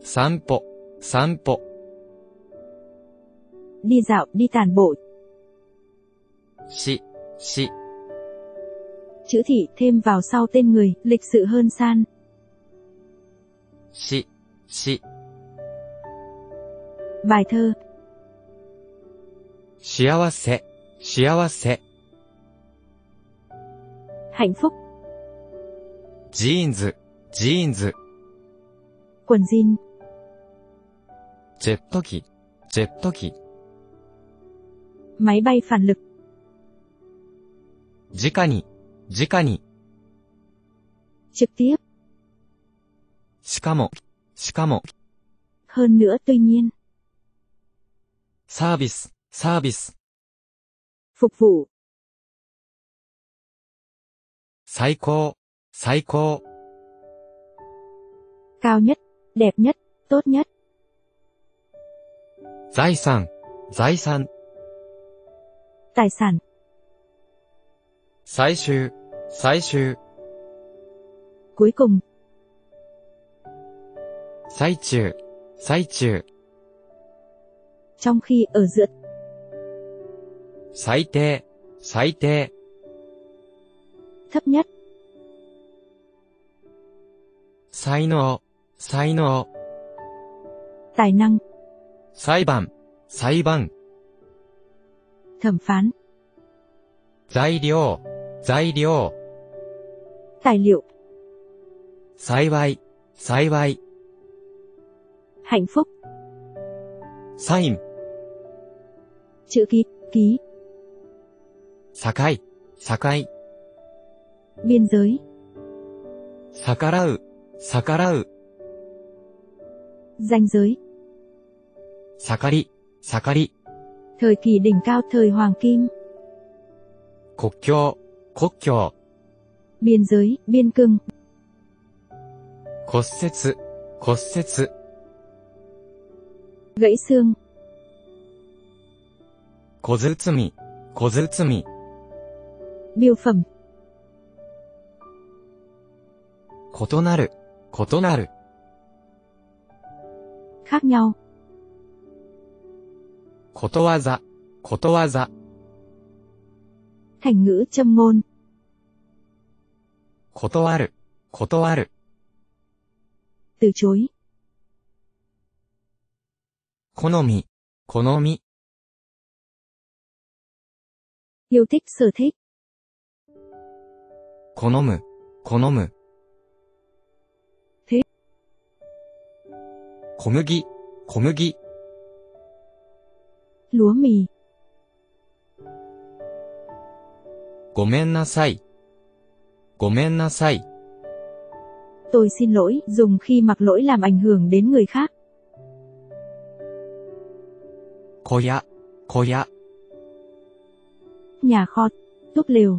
散歩、散歩、 đi dạo, đi tàn bộ, し、し、 chữ thị thêm vào sau tên người, lịch sự hơn san, し、し、 bài thơ, 幸せ、幸せ、 hạnh phúc, ジーンズ、ジーンズ、 quần jean, ジェット機、ジェット機、 máy bay phản lực, 直に、直に、 trực tiếp, しかも、しかも、 hơn nữa tuy nhiên, サービス、サービス、 phục vụ, 最高、 最高、 cao nhất, đẹp nhất, tốt nhất, 財産、財産、 tài sản, 最終、最終、 cuối cùng, 最中、最中、 trong khi ở giữa, 最低、最低、 thấp nhất, 才能、才能、 tài năng, 裁判、裁判、 thẩm phán, 材料、材料、 tài liệu, 幸い、幸い、 hạnh phúc, サイン、 chữ ký, ký, 境、境、 biên giới, 逆らう、 逆らう、ranh giới, 盛り、盛り、thời kỳ đỉnh cao thời hoàng kim, 国境、国境、biên giới, biên cương, 骨折、骨折、gãy xương, 小包み、小包み、biêu phẩm, 異なる、異なる、khác nhau, ことわざ、ことわざ、thành ngữ châm ngôn, 断る、断る、từ chối, 好み、好み、yêu thích sở thích, 好む、好む。小麦、小麦、 lúa mì, ごめんなさい。ごめんなさい。 tôi xin lỗi, dùng khi mặc lỗi làm ảnh hưởng đến người khác, 小屋、小屋、 nhà kho, thuốc liều,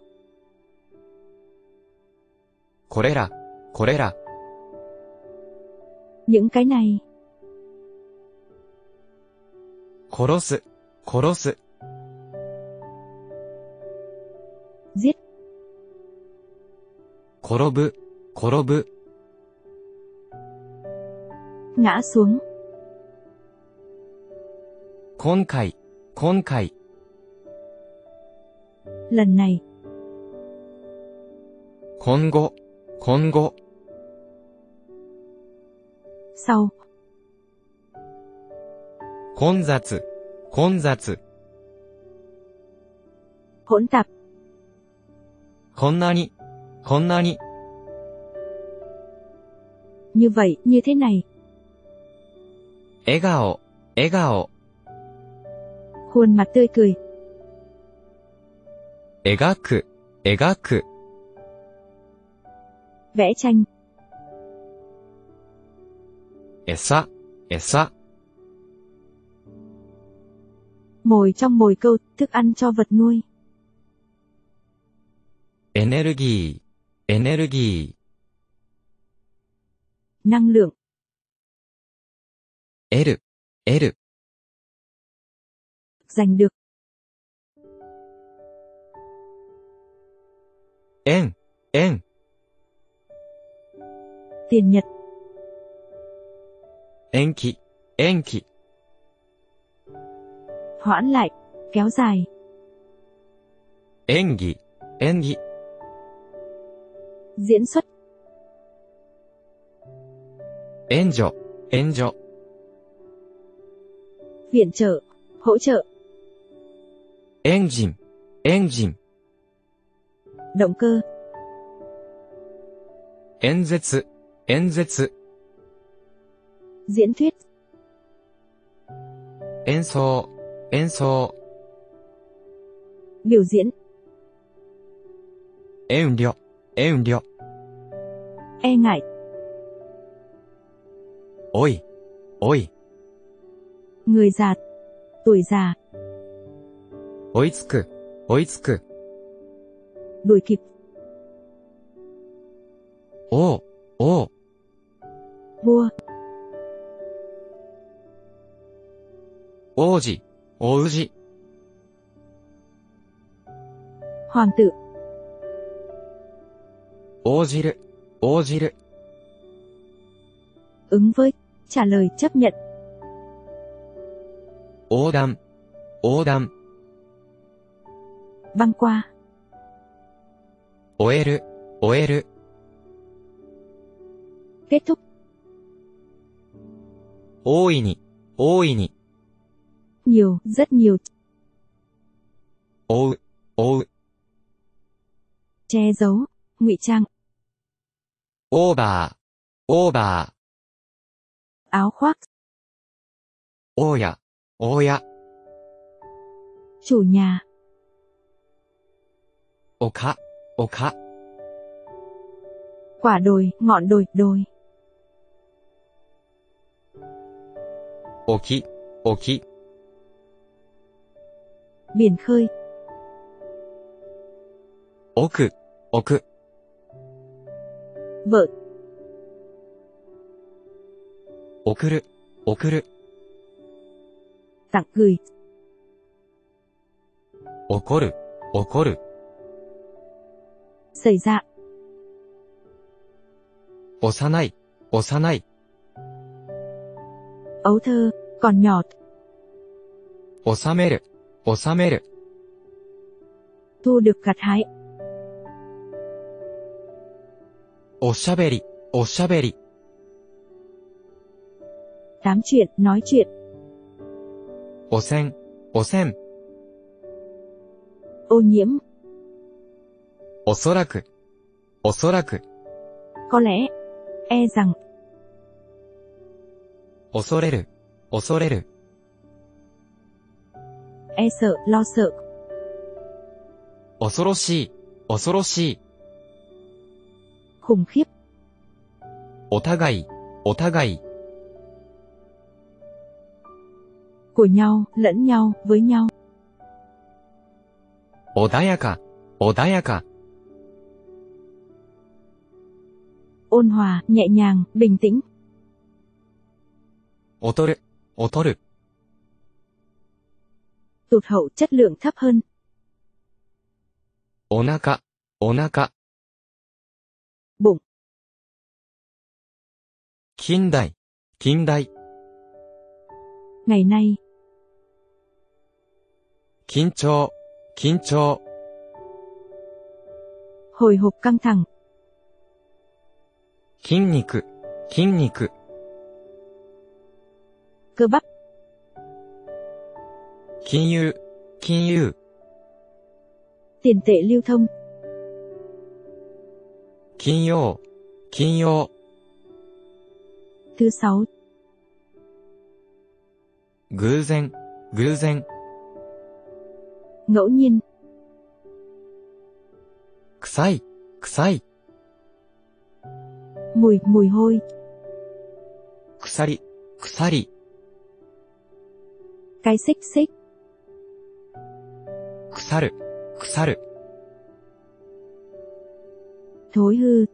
これら、これら、 những cái này, 殺す、殺す。ぜ転ぶ、転ぶ。ngã xuống。今回、今回。lần này。今後、今後。sau。混雑、混雑、hỗn tạp, こんなに、こんなに、như vậy, như thế này, 笑顔、笑顔、Khuôn mặt tươi cười. 描く、描く、Vẽ tranh. 餌、餌、Mồi trong mồi câu, thức ăn cho vật nuôi. エネルギー、エネルギ Năng lượng. ー、得る、得る、 Giành được. 円、円、 Tiền nhật. 延期、延期、 Hoãn lại. Kéo dài. 演技、演技、 Diễn xuất. 援助、援助、 Viện trợ. Hỗ trợ. エンジン、エンジン、 Động cơ. 演説、演説、 Diễn thuyết. 演奏、 演奏、 Biểu diễn. 遠慮、遠慮、 E ngại. おい、おい、 Người già. Tuổi già. 追いつく、追いつく、 Đuổi kịp. 王、王、 Vua. 王子、 王子、 Hoàng tử. 応じる、応じる、 Ứng với. Trả lời chấp nhận. 横断、横断、 Băng qua. 終える、終える、 Kết thúc. 大いに、大いに、 nhiều, rất nhiều. Ôi, ôi. Che giấu, ngụy trang. Over, over. Áo khoác. Oya, oya. Chủ nhà. Oka, oka. Quả đồi, ngọn đồi, đồi. 起起 biển khơi. Oku, oku. Vợ. Okuru, okuru. Tặng gửi. Okoru, okoru. Xảy ra. Osanai, osanai. Ấu thơ, còn nhỏ. Osameru, 収める、Thu được gặt hái. おしゃべり、おしゃべり、Tám chuyện. Nói chuyện. 汚染、汚染、Ô nhiễm. おそらく、おそらく、Có lẽ. E rằng. 恐れる、恐れる、E sợ. Lo sợ. 恐ろしい、恐ろしい、 Khủng khiếp. お互い、お互い、 Của nhau. Lẫn nhau. Với nhau. 穏やか、穏やか、 Ôn hòa. Nhẹ nhàng. Bình tĩnh. 劣る、劣る、 Tụt hậu. Chất lượng thấp hơn. お腹、お腹、 Bụng. 近代、近代、 Ngày nay. 緊張、緊張、 Hồi hộp căng thẳng. 筋肉、筋肉、 Cơ bắp. 金融、金融、 Tiền tệ lưu thông. 金曜、金曜、 Thứ sáu. 偶然、偶然、 ngẫu nhiên, 臭い、臭い、 mùi, mùi hôi, 鎖、鎖、 cái xích xích, くさる。くいう。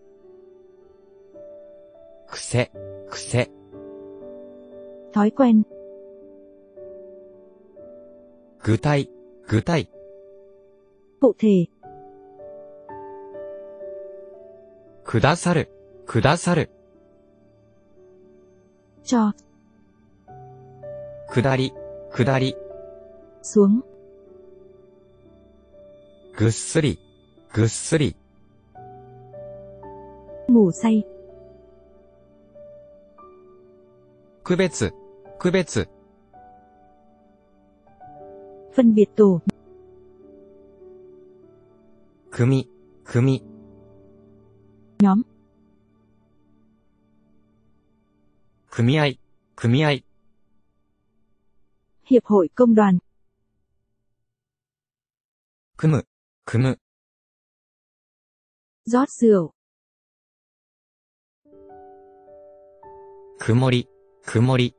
癖、癖。習慣。ぐたい体。具体。くださる、くださる。くだり。くだり。ぐっすり、ぐっすり、 ngủ say, 区別、区別、 phân biệt tổ, 組、組、 nhóm, 組合、組合、 hiệp hội công đoàn, 組む、 組む、 rót rượu, 曇り、曇り、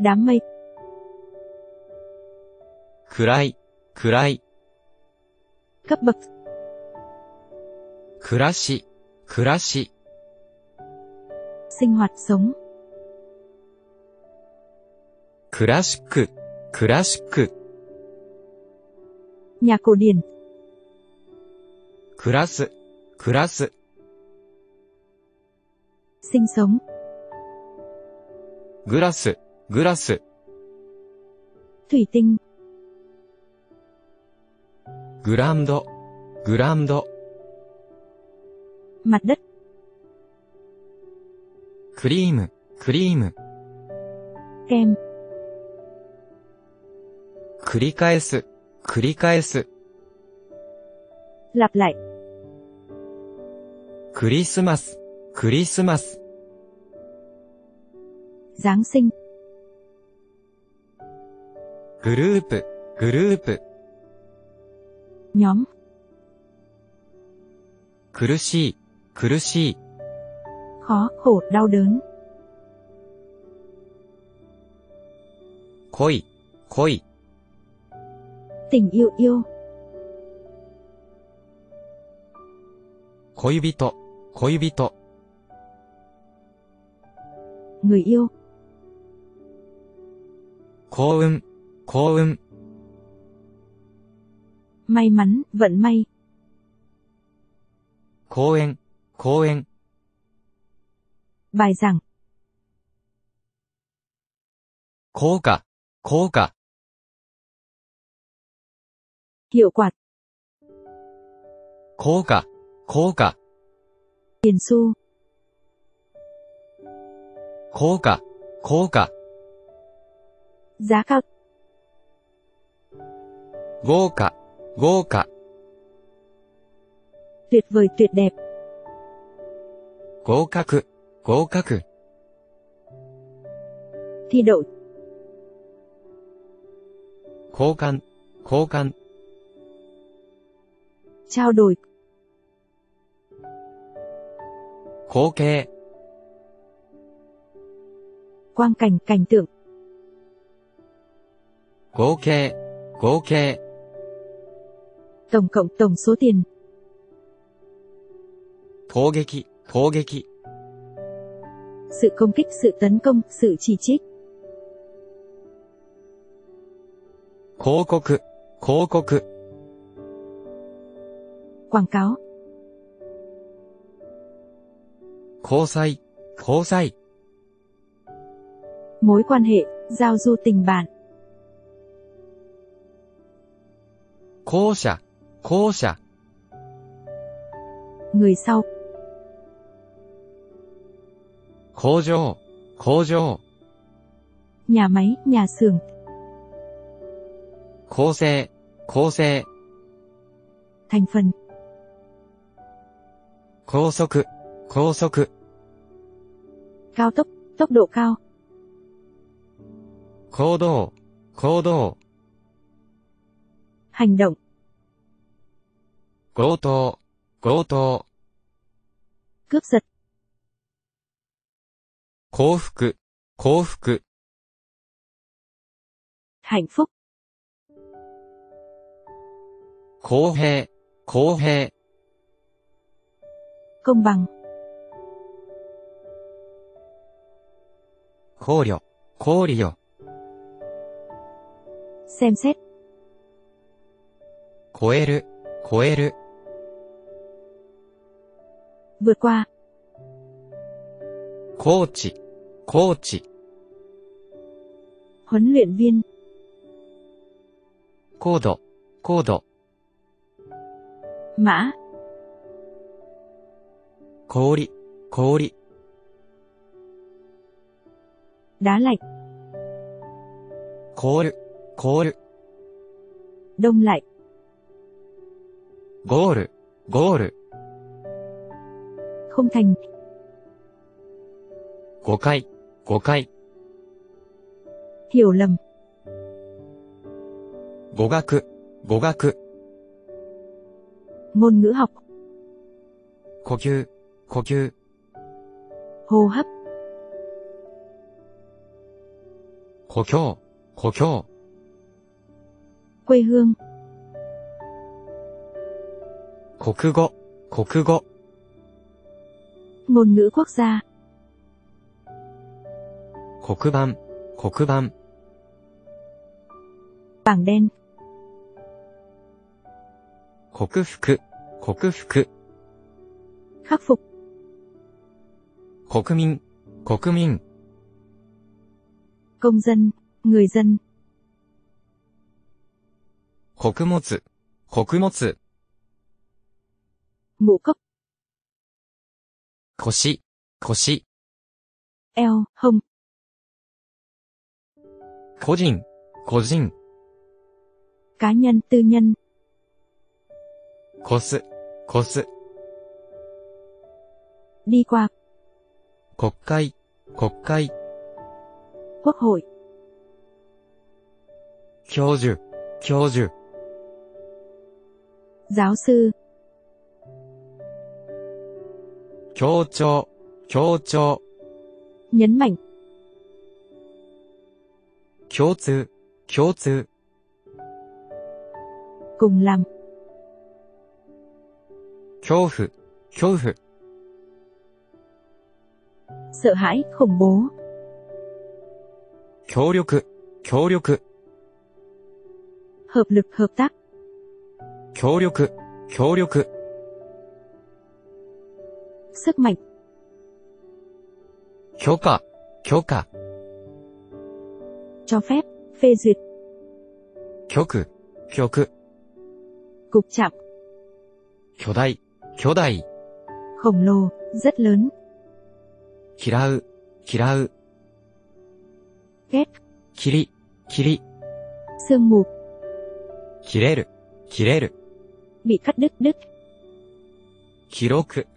đám mây, 暗い、暗い、 cấp bậc, 暮らし、暮らし、 sinh hoạt sống, クラシック、クラシック、 nhà cổ điển, クラス、クラス、 sinh sống, グラス、グラス、 thủy tinh, グランド、グランド、 mặt đất, クリーム、クリーム、 kem, 繰り返す、 繰り返す、lặp lại, クリスマス、クリスマス、Giáng sinh, グループ、グループ、nhóm, 苦しい、苦しい、khó, khổ, đau đớn, 恋、恋、tình yêu yêu, 恋人、恋人、 người yêu, 幸運、幸運、 may mắn, vận may, 公園、公園、 bài giảng, 効果、効果、 hiệu quả. Cố cả. Tiền xu. Cố cả. Giá cao. Gô cả. Tuyệt vời tuyệt đẹp. Cố các. Thi đậu. Cố căn trao đổi, 光景、 quang cảnh, cảnh tượng, 合計、合計、 tổng cộng tổng số tiền, 攻撃、攻撃、 sự công kích, sự tấn công, sự chỉ trích, 広告、広告、 quảng cáo. Khổ sai, khổ sai. Mối quan hệ, giao du tình bạn. Khổ xạ, khổ xạ. Người sau. Khổ dô, khổ dô. Nhà máy, nhà xưởng. Khổ xe, khổ xe. Thành phần, 高速、高速、 cao tốc, tốc độ cao, 行動、 行動、 hành động, 強盗、強盗、 cướp giật, 幸福、幸福、 hạnh phúc, 公平、公平、 công bằng. Khô liệu, khô liệu. Xem xét. Koeru, koeru. Vượt qua. Coach, coach. Huấn luyện viên. Code, code. Mã, 氷、氷、 đá lạnh, 凍る、凍る、 đông lạnh, ゴール、ゴール、 không thành, 誤解、誤解、 hiểu lầm, 語学、語学、 ngôn ngữ học, 呼吸、 呼吸、 hô hấp, 故郷、故郷、 quê hương, 国語、国語、 ngôn ngữ quốc gia, 黒板、黒板、 bảng đen, 克服、克服、 khắc phục, 国民、国民、 công dân, người dân, 穀物、穀物、 ngũ cốc, 腰、腰、 eo, hông, 個人、個人、 cá nhân, tư nhân, 越す、越す、 đi qua, 国会、国会、 quốc hội, 教授、教授、 giáo sư, 協調、協調、 nhấn mạnh, 共通、共通、 cùng làm, 恐怖、恐怖、 sợ hãi, khủng bố, 協力、協力、 hợp lực, hợp tác, 協力、協力、 sức mạnh, 許可、許可、 cho phép, phê duyệt, 局、局、 cục chạm, 巨大、巨大、 khổng lồ, rất lớn, 嫌う、嫌う。え切り、切り。すんむ。切れる、切れる。びかっ、る、る。記録、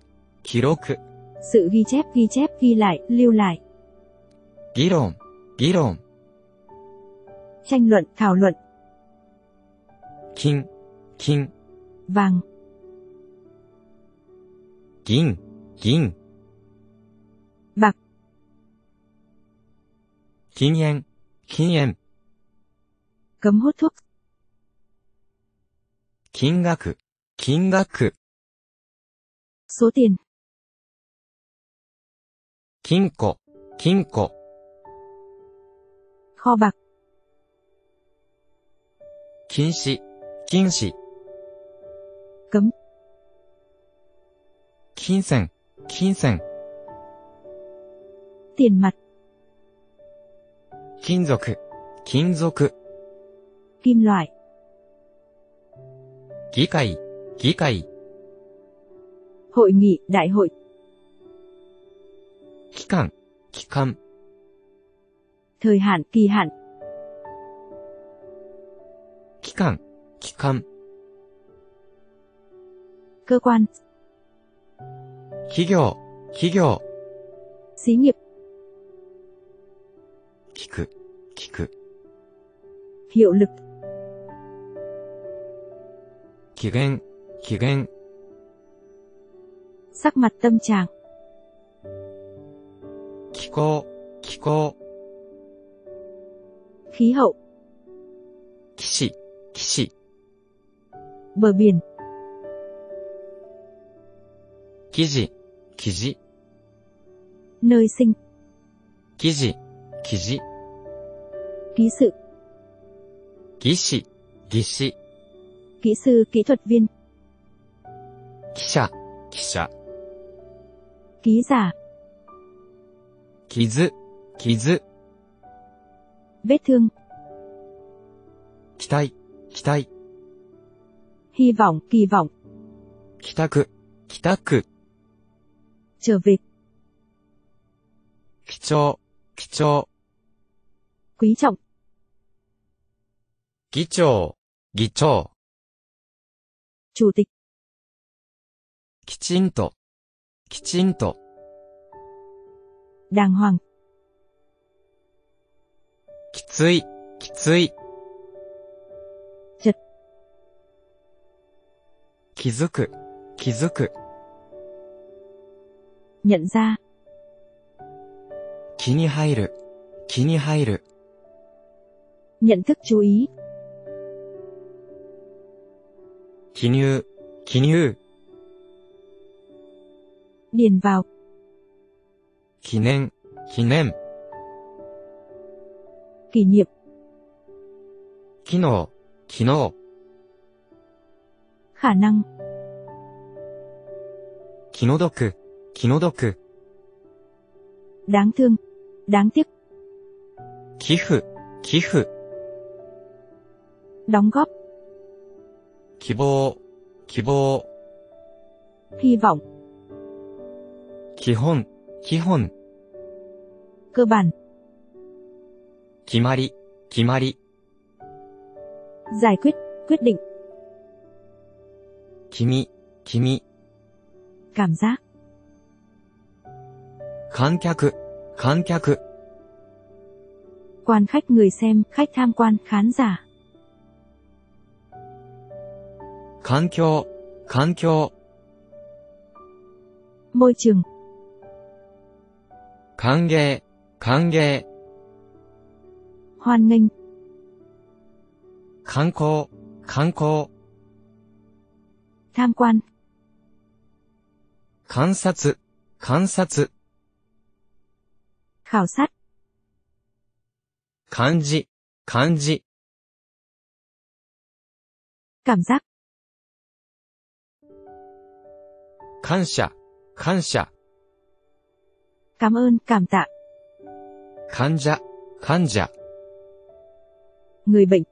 記録。すぃじぇ、ぃじぇ、ぃらい、りゅうらい。議論、議論。争論、討論。金、金。わん。銀、銀。bạc, 禁煙、禁煙、 cấm hút thuốc, 金額、金額、 số tiền, 金庫、金庫、 kho bạc, 禁止、禁止、 cấm, 金銭、金銭、 tiền mặt, 金属、金属、 kim loại, 議会、議会、 hội nghị, đại hội, 期間、期間、 thời hạn, kỳ hạn, 期間、期間、 cơ quan, 企業、企業、 xí nghiệp, hiệu lực. kỳ ghen kỳ ghen sắc mặt tâm trạng. khí hậu. khí sĩ bờ biển. kỳ dị nơi sinh. kỳ dị kỳ sự kỹ sĩ, kỹ sĩ. Kỹ sư, kỹ thuật viên. Ký giả, ký giả. Ký giả. Kizu, kizu. Vết thương. Kỳ tài, kỳ tài. Hy vọng, kỳ vọng. Kỳ tạc, kỳ tạc. Trở về. Kỳ trọng, kỳ trọng. Quý trọng. 議長、議長。主席。きちんと、きちんと。だん。きつい、きつい。気づく、気づく。nhận ra. 気に入る、気に入る。nhận thức chú. 記入、記入、 điền vào, 記念、記念、 kỷ niệm, 機能、機能、 khả năng, 気の毒、気の毒、 đáng thương, đáng tiếc, 寄付、寄付、 đóng góp, 希望、希望、 hy vọng, 基本、基本、 cơ bản, 決まり、決まり、 giải quyết, quyết định, 君、君、 cảm giác, 観客、観客、 quan khách người xem, khách tham quan, khán giả, 環境、環境。môi trường。歓迎、歓迎。欢迎。観光、観光。参观。観察、観察。考察。漢字、漢字。感覚。感謝、感謝、 cảm ơn, cảm tạ, 患者、患者、 người bệnh,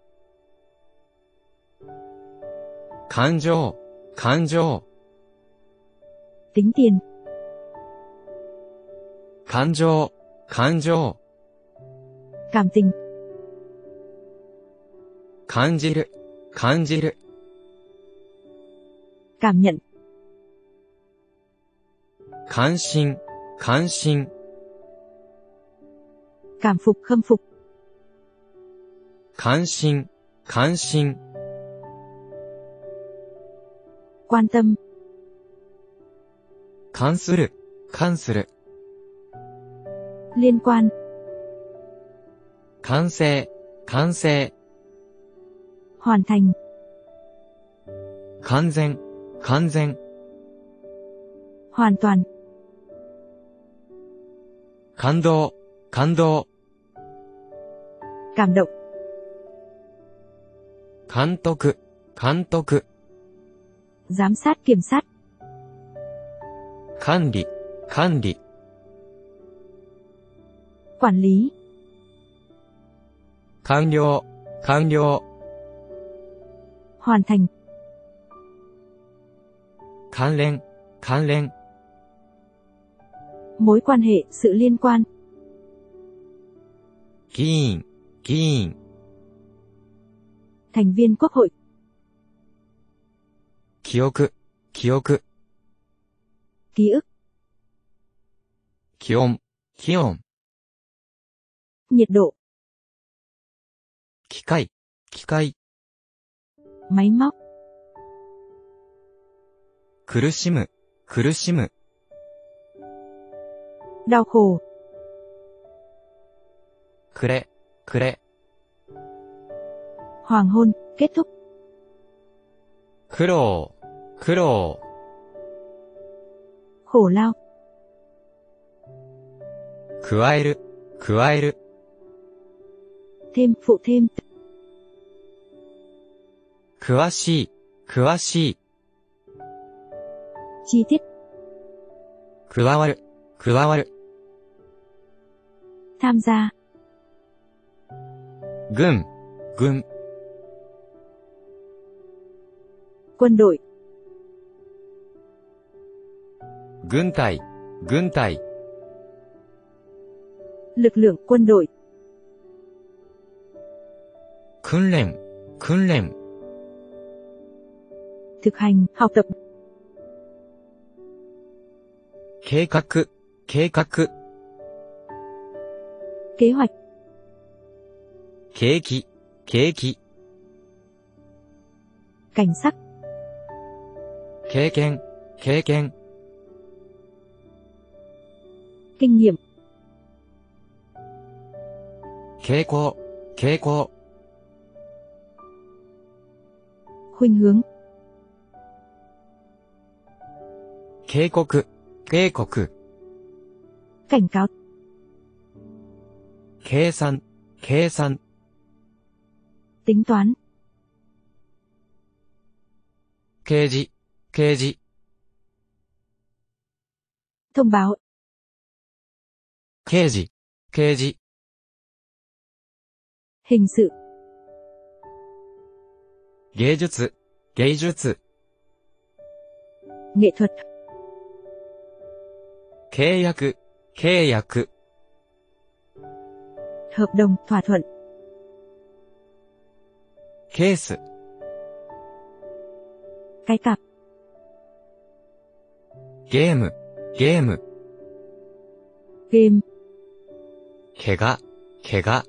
感情、感情、 tính tiền, 感情、感情、 cảm tình, 感じる、感じる、 cảm nhận, 関心、関心、 cảm phục, khâm phục, 関心、関心、 quan tâm, 関する、関する、 liên quan, 完成、完成、 hoàn thành, 完全、完全、 hoàn toàn, 感動、感動、 cảm động, 監督、監督、 giám sát, kiểm sát, 管理、管理、 quản lý, 完了、完了、 hoàn thành, 関連、関連、 mối quan hệ, sự liên quan, 議員、議員、 thành viên quốc hội, 記憶、記憶、 ký ức, 気温、気温、 nhiệt độ, 機械、 機械、 máy móc, 苦しむ、苦しむ、 đau khổ, くれ、くれ、 hoàng hôn, kết thúc, 苦労、苦労、 khổ lao, 加える、加える、 thêm, phụ thêm, 詳しい、詳しい、 chi tiết, 加わる、加わる、 tham gia. Gun, gun. Quân đội. Gun tài, gun tài. Lực lượng quân đội. Khun lệnh, khun lệnh. Thực hành, học tập. Kế hoạch, kế hoạch kế hoạch. Kế kỳ, kế kỳ. Cảnh sắc. kinh nghiệm, kế ken. Kinh nghiệm. Kế cô, kế cô. Khuynh hướng. Kế quốc, kế quốc. Cảnh cáo. 計算、計算、 tính toán, 掲示、掲示、 thông báo, 刑事、刑事、 hình sự, 芸術、芸術、 nghệ thuật, 契約、契約、 hợp đồng, thỏa thuận, ケース、 cái cặp, ゲーム、ゲーム、 game, 怪我、怪我、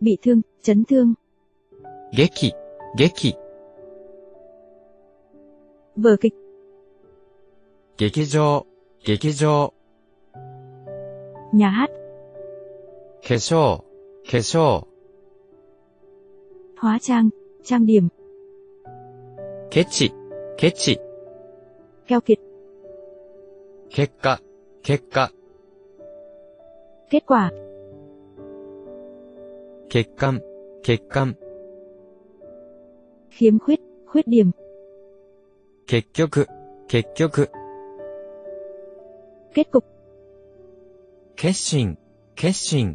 bị thương, chấn thương, 劇、劇、 vở kịch, 劇場、劇場、 nhà hát, 化粧、化粧、 hóa trang, trang điểm, ケチ、ケチ、 keo kiệt, 結果、結果、 kết quả, 欠陥、欠陥、 khiếm khuyết, khuyết điểm, 結局、結局、 kết cục, 決心、決心、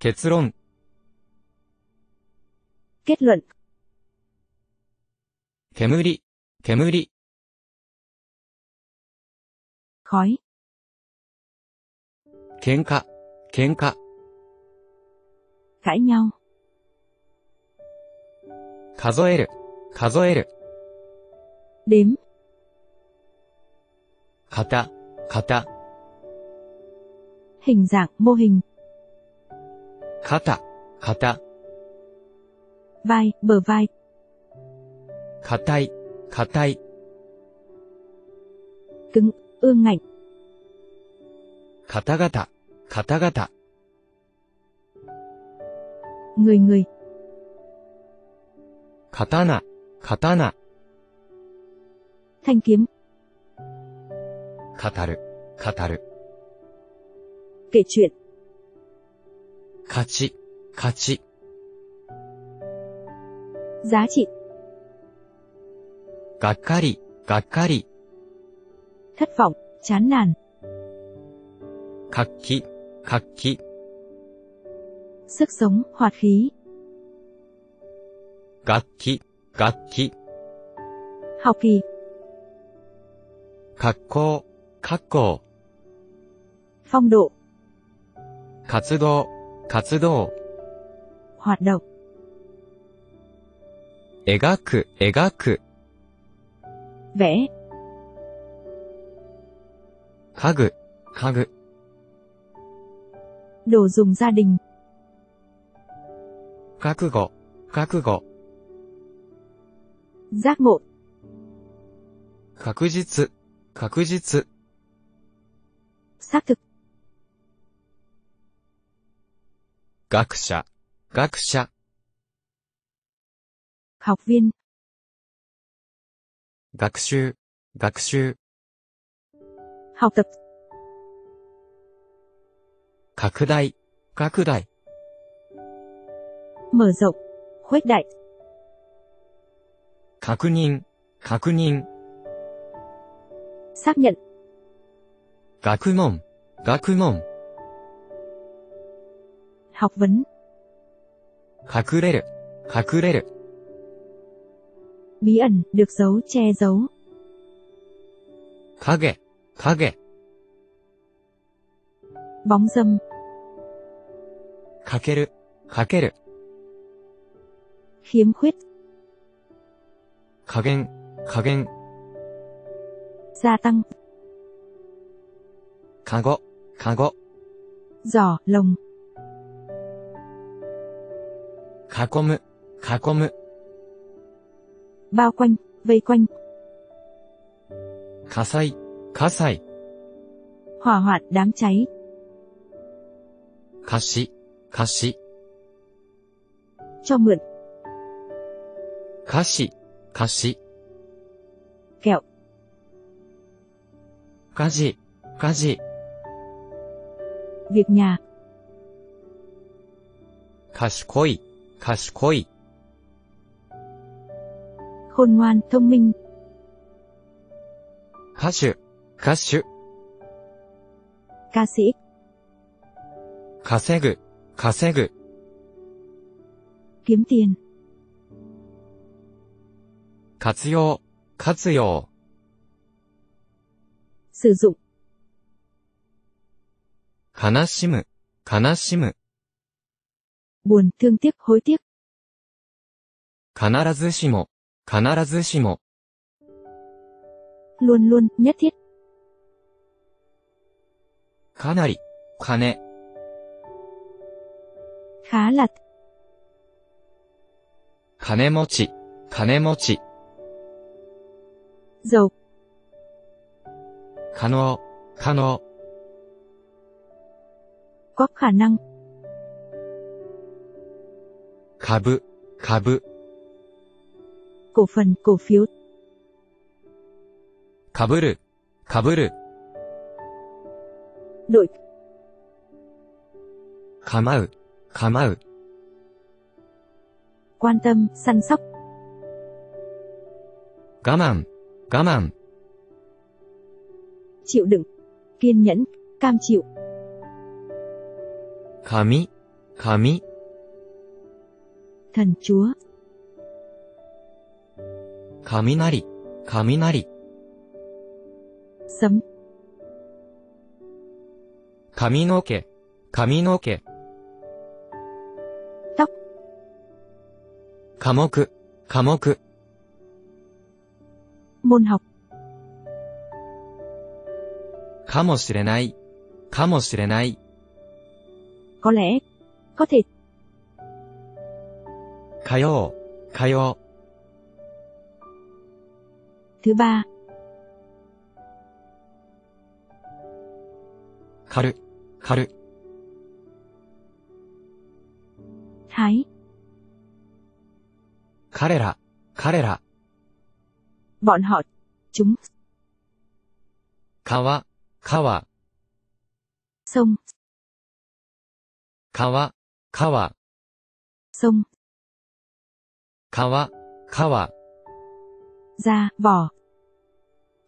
結論、 kết luận, 煙、煙、 khói, 喧嘩、喧嘩、 cãi nhau, 数える、数える、 đếm, 型、型、 hình dạng, mô hình, 肩、肩、 vai, bờ vai, 硬い、硬い、 cứng, ương ngạnh, 方々、方々、 người người, 刀、刀、 thanh kiếm, 語る、語る、 kể chuyện, 勝ち、勝ち、 giá trị, がっかり、がっかり、 thất vọng, chán nản, 活気、活気、 sức sống, hoạt khí, 楽器、楽器。 học kỳ, 格好、格好。 phong độ, 活動、 活動。hoạt động, 描く、描く。vẽ, 家具、家具。đồ dùng gia đình, 覚悟、覚悟。giác ngộ, 確実、確実。xác thực, 学者、学者。学院。学習、学習。学習。拡大、拡大。mở rộng, 確認、確認。xác 学問、学問。học vấn, 隠れる、隠れる。 bí ẩn, được giấu, che giấu, 影、影。 bóng dâm, かける、かける。 khiếm khuyết, 加減、加減。 gia tăng, かご、かご。 giỏ, lồng, 囲む、囲む。 bao quanh, vây quanh, 火災、火災。 hỏa hoạn, đám cháy, 貸し、貸し。 cho mượn, 貸し、貸し。 kẹo, 家事、家事。 việc nhà, 賢い、 賢い。 khôn ngoan, thông minh, 歌手、歌手。 ca sĩ, 稼ぐ、稼ぐ。 kiếm tiền, 活用、活用。 sử dụng, 悲しむ、悲しむ。 buồn, thương tiếc, hối tiếc, 必ずしも、必ずしも。 luôn luôn, nhất thiết, かなり、金。 khá là, 金持ち、金持ち。 giàu, 可能、可能。 có khả năng, 株、株。 cổ phần, cổ phiếu, かぶる、かぶる。 đội, 構う、構う。 quan tâm, săn sóc, 我慢、我慢。 chịu đựng, kiên nhẫn, cam chịu, 神、神。 thần chúa, 雷、雷。 sấm, 髪の毛、髪の毛。 tóc, 科目、科目。 môn học, かもしれない、かもしれない。 có lẽ, có thể, 火曜、火曜。 thứ ba, 狩る、狩る。 thái, 彼ら、彼ら。 bọn họ, chúng, 川、川、 sông, 川、川、 sông, 川、川、 da, vỏ,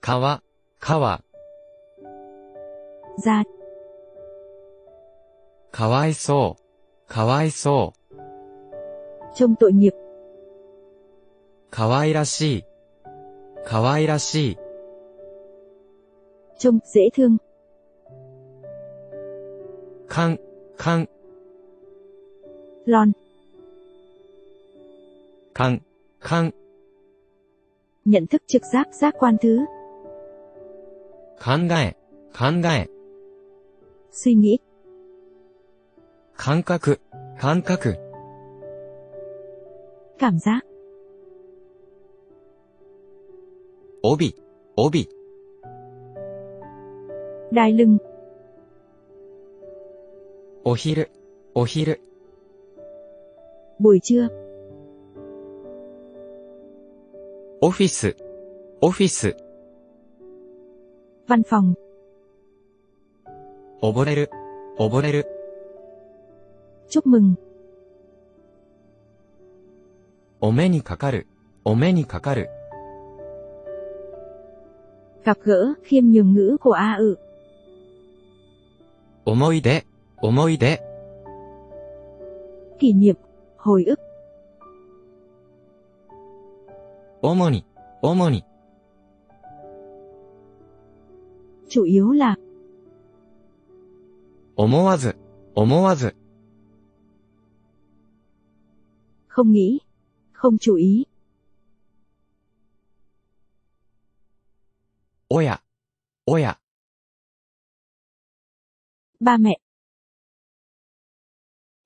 川、川。 da, かわいそう、かわいそう。 trông tội nghiệp, かわいらしい。かわいらしい。 trông dễ thương, かん、かん、 lon, khăng, khăng. Nhận thức trực giác giác quan thứ. Khán gai, khán gai. Suy nghĩ. Khán các, khán các. Cảm giác. Obi, obi. Đai lưng. Ohir, ohir. Buổi trưa. オフィス、オフィス、 văn phòng, 溺れる、溺れる、 chúc mừng, お目にかかる、お目にかかる、 gặp gỡ, khiêm nhường ngữ của A ự, 思い出、思い出、 kỷ niệm, hồi ức, 主に、主に、 chủ yếu là, 思わず、思わず、 không nghĩ, không chú ý, 親、親、 ba mẹ,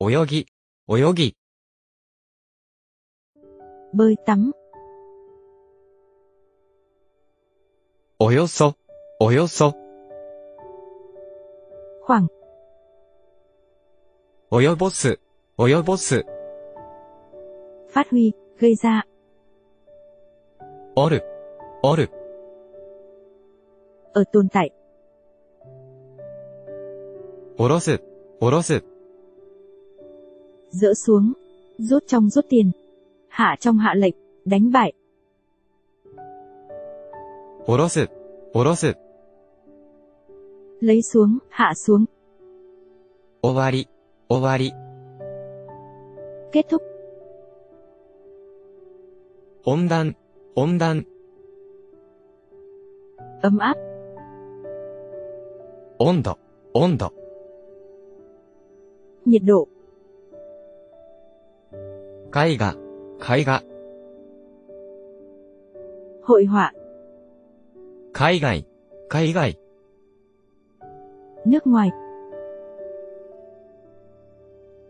泳ぎ、泳ぎ、 bơi tắm, およそ、およそ、 khoảng, 及ぼす、及ぼす、 phát huy, gây ra, おる、おる、 ở tồn tại, おろす、おろす、 dỡ xuống, rút trong rút tiền, hạ trong hạ lệch, đánh bại, おろす、おろす、 lấy xuống, hạ xuống, 終わり、終わり、 kết thúc, 温暖、温暖、 ấm áp, 温度、温度、 nhiệt độ, 絵画、絵画、 hội họa, 海外、海外、 nước ngoài,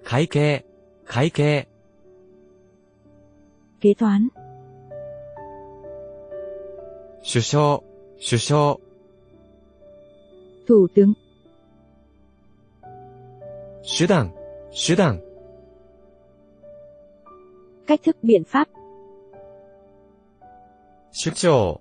会計、会計、 kế toán, 首相、首相、 thủ tướng, 手段、手段、 cách thức biện pháp, 首長、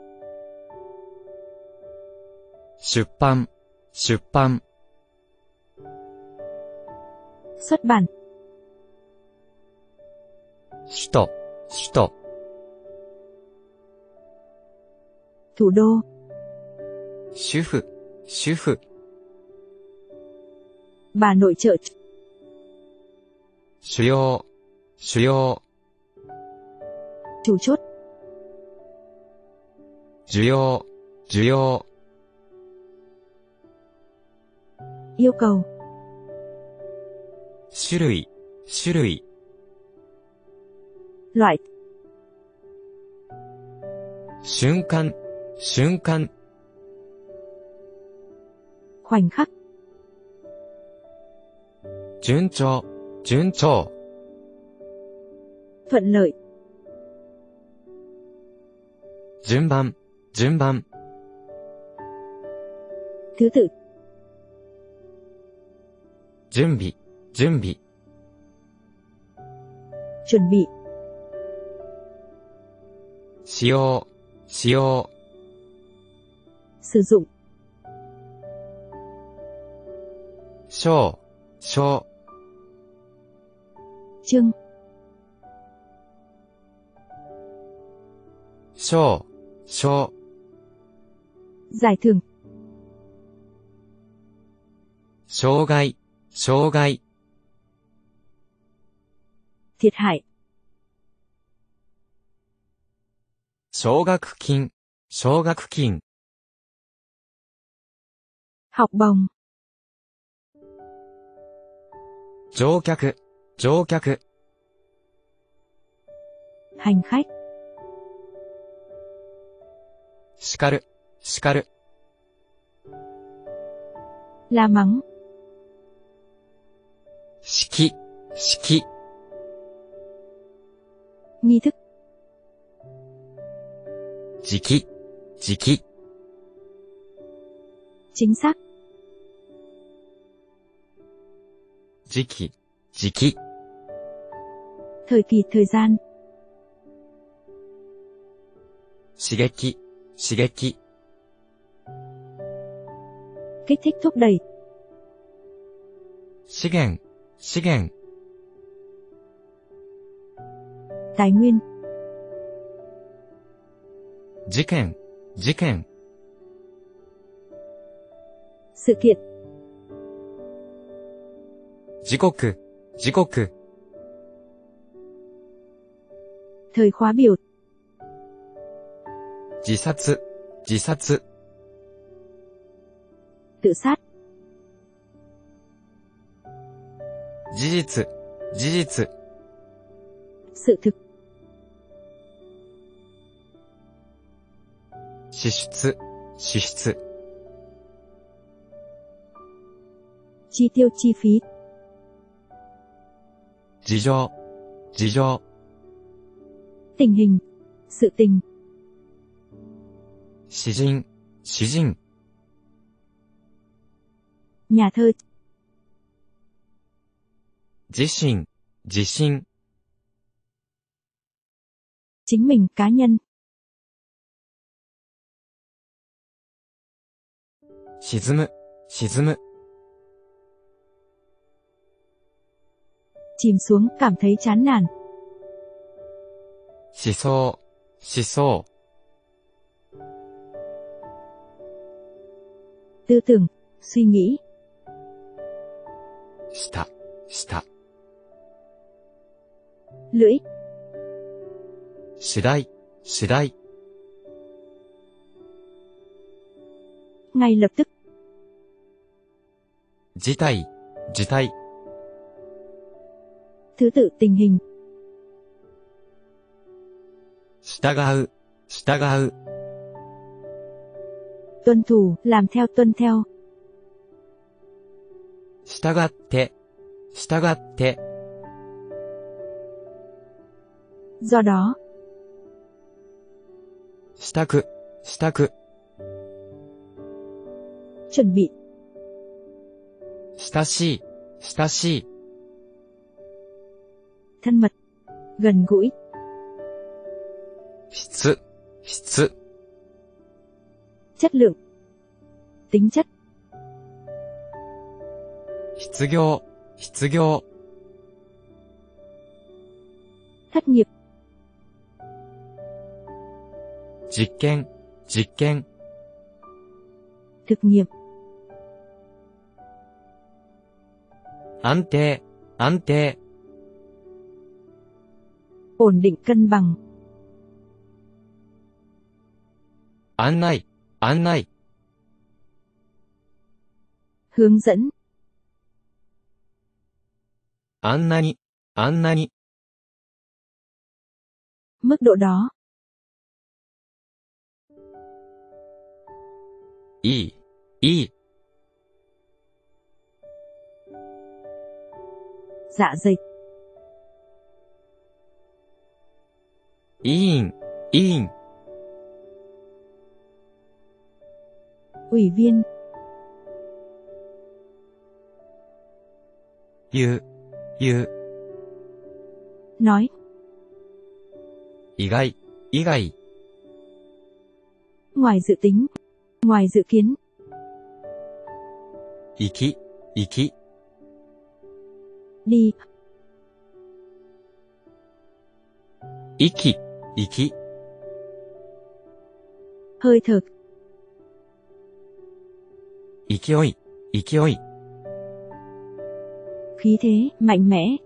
出版。出版。出版首都。首都。主都主婦。主婦。バーノイチョ主要。主要。主要主要,主要。yêu cầu, 種類、種類、 loại, 瞬間、瞬間、 khoảnh khắc, 順調、順調、 thuận lợi, 順番、順番、 thứ tự, 準備、準備、 chuẩn bị, 使用、使用、 sử dụng, 章、章、 chương, 章、章、 giải thưởng, 障害、 障害、 thiệt hại, 奨学金、奨学金、 học bổng, 乗客、乗客、 hành khách, 叱る、叱る、 la mắng, 式、式。みず。時期、時期。正確。時期、時期。時期、時間。刺激、刺激。激激、激激、激激、激激、激激、激激、激激、激激、激激、激激、激、資源、 tài nguyên, 事件、事件、 sự kiện, 時刻、時刻、 thời khóa biểu, 自殺、自殺、 tự sát, 事実、事実、 sự thực, 支出、支出、 chi tiêu chi phí, 事情、事情、 tình hình, sự tình, 詩人、詩人、 nhà thơ, 自身、自身、 chính mình cá nhân, 沈む、沈む、 chìm xuống cảm thấy chán nản, 思想、思想、 tư tưởng, suy nghĩ, した、した、 lưỡi. Slide, slide. Ngay lập tức. Jitai, jitai. Thứ tự tình hình. Stagau, stagau. Tuân thủ, làm theo tuân theo. Stagatte, stagatte. do đó, したく、したく、 chuẩn bị, 親しい、親しい、 thân mật, gần gũi, 質、質、 chất lượng, tính chất, 失業、失業、 thất nghiệp, 実験、実験、 thực nghiệm, 安定、安定、 ổn định cân bằng, 案内、案内、 hướng dẫn, あんなに、あんなに、 mức độ đó, いい、いい、 dạ dày, 委員、委員、 ủy viên, 言う、言う、 nói, 意外、意外、 ngoài dự tính, Ngoài dự kiến. Iki, iki. Đi. Iki, iki. Hơi thở. Ikioi, ikioi. Khí thế, mạnh mẽ.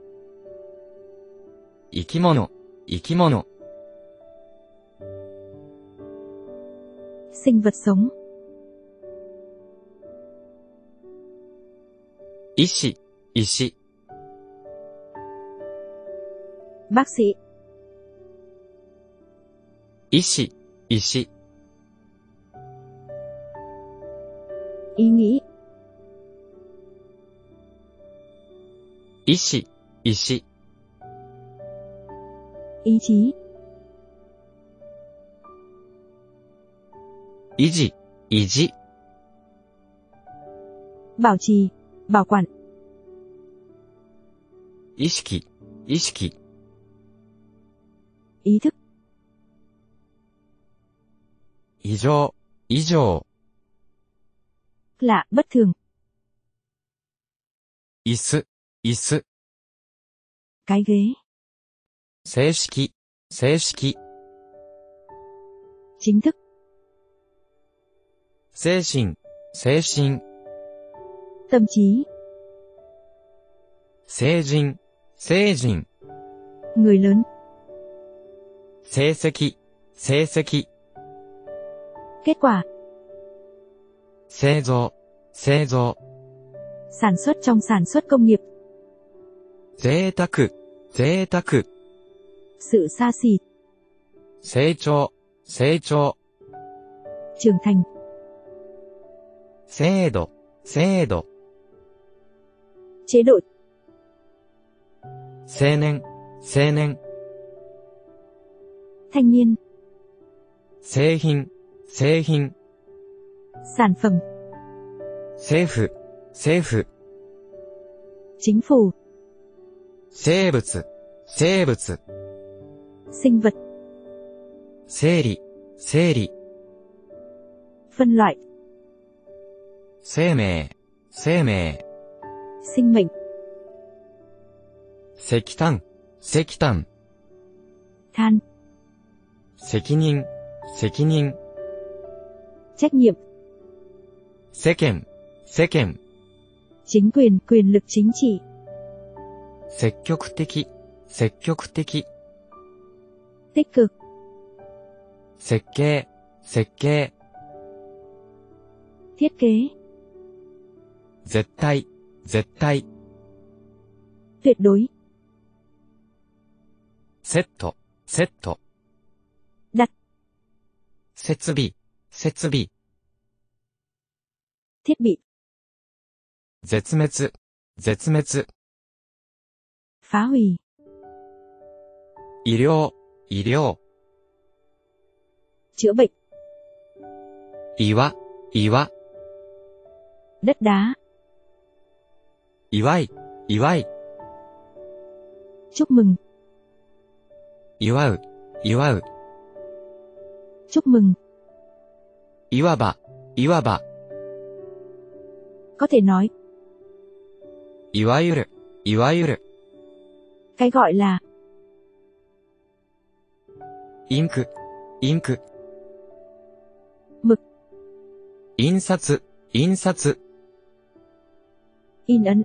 Ikimono, ikimono. sinh vật sống 医師、医師、 bác sĩ, 医師、医師、 ý nghĩ, 医師、医師、 ý chí, 維持、維持、 bảo trì, bảo quản, 意識、意識、 ý thức, 異常、異常、 lạ, bất thường, 椅子、椅子、 cái ghế, 正式、正式、 chính thức, 精神、精神、 tâm trí, 成人、成人、 người lớn, 成績、成績、 kết quả, 製造、製造、 sản xuất trong sản xuất công nghiệp, 贅沢、贅沢、 sự xa xỉ, 成長、成長、 trưởng thành, 制度、制度、 chế độ, 青年、青年、 thanh niên, 製品、製品、 sản phẩm, 政府、政府、 chính phủ, 生物、生物、 sinh vật, 整理、整理、 phân loại, 生命、生命、 sinh mệnh, 石炭、石炭、 than, 責任、責任、 trách nhiệm, 世間、世間、 chính quyền, quyền lực chính trị, 積極的、積極的、 tích cực, 設計、設計、 thiết kế, 絶対、 絶対。tuyệt。セット、セット。だ。設備、設備。設備。絶滅、絶滅。ファウィ。医療、医療。治病。岩、岩。だ、だ。祝い、祝い、 chúc mừng, 祝う、祝う、 chúc mừng, いわば、いわば、 có thể nói, いわゆる、いわゆる、 cái gọi là, インク、インク、 mực, 印刷、印刷、 in ấn,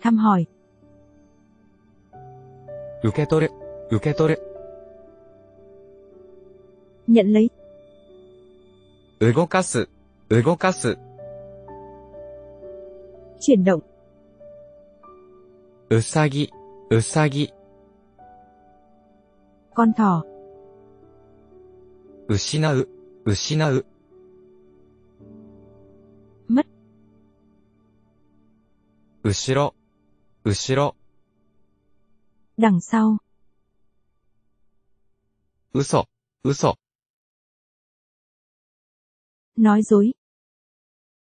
thăm hỏi, 受け取る、受け取る、 nhận lấy, 動かす、動かす、 chuyển động, うさぎ、うさぎ、 con thỏ, 失う、失う。 mất, 後ろ、 後ろ、 đằng sau, 嘘、嘘、 nói dối,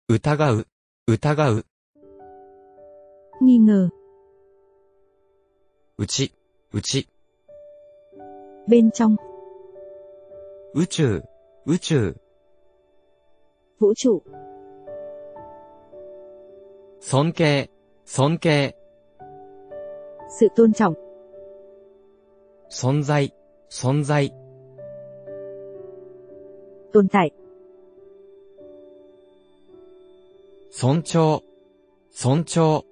疑う、疑う、 nghi ngờ, うち、うち、 bên trong, 宇宙、宇宙、 vũ trụ, 尊敬、尊敬、 sự tôn trọng, 存在、存在、 tồn tại, 尊重、尊重、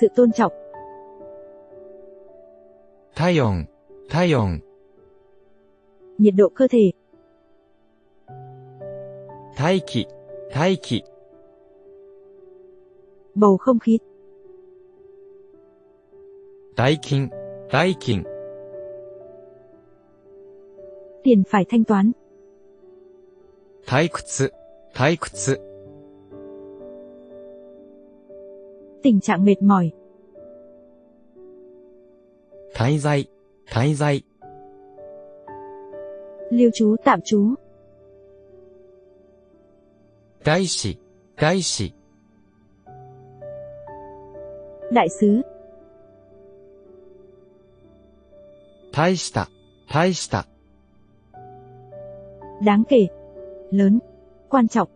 sự tôn trọng, 体温、体温、 nhiệt độ cơ thể, 大気、大気、 bầu không khí, đại kim, đại kim. Tiền phải thanh toán. Thái kutsu, thái kutsu. Tình trạng mệt mỏi. Thái dạy, thái dạy. Lưu trú tạm trú. Đại sĩ, đại sĩ. Đại sứ, 大した、大した、 đáng kể, lớn, quan trọng,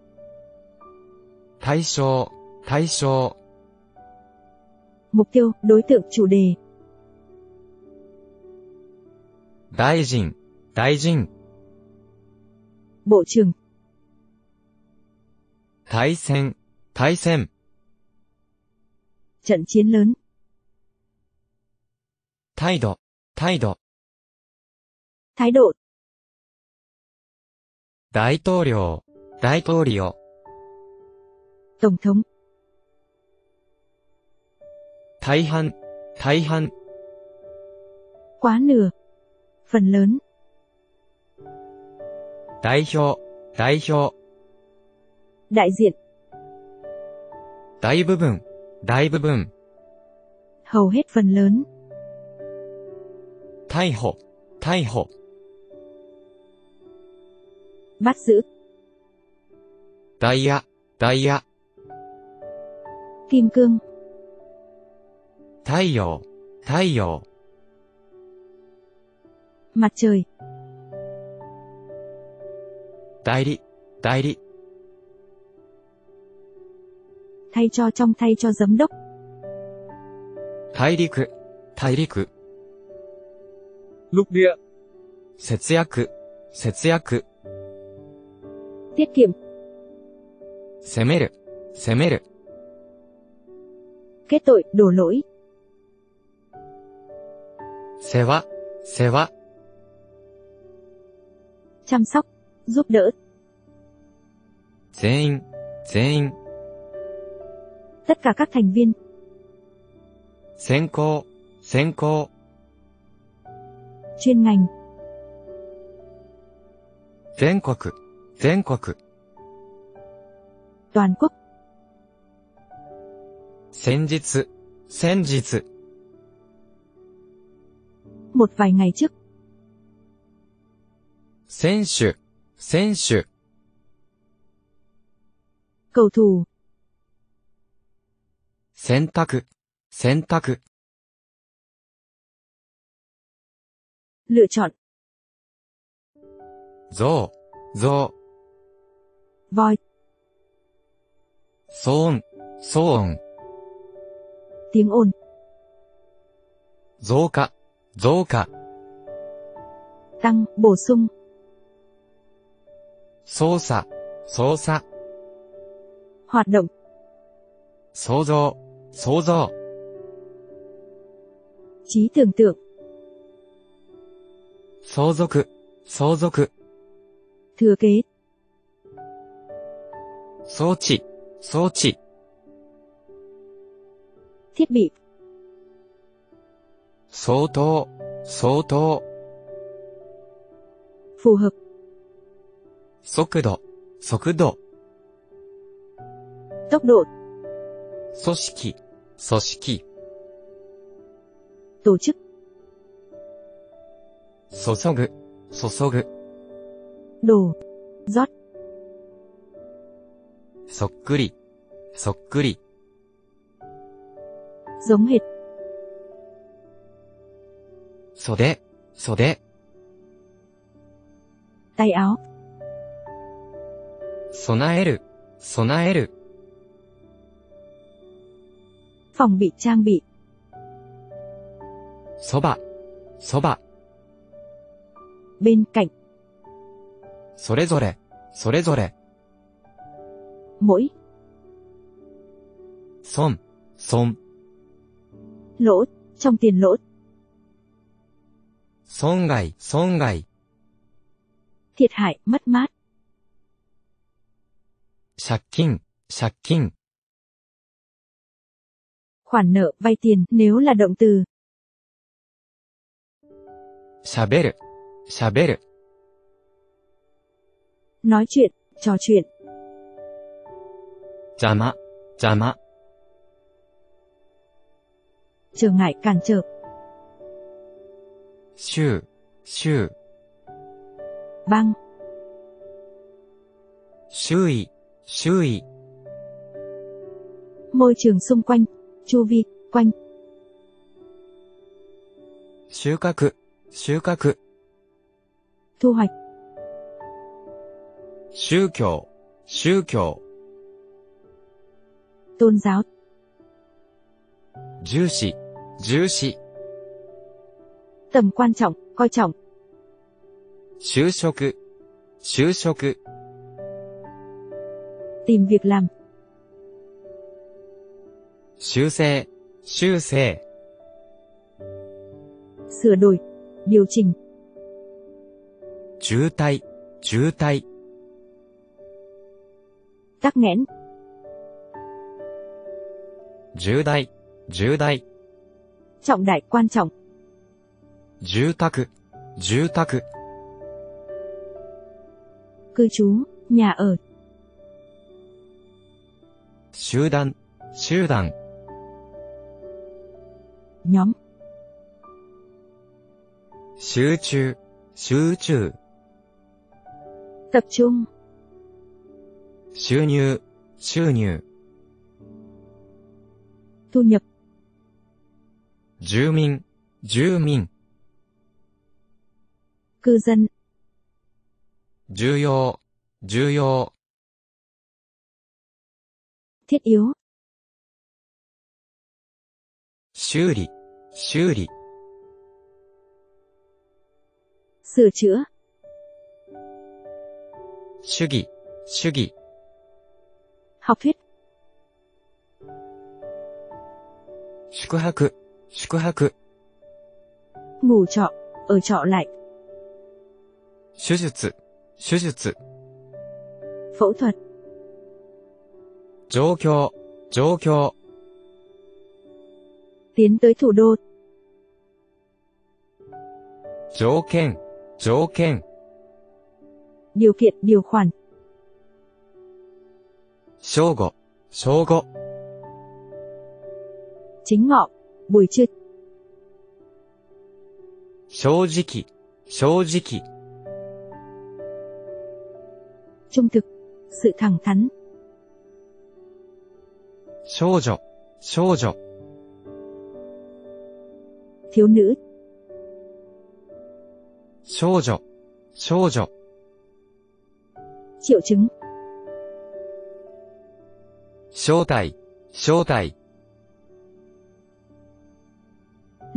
対象、対象、 mục tiêu, đối tượng chủ đề, 大臣、大臣、 bộ trưởng, 対戦、対戦、 trận chiến lớn, 態度、態度、 thái độ, 大統領、大統領、 tổng thống, 大半、大半、 quá nửa, phần lớn, 代表、代表、 đại diện, 大部分、大部分、 hầu hết phần lớn, 逮捕、逮捕、 bắt giữ, ダイヤ、ダイヤ、 kim cương, 太陽、太陽、 mặt trời, 代理、代理、 thay cho trong thay cho giám đốc, 大陸、大陸、 lục địa, 節約、節約、 tiết kiệm, 攻める、攻める、 kết tội, đổ lỗi, 世話、世話、 chăm sóc, giúp đỡ, 全員、全員、 tất cả các thành viên, 先行、先行、 chuyên ngành, 全国、 全国、 toàn quốc, 先日、先日、 một vài ngày trước, 選手、選手、 cầu thủ, 選択、選択、 lựa chọn, 象、象、 voi. 소음, 소음 tiếng ồn. 조카, 조카 tăng, bổ sung. 소사, 소사 hoạt động. 소조, 소조 trí tưởng tượng. 소속, 소속 thừa kế. 装置、装置、 thiết bị, 相当、相当、 phù hợp, 速度、速度、 tốc độ, 組織、組織、 tổ chức, 注ぐ、注ぐ、 đổ, rót, そっくり、そっくり、giống hệt, 袖、袖、tay áo, 備える、備える、phòng bị trang bị, そば、そば、bên cạnh, それぞれ、それぞれ、mỗi. Son, son. Lỗ, trong tiền lỗ. Son gai, son gai. Thiệt hại, mất mát. Shakkin, shakkin. Khoản nợ, vay tiền, nếu là động từ. Shaberu, shaberu. Nói chuyện, trò chuyện 邪魔、邪魔、 trở ngại cản trở, 週、週、 băng, 周囲、周囲、 môi trường xung quanh, chu vi, quanh, 収穫、収穫、 thu hoạch, 宗教、宗教、 tôn giáo, 重視、重視、 tầm quan trọng, coi trọng, 就職、就職、 tìm việc làm, 修正、修正、 sửa đổi, điều chỉnh, 渋滞、渋滞、 tắc nghẽn, 重大、重大、 trọng đại quan trọng, 住宅、住宅、 cư trú, nhà ở, 集団、集団、 nhóm, 集中、集中、 tập trung, 収入、収入、 thu nhập, 住民、住民、 cư dân, 重要、重要、 thiết yếu, 修理、修理、 sửa chữa, 主義、主義、 học thuyết, 宿泊、宿泊、 ngủ trọ, ở trọ lại, 手術、手術、 phẫu thuật, 状況、状況、 tiến tới thủ đô, 条件、条件、 điều kiện, điều khoản, 正午、正午、 chính ngọ, buổi trưa, 正直、正直、 trung thực, sự thẳng thắn, 少女、少女、 thiếu nữ, 少女、少女、 triệu chứng, 招待、招待、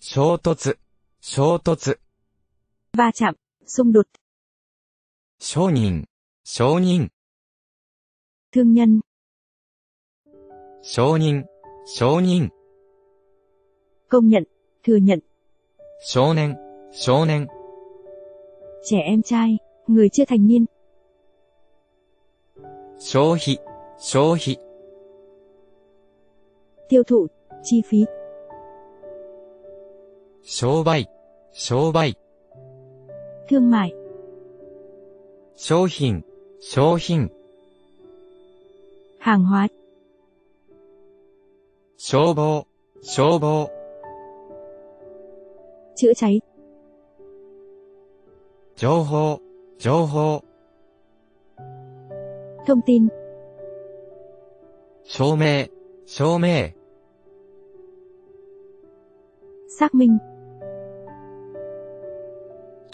衝突、衝突、 va chạm, xung đột, 商人、承認、 thương nhân, 承認、承認、 công nhận, thừa nhận, 少年、少年、 trẻ em trai, người chưa thành niên, 消費、消費、 tiêu thụ, chi phí, 商売、商売、 thương mại, 商品、商品、 hàng hóa, 消防、消防、 chữa cháy, 情報、情報、 thông tin, 証明、証明、 xác minh,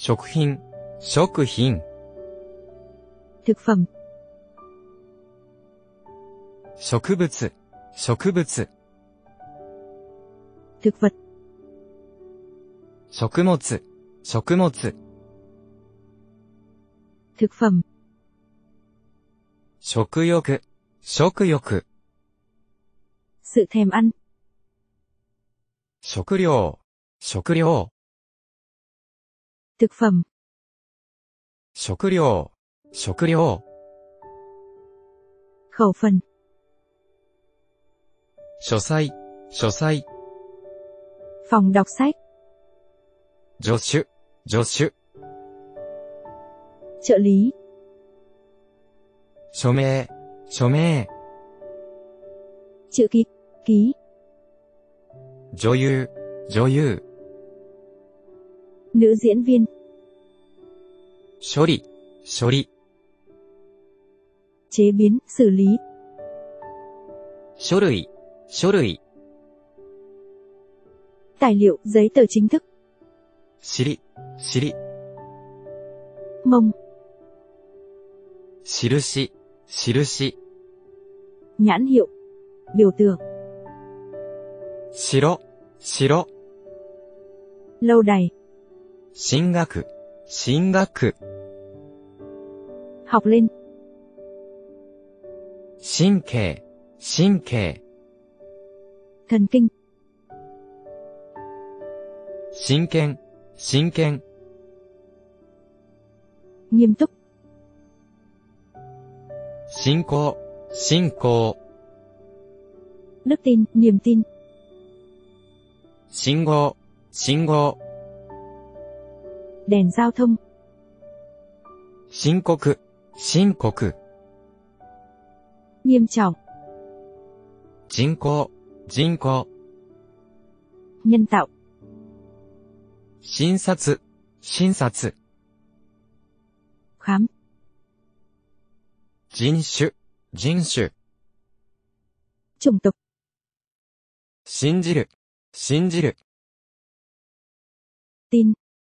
食品、食品、thực phẩm, 植物、植物、thực vật, 食物、食物、thực phẩm, 食欲、食欲、sự thèm ăn, 食料、食料、thực phẩm, 食料、食料、 khẩu phần, 書斎、書斎、 phòng đọc sách, 助手、助手、 trợ lý, 署名、署名、 chữ ký, ký, 女優、女優、 nữ diễn viên, 処理、処理、 chế biến, xử lý, 書類、書類、 tài liệu, giấy tờ chính thức, 尻、尻、 mông, 印、印、 nhãn hiệu, biểu tượng, 城、城、 lâu đài, 進学、進学、 học lên, 神経、神経、 thần kinh, 真剣、真剣、 nghiêm túc, 信仰、信仰、 đức tin, niềm tin, 信号、信号、 đèn giao thông, 申告、申告、 nghiêm trọng, 人口、人口、 nhân tạo, 診察、診察、 khám, 人種、人種、 chủng tộc, 信じる、信じる、 tin,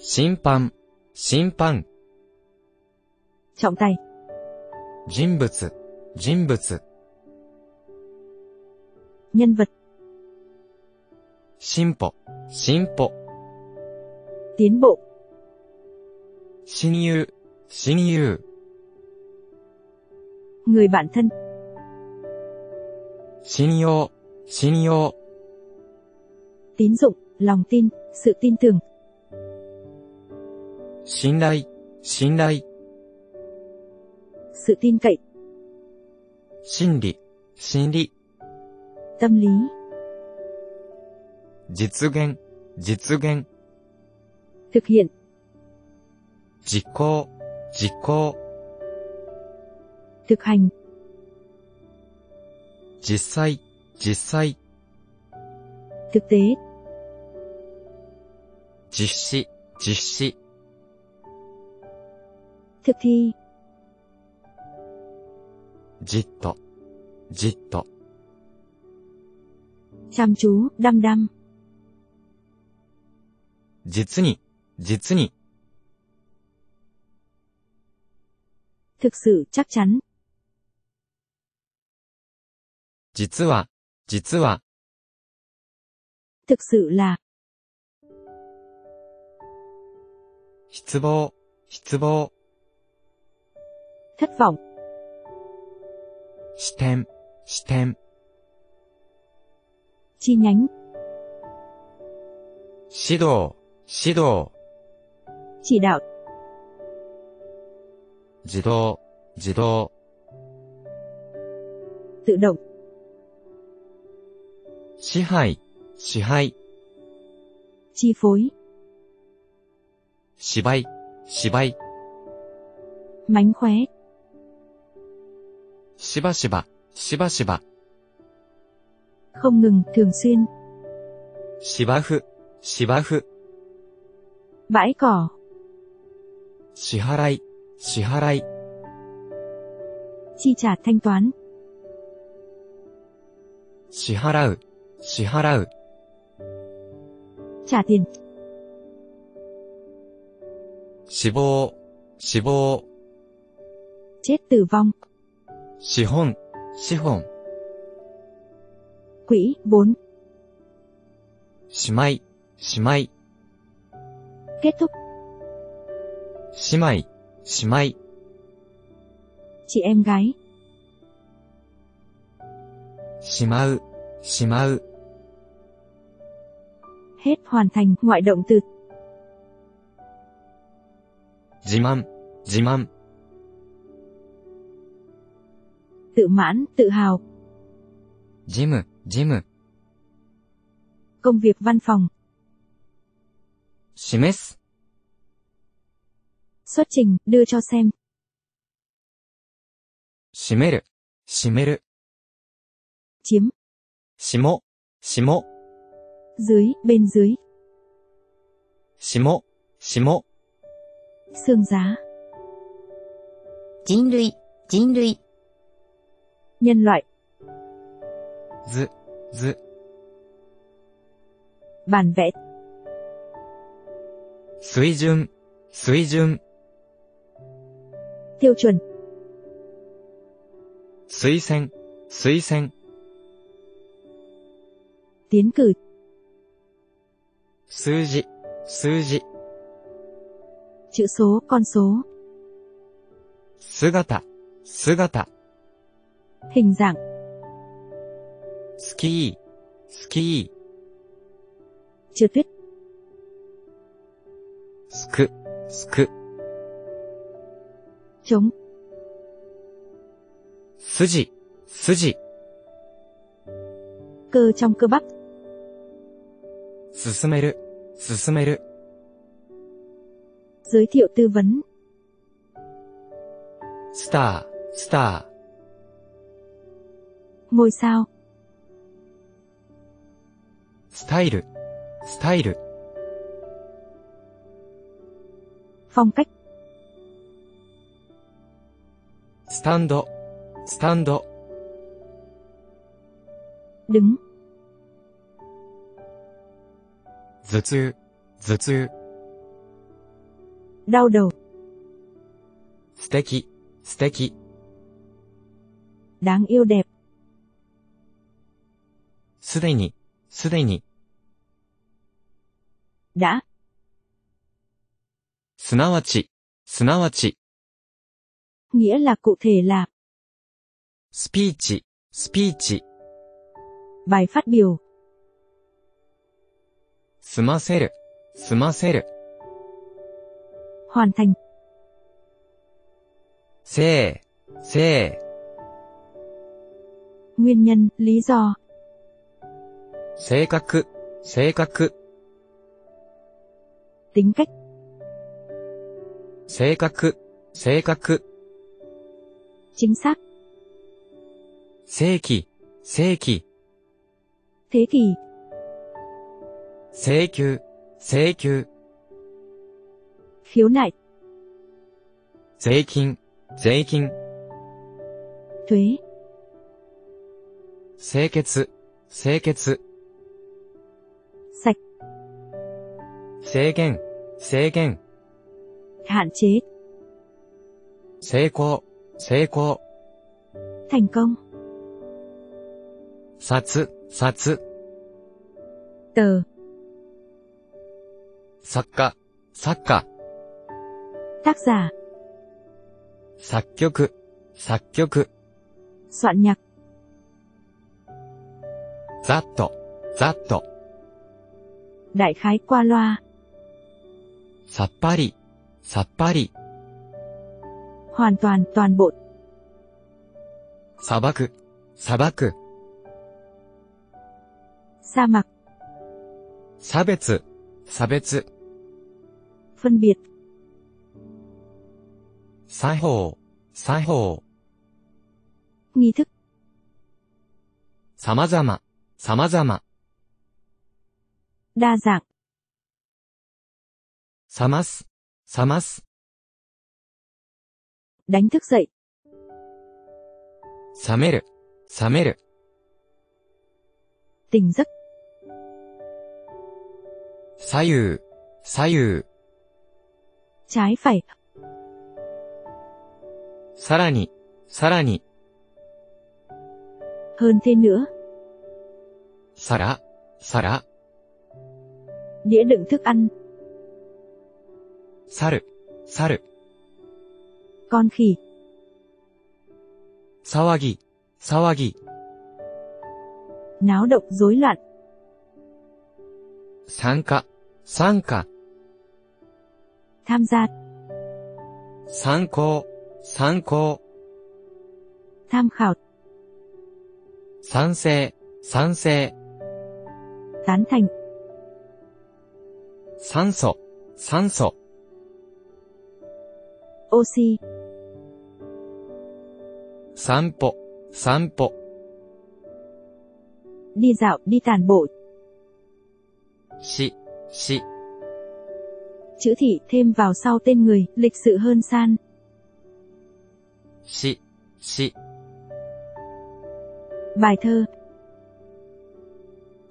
審判、審判、 trọng tài, 人物、人物、 nhân vật, 進歩、進歩、 tiến bộ, 親友、親友、 người bạn thân, 信用、信用、 tín dụng, lòng tin, sự tin tưởng, 信頼、信頼、sự tin cậy, 心理、心理、tâm lý, 実現、実現、thực hiện, 実行、実行、thực hành, 実際、実際、thực tế, 実施、実施、thực thi, じっと、じっと、chăm chú, đăm đăm, 実に、実に、thực sự chắc chắn, 実は、実は、thực sự là, 失望、失望、thất vọng, 視点、視点、 chi nhánh, 指導、指導、 chỉ đạo, 自動、自動、 tự động, 支配、支配、 chi phối, 芝居、芝居、 mánh khóe, Shiba shiba, shiba shiba. Không ngừng, thường xuyên. Shibafu, shibafu. Bãi cỏ. Shiharai, shiharai. Chi trả thanh toán. Shiharau, shiharau. Trả tiền. Shibou, shibou. Chết tử vong. 資本、資本、 quỹ, vốn, しまい、しまい、 kết thúc, 姉妹、姉妹、 chị em gái, しまう、しまう、 hết hoàn thành, ngoại động từ, 自慢、自慢、 tự mãn, tự hào, 事務、事務、 công việc văn phòng, 示す、 xuất trình, đưa cho xem, 閉める、閉める、 chiếm, 下、下、 dưới, bên dưới, 下、下、 xương giá, 人類、人類、 nhân loại. Dự, dự. Bản vẽ. Suy dung, suy dung. Tiêu chuẩn. Suy sen, suy sen. Tiến cử. Sư dị, sư dị. Chữ số, con số. Sugata, sugata hình dạng. Ski. Ski. Trượt tuyết sk. Sk. Chống suji. Suji. Cơ trong cơ bắp. 進める、進める。giới thiệu tư vấn. Star, star ngôi sao, ー、スタイル、スタイル、 phong cách, スタンド、スタンド、 đứng, 頭痛、頭痛、 đau đầu, 素敵、素敵、 đáng yêu đẹp, すでに、すでに、 đã, すなわち、すなわち、 nghĩa là cụ thể là, スピーチ、スピーチ、 bài phát biểu, 済ませる、済ませる、 Hoàn thành. せい、せ Nguyên nhân, lý do. い、性格、性格、 Tính cách. 性格、性格、 Chính xác. 世紀、世紀、 Thế kỷ. 請求、請求、 Khiếu nại. 税金、税金、 Thuế. 清潔、清潔、 Sạch. 制限、制限、 Hạn chế. 成功、成功、 Thành công. 札、札、 Tờ. 作家、作家、 Tác giả. 作曲、作曲、 Soạn nhạc. ざっと、ざっと、 đại khái qua loa. Sappari, sappari. Hoàn toàn, toàn bộ. Sabaku, sabaku. Sa mạc. Sabetsu, sabetsu. Phân biệt. Sai hồ, sai hồ. Nghi thức. Samazama, samazama Đa dạng. 冷ます、冷ます、 Đánh thức dậy. 冷める、冷める、 Tỉnh giấc. 左右、左右、 Trái phải. さらに、さらに、 Hơn thế nữa. 皿、皿、 đĩa đựng thức ăn. Saru, saru. Con khỉ. Sawagi, sawagi. Náo động rối loạn. Sanka, sanka. Tham gia. Sanko, sanko. Tham khảo. San se, san se. Tán thành. 酸素、酸素、 Oxy. 散歩、散歩、 Đi dạo, đi tàn bộ. し、し、 Chữ thị thêm vào sau tên người, lịch sự hơn san. し、し、 Bài thơ.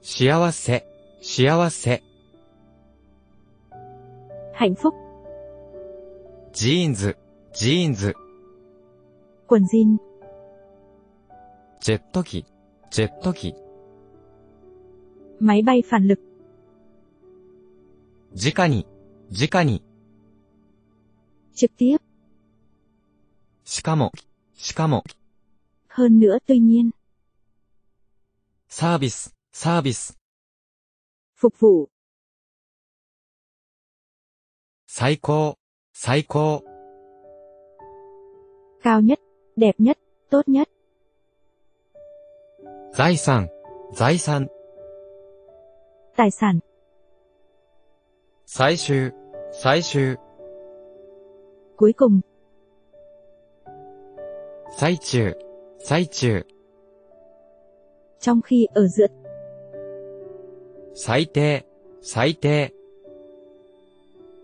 幸せ、幸せ、 Hạnh phúc. ジーンズ、ジーンズ、 Quần jean. ジェット機、ジェット機、 Máy bay phản lực. 直に、直に、 Trực tiếp. しかも、しかも、 Hơn nữa tuy nhiên. サービス、サービス、 Phục vụ. 最高、最高、 Cao nhất. Đẹp nhất. Tốt nhất. 財産、財産、 Tài sản. 最終、最終、 Cuối cùng. 最中、最中、 Trong khi ở giữa. 最低、最低、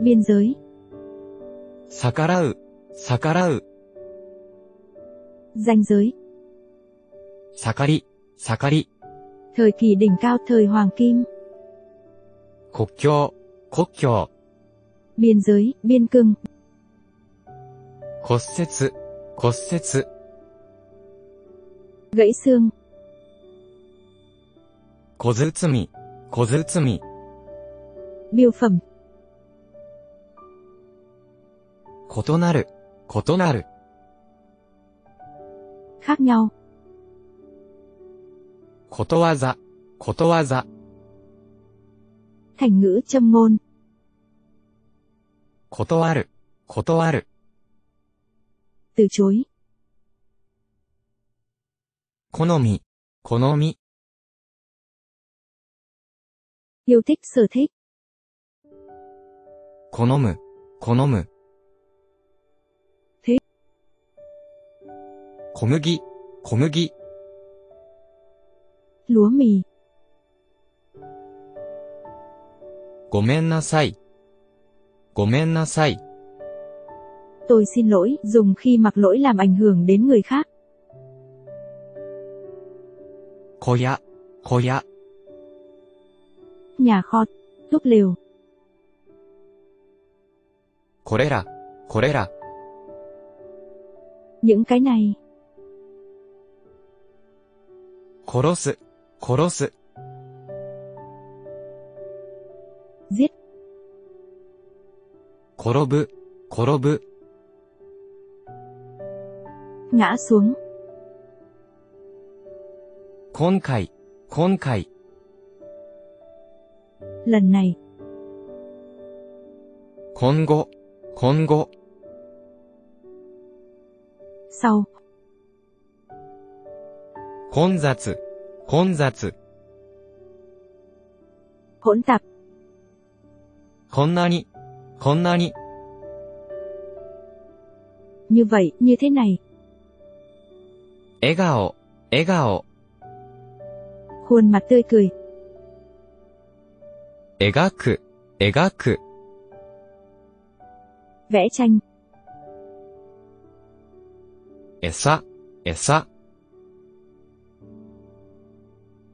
Biên giới. 逆らう、逆らう、 Danh giới. 盛り、盛り、 Thời kỳ đỉnh cao thời Hoàng Kim. 国境、国境、 biên giới, biên cương, 骨折、骨折、 gãy xương, 小包み、小包み、 biêu phẩm, 異なる、異なる、khác nhau, ことわざ、ことわざ、thành ngữ châm ngôn, 断る、断る、từ chối, 好み、好み、yêu thích sở thích, 好む、好む。小麦、小麦、 lúa mì, ごめんなさい。ごめんなさい。 tôi xin lỗi, dùng khi mặc lỗi làm ảnh hưởng đến người khác, 小屋、小屋、 nhà kho, thuốc liều, これら、これら、 những cái này, 殺す、殺す。ぜ転ぶ、転ぶ。ngã xuống。今回、今回。lần này。今後、今後。sau。混雑、混雑、hỗn tạp, こんなに、こんなに、như vậy, như thế này, 笑顔、笑顔、khuôn mặt tươi cười, 描く、描く、vẽ tranh, 餌、餌、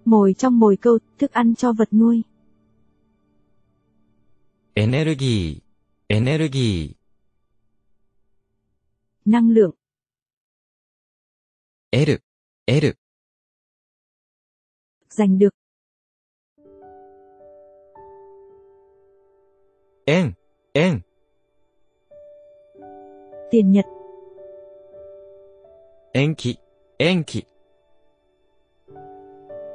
mồi trong mồi câu, thức ăn cho vật nuôi, エネルギー、エネルギ năng lượng, ー、得る、得る、 giành được, 円、円、 tiền nhật, 延期、延期、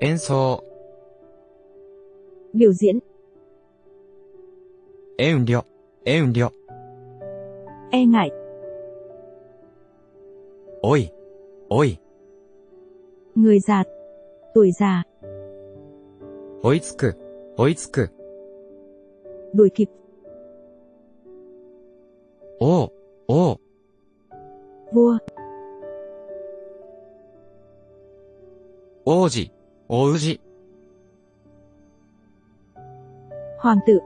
演奏、 biểu diễn, 遠慮、遠慮、 e ngại, おい、おい、 người già, tuổi già, 追いつく、追いつく、 đuổi kịp, 王、王、 vua, 王子、 王子、 hoàng tử,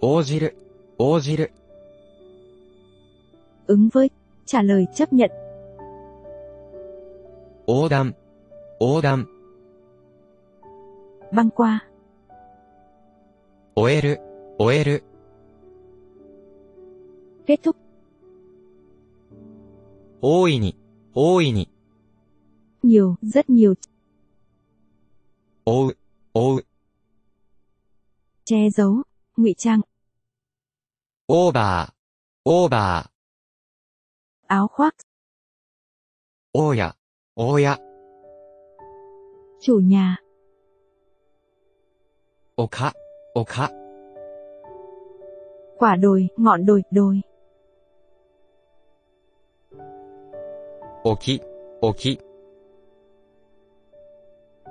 応じる、応じる、 ứng với, trả lời chấp nhận, 横断、横断、 băng qua, 終える、終える、 kết thúc, 大いに、大いに、 nhiều, rất nhiều. All, all. Che giấu, ngụy trang. Over, over. Áo khoác. Oya, oya. Chủ nhà. ô khát ô oka. Quả đồi, ngọn đồi, đồi. ô kỵ ô 沖、沖。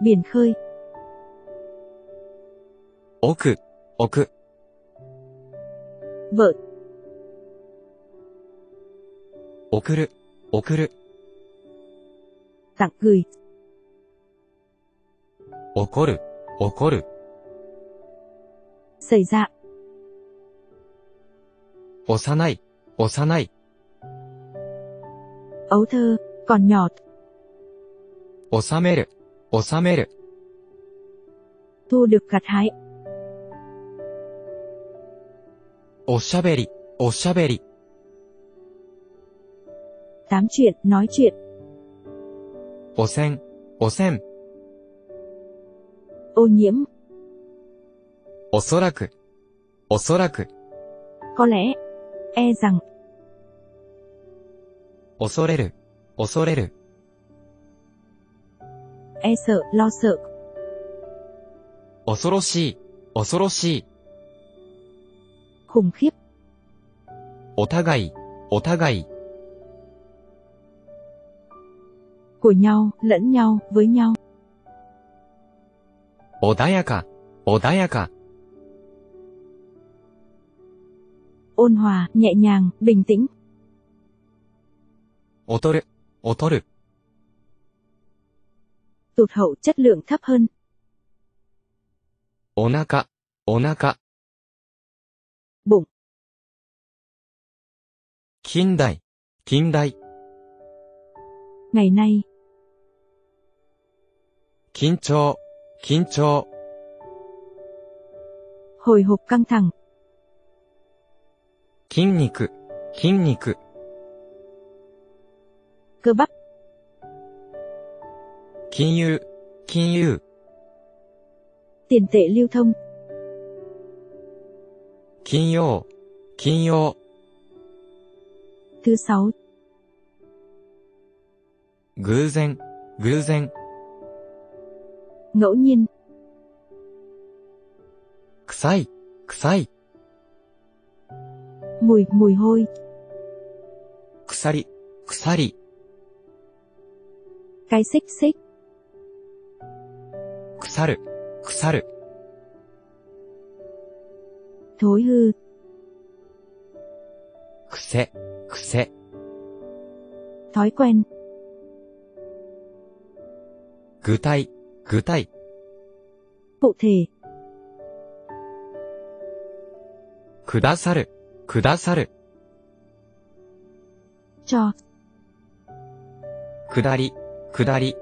biển khơi. ok, ok, Vợ. ok, ok, Tặng gửi. ok, ok, Xảy ra. Osanai, osanai. Ấu thơ, còn nhỏ. Osameru, おさめる。おしゃべり、おしゃべり。談ん nói chuyện。汚染、汚染。ô nhiễm。おそらく、おそらく。có lẽ, e rằng。恐れる、恐れ。れる e sợ, lo sợ, 恐ろしい、恐ろしい、 khủng khiếp, お互い、お互い、 của nhau, lẫn nhau, với nhau, 穏やか、穏やか、 ôn hòa, nhẹ nhàng, bình tĩnh, 劣る、劣る、 tụt hậu chất lượng thấp hơn, お腹、お腹、 bụng, 近代、近代、 ngày nay, 緊張、緊張、 hồi hộp căng thẳng, 筋肉、筋肉、 cơ bắp, 金融、金融、 tiền tệ lưu thông, 金曜、金曜、 thứ sáu, 偶然、偶然、 ngẫu nhiên, 臭い、臭い、 mùi, mùi hôi, 鎖、鎖、 cái xích xích, くさる。くういう癖、癖。体ぐたい、具体。具。くださる、くださる。くだり。くだ、り。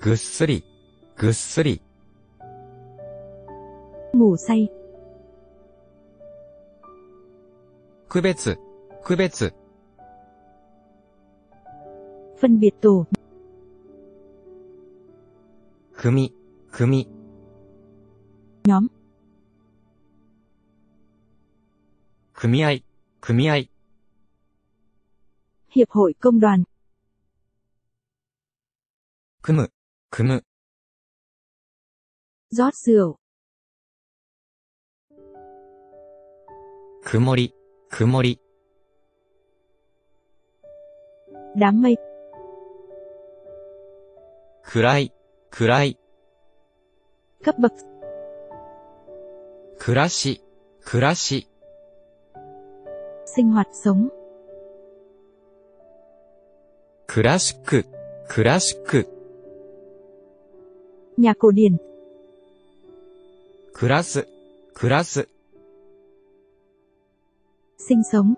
ぐっすり、ぐっすり、 ngủ say, 区別、区別、 phân biệt tổ, 組、組、 nhóm, 組合、組合、 hiệp hội công đoàn, 組む、 組む、 rót rượu, 曇り、曇り、 đám mây, 暗い、暗い、 cấp bậc, 暮らし、暮らし、 sinh hoạt sống, クラシック、クラシック、 nhà cổ điển, クラス、クラス、 sinh sống,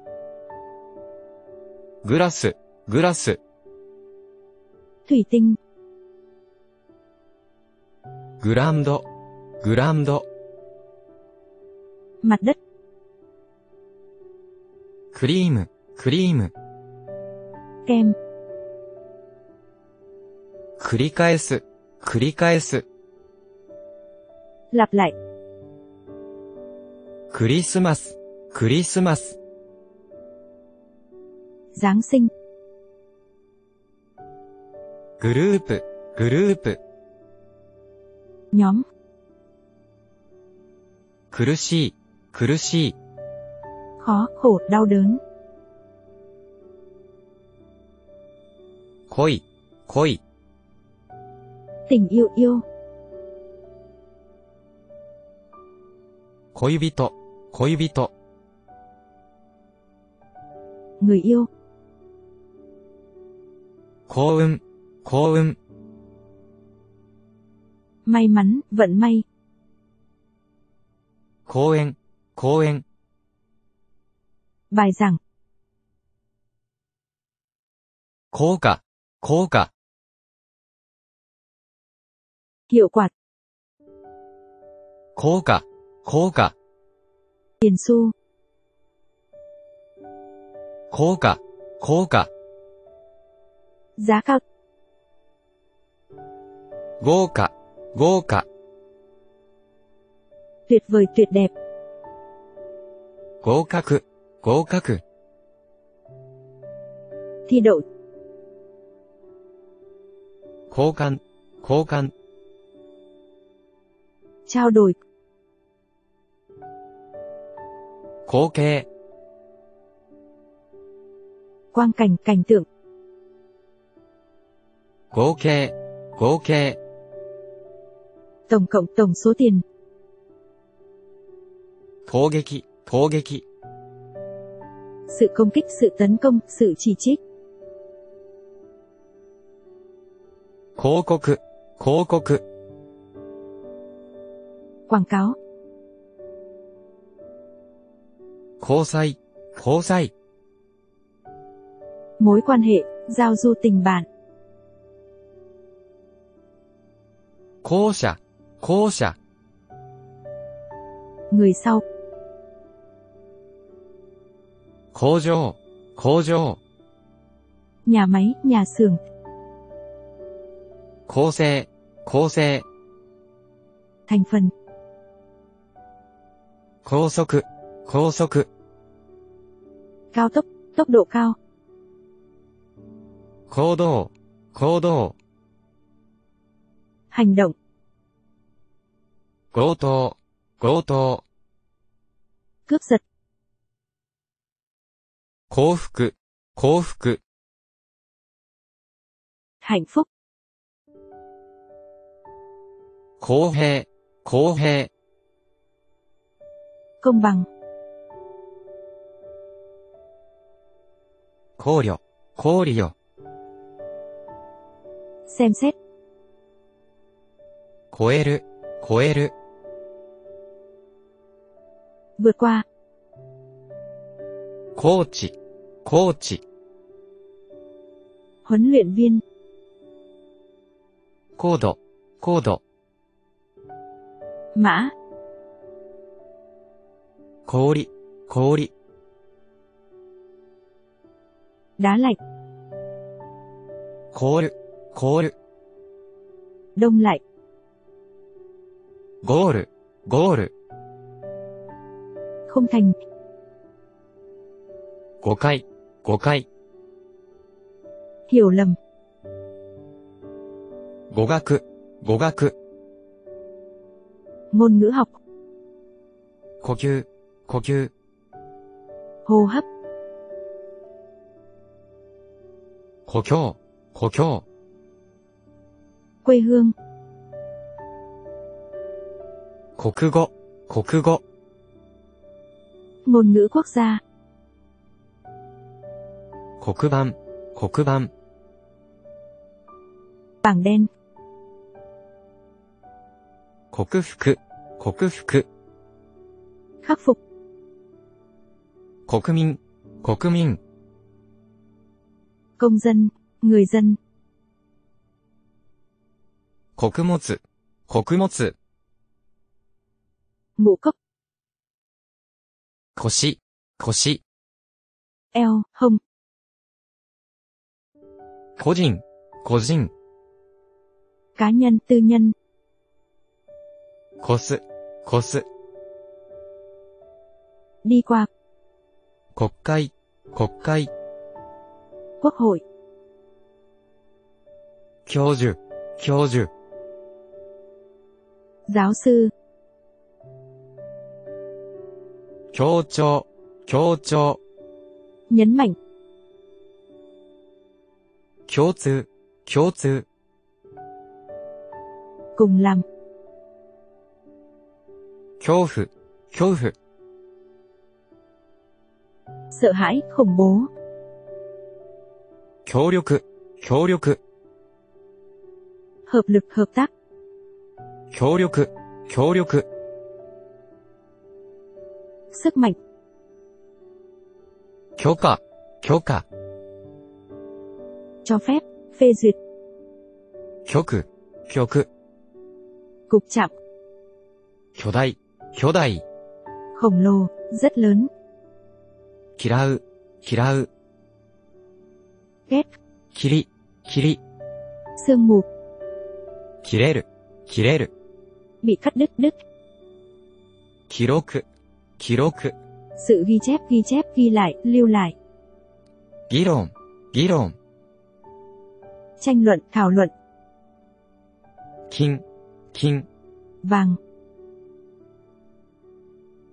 グラス、グラス、 thủy tinh, グランド、グランド、 mặt đất, クリーム、クリーム、 kem, 繰り返す、 繰り返す、lặp lại, クリスマス、クリスマス、Giáng sinh, グループ、グループ、nhóm, 苦しい、苦しい、khó, khổ, đau đớn, 恋、恋、tình yêu yêu, 恋人、恋人、 người yêu, 幸運、幸運、 may mắn, vận may, 公園、公園、 bài giảng, 効果、効果、 hiệu quả. Khố cả, khố cả. Tiền xu. Khố cả, khố cả. Giá cao. Gô cả, gô cả. Tuyệt vời tuyệt đẹp. Cố các, cố các. Thi đậu. Cố gắng, cố gắng trao đổi, 光景、 quang cảnh, cảnh tượng, 合計、合計、 tổng cộng tổng số tiền, 攻撃、攻撃、 sự công kích, sự tấn công, sự chỉ trích, 広告、広告、 quảng cáo, 交際、交際、 mối quan hệ, giao du tình bạn, 校舎、校舎、 người sau, 工場、工場、 nhà máy, nhà xưởng, 構成、構成、 thành phần, 高速、高速、 cao tốc, tốc độ cao, 行動、行動、 hành động, 強盗、強盗、 cướp giật, 幸福、幸福、 hạnh phúc, 公平、公平、 công bằng, 考慮、考慮、 xem xét, 超える、超える、 vượt qua, コーチ、コーチ、 huấn luyện viên, コード、コード、 mã, 氷、氷、 đá lạnh, 凍る、凍る、 đông lạnh, ゴール、ゴール、 không thành, 誤解、誤解、 hiểu lầm, 語学、語学、 ngôn ngữ học, 呼吸、 呼吸、 hô hấp, 故郷、故郷、 quê hương, 国語、国語、 ngôn ngữ quốc gia, 黒板、黒板、 bảng đen, 克服、克服、 khắc phục, 国民、国民、 công dân, người dân, 穀物、穀物、 ngũ cốc, 腰、腰、 eo, hông, 個人、個人、 cá nhân, tư nhân, 越す、越す、 đi qua, 国会、国会、 quốc hội, 教授、教授、 giáo sư, 協調、協調、 nhấn mạnh, 共通、共通、 cùng làm, 恐怖、 恐怖、 sợ hãi, khủng bố, 協力、協力、 hợp lực, hợp tác, 協力、協力、 sức mạnh, 許可、許可、 cho phép, phê duyệt, 局、局、 cục chạm, 巨大、巨大、 khổng lồ, rất lớn, 嫌う、嫌う、 ghét, 切り、切り、 sương mù, 切れる、切れる、 bị cắt đứt đứt, 記録、記録、 sự ghi chép ghi chép ghi lại, lưu lại, 議論、議論、 tranh luận, thảo luận, 金、金、 vàng,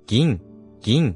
銀、銀、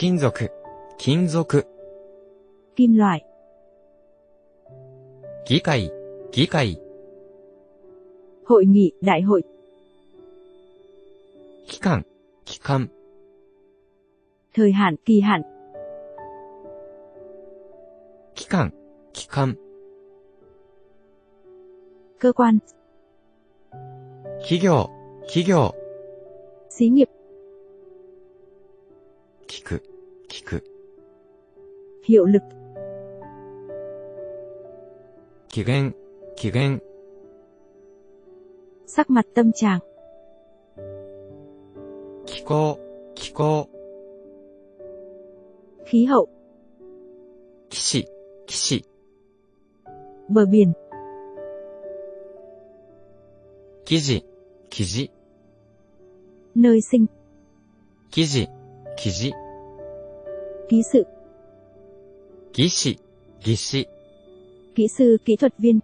金属、金属、 kim loại, 議会、議会、 hội nghị, đại hội, 期間、期間、 thời hạn, kỳ hạn, 期間、期間、 cơ quan, 企業、企業、 xí nghiệp, hiệu lực. Kỳ ghen, kỳ ghen. Sắc mặt tâm trạng. Khí cô, khí cô. Khí hậu. Khí sĩ, khí sĩ. Bờ biển. Kỳ dị, kỳ dị. Nơi sinh. Kỳ dị, kỳ dị. Ký sự kỹ sĩ, kỹ sĩ. Kỹ sư, kỹ thuật viên.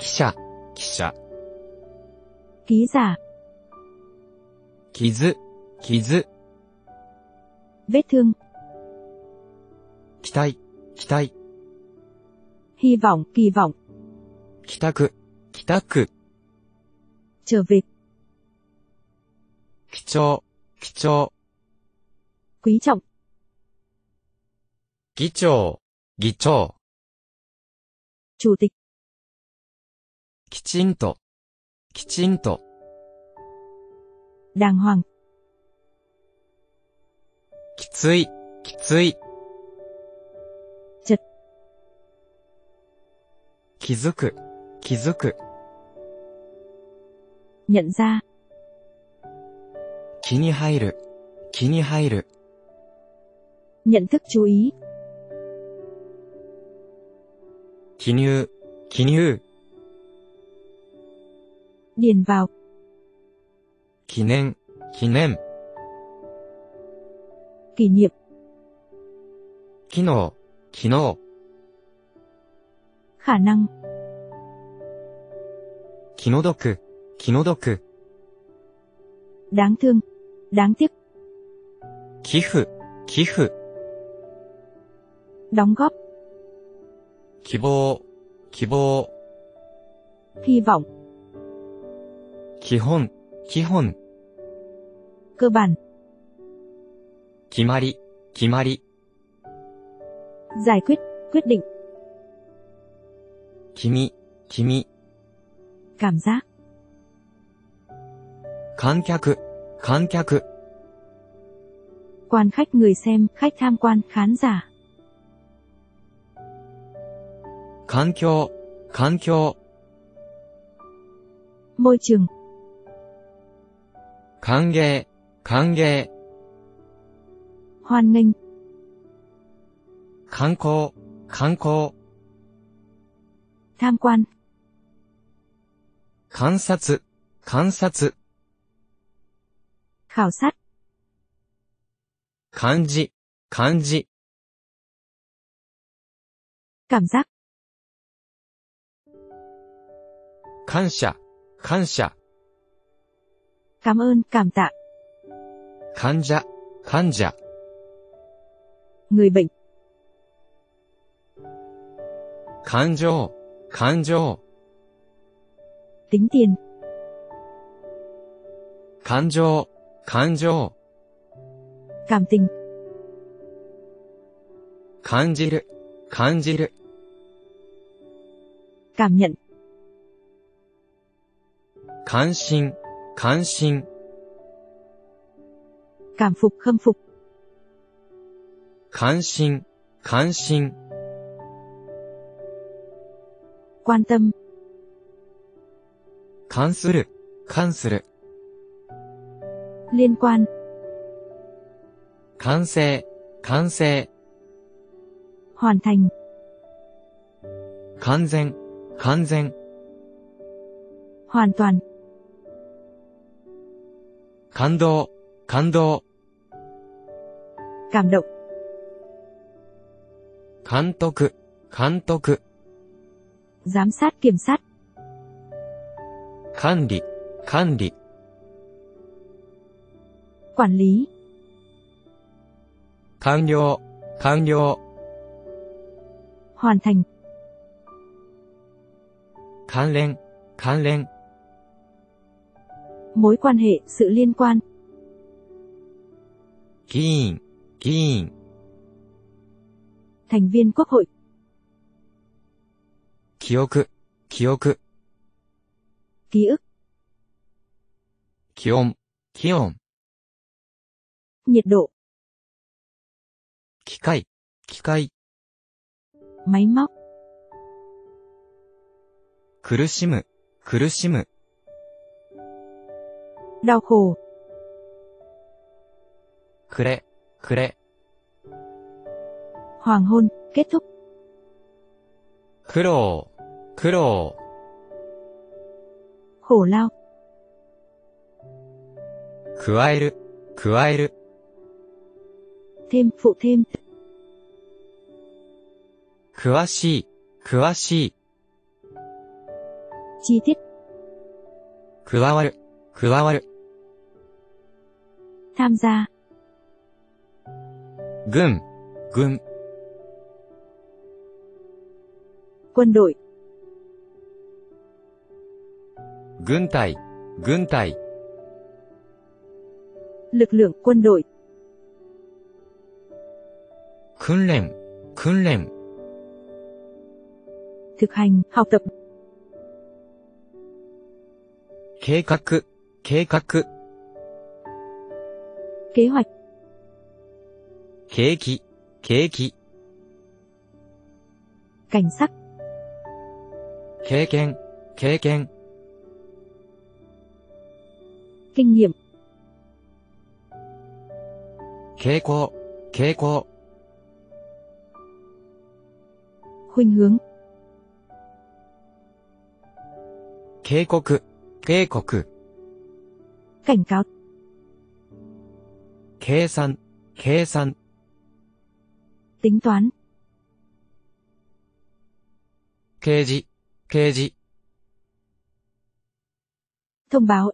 Ký giả, ký giả. Ký giả. Kizu, kizu. Vết thương. kỳ thị, kỳ kitai. Hy vọng, kỳ vọng. Kitaku, kitaku. Trở về. kỳ kichou. Quý trọng. 議長、議長。主席。きちんと、きちんと。弾丸。きつい、きつい。気づく、気づく。忍ざ。気に入る、気に入る。忍得注意。記入、記入、 điền vào, 記念、記念、 kỷ niệm, 機能、機能、 khả năng, 気の毒、気の毒、 đáng thương, đáng tiếc, 寄付、寄付、 đóng góp, 希望、希望、 hy vọng, 基本、基本、 cơ bản, 決まり、決まり、 giải quyết, quyết định, 君、君、 cảm giác, 観客、観客、 quan khách người xem, khách tham quan, khán giả, 環境、環境。môi trường。歓迎、歓迎。欢迎。観光、観光。参观。観察、観察。考察。漢字、漢字。感覚。感謝、感謝、 cảm ơn, cảm tạ, 患者、患者、 người bệnh, 感情、感情、 tính tiền, 感情、感情、 cảm tình, 感じる、感じる、 cảm nhận, 関心、関心、 cảm phục, khâm phục, 関心、関心、 quan tâm, 関する、関する、 liên quan, 完成、完成、 hoàn thành, 完全、完全、 hoàn toàn, 感動、感動、 cảm động, 監督、監督、 giám sát, kiểm sát, 管理、管理、 quản lý, 完了、完了、 hoàn thành, 関連、関連、 mối quan hệ, sự liên quan, 議員、議員、 thành viên quốc hội, 記憶、記憶、 ký ức, 気温、気温、 nhiệt độ, 機械、機械、 máy móc, 苦しむ、苦しむ、 đau khổ, くれ、くれ、 hoàng hôn, kết thúc, 苦労、苦労、 khổ lao, 加える、加える、 thêm, phụ thêm, 詳しい、詳しい、 chi tiết, 加わる、加わる、 tham gia. Gun, gun. Quân đội. Gun tài, gun tài. Lực lượng quân đội. Khun lệnh, khun lệnh. Thực hành, học tập. Kế hoạch, kế hoạch kế hoạch. Kế kỳ, kế kỳ. Cảnh sắc. Kế ken, kế ken. Kinh nghiệm. Kế cô, kế cô. Khuynh hướng. Kế quốc, kế quốc. Cảnh cáo. 計算、計算、 tính toán, 掲示、掲示、 thông báo,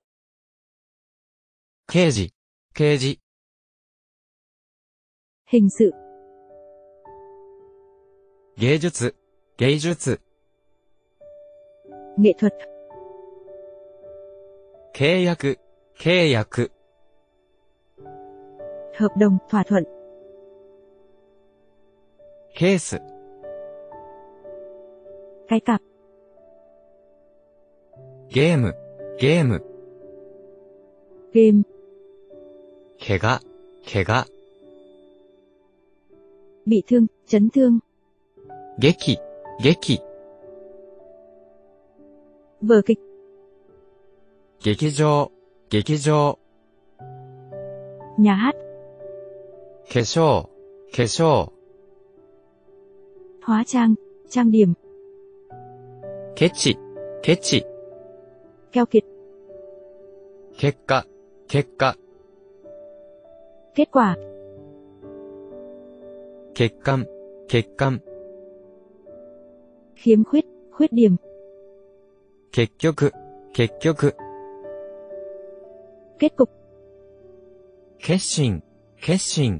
刑事、刑事、 hình sự, 芸術、芸術、 nghệ thuật, 契約、契約、 hợp đồng, thỏa thuận, ケース、 cái cặp, ゲーム、ゲーム、 game, 怪我、怪我、 bị thương, chấn thương, 劇、劇、 vở kịch, 劇場、劇場、 nhà hát, 化粧、化粧、 hóa trang, trang điểm, ケチ、ケチ、 keo kiệt, 結果、結果、 kết quả, 欠陥、欠陥、 khiếm khuyết, khuyết điểm, 結局、結局、 kết cục, 決心、決心、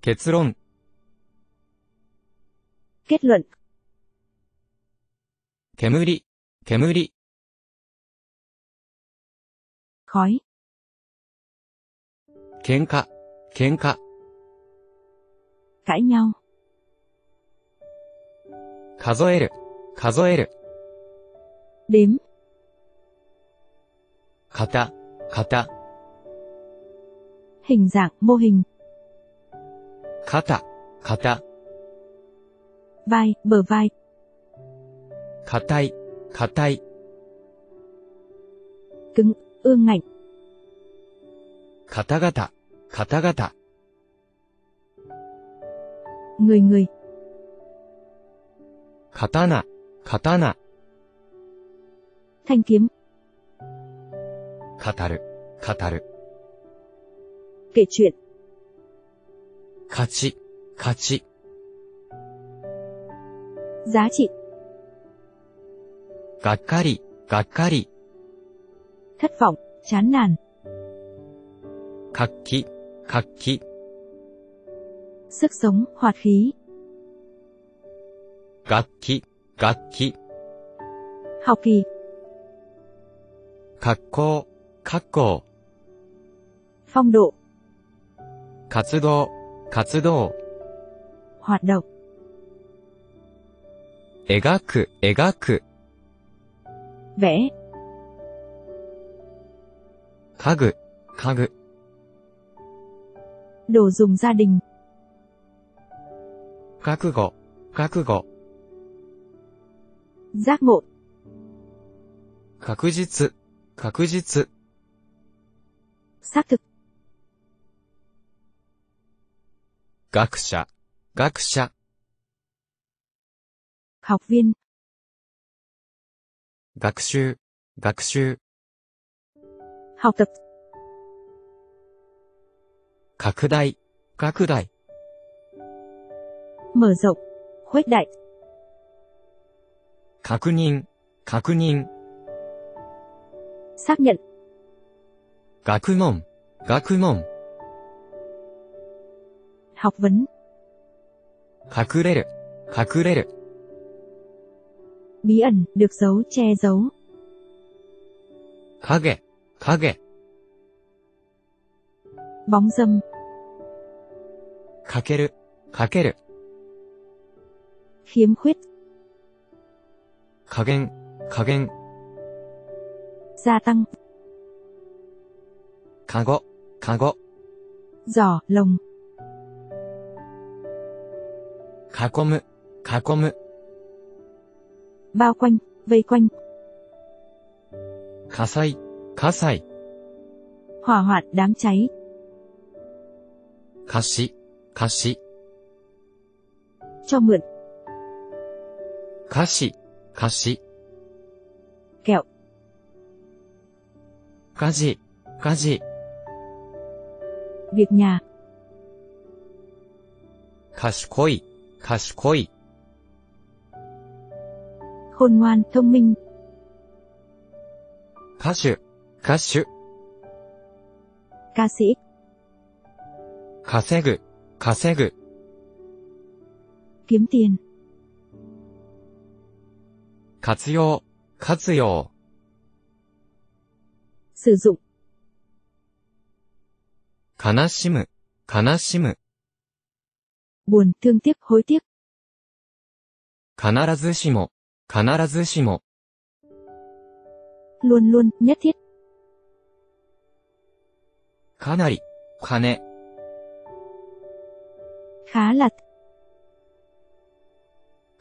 結論、 kết luận, 煙、煙、 khói, 喧嘩、喧嘩、 cãi nhau, 数える、数える、 đếm, 型、型、 hình dạng, mô hình, 肩、肩、 vai, bờ vai, 硬い、硬い、 cứng, ương ngạnh, 方々、方々、 người người, 刀、刀、 thanh kiếm, 語る、語る、 kể chuyện, 勝ち、勝ち、 giá trị, がっかり、がっかり、 thất vọng, chán nản, 活気、活気、 sức sống, hoạt khí, 楽器、楽器、 học kỳ, 格好、格好、 phong độ, 活動、 活動、hoạt động, 描く、描く、vẽ, 家具、家具、đồ dùng gia đình, 覚悟、覚悟、giác ngộ, 確実、確実、xác thực, 学者、学者。学院。学習、学習。学習。拡大、拡大。mở rộng, 確認、確認。xác 学問、学問。học vấn, 隠れる、隠れる、 bí ẩn, được giấu, che giấu, 影、影、 bóng dâm, かける、かける、 khiếm khuyết, 加減、加減、 gia tăng, かご、かご、 giỏ, lồng, 囲む、囲む、 bao quanh, vây quanh, 火災、火災、 hỏa hoạn, đám cháy, 貸し、貸し、 cho mượn, 貸し、貸し、 kẹo, 家事、家事、 việc nhà, 賢い、 賢い、 khôn ngoan, thông minh, 歌手、歌手、 ca sĩ, 稼ぐ、稼ぐ、 kiếm tiền, 活用、活用、 sử dụng, 悲しむ、悲しむ、 buồn, thương tiếc, hối tiếc, 必ずしも、必ずしも、 luôn luôn, nhất thiết, かなり、金、 khá là,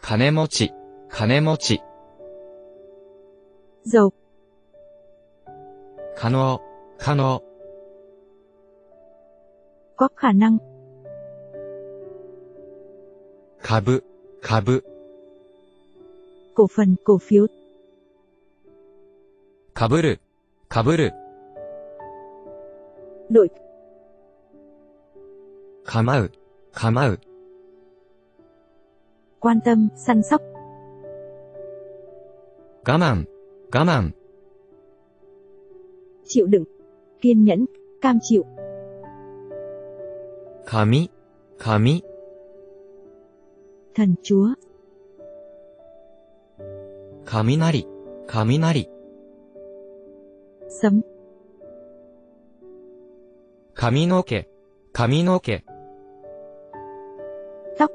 金持ち、金持ち、 giàu, 可能、可能、 có khả năng, 株、株、 cổ phần, cổ phiếu, かぶる、かぶる、 đội, 構う、構う、 quan tâm, săn sóc, 我慢、我慢、 chịu đựng, kiên nhẫn, cam chịu, 神、神、 thần chúa, 雷、雷、 sấm, 髪の毛、髪の毛、 tóc,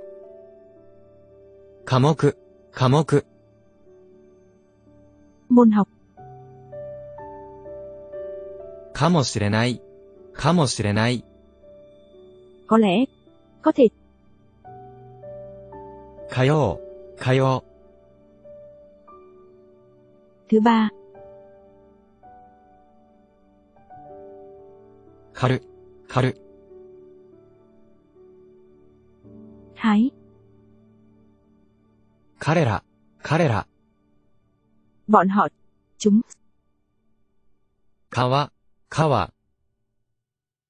科目、科目、 môn học, かもしれない、かもしれない、 có lẽ, có thể, 火曜、火曜。thứ ba. 가 르, 가 르. thái. 카레 라, 카레 라. bọn họ, chúng. 가 와, 가 와.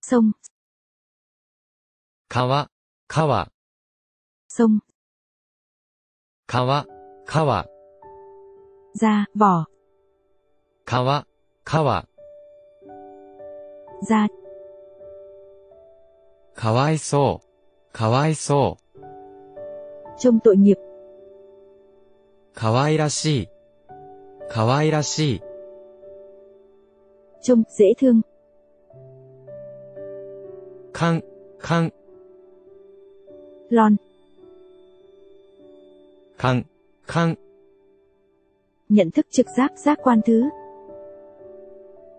sông. 가 와, 가 와. sông. 川、川、 da, vỏ, 川、川、 da, かわいそう、かわいそう、 trông tội nghiệp, かわいらしい、かわいらしい、 trông dễ thương, かん、かん、 lon, khăng, khăng. Nhận thức trực giác giác quan thứ.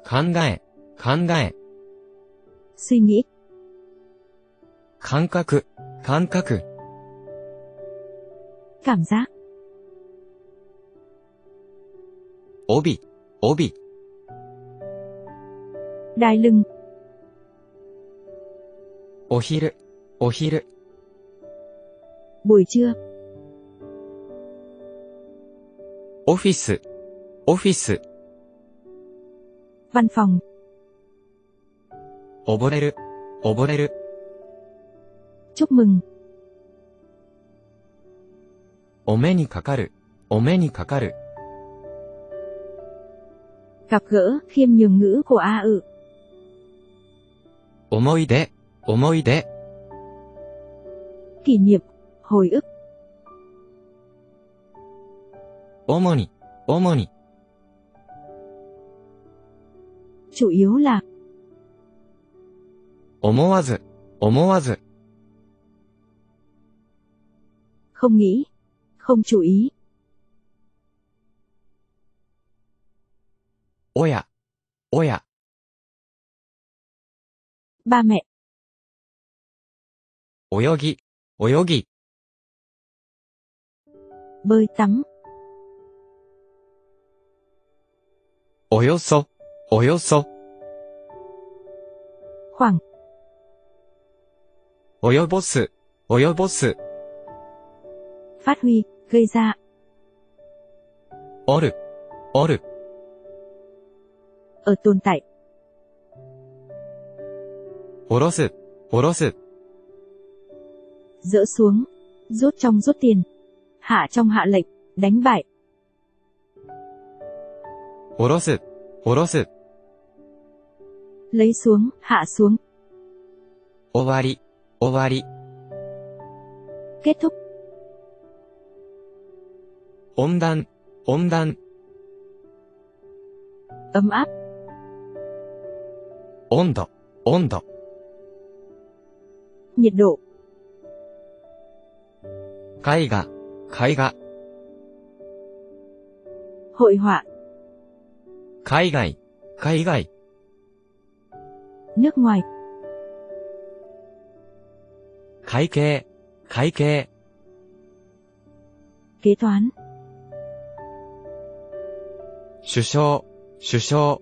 Khán gai, khán gai. Suy nghĩ. Khán các, khán các. Cảm giác. Obi, obi. Đai lưng. Ohir, ohir. Buổi trưa. オフィス、オフィス、 văn phòng, 溺れる、溺れる、 chúc mừng, お目にかかる、お目にかかる、 gặp gỡ, khiêm nhường ngữ của A ự, 思い出、思い出、 kỷ niệm, hồi ức, 主に、主に、chủ yếu là, 思わず、思わず、không nghĩ, không chú ý, 親、親、ba mẹ, 泳ぎ、泳ぎ、bơi tắm, およそ、およそ、 khoảng, 及ぼす、及ぼす、 phát huy, gây ra, おる、おる、 ở tồn tại, おろす、おろす、 dỡ xuống, rút trong rút tiền, hạ trong hạ lệnh, đánh bại, おろす、おろす、 lấy xuống, hạ xuống, 終わり、終わり、 kết thúc, 温暖、温暖、 ấm áp, 温度、温度、 nhiệt độ, 絵画、絵画、 hội họa, 海外、海外、 nước ngoài, 会計、会計、 kế toán, 首相、首相、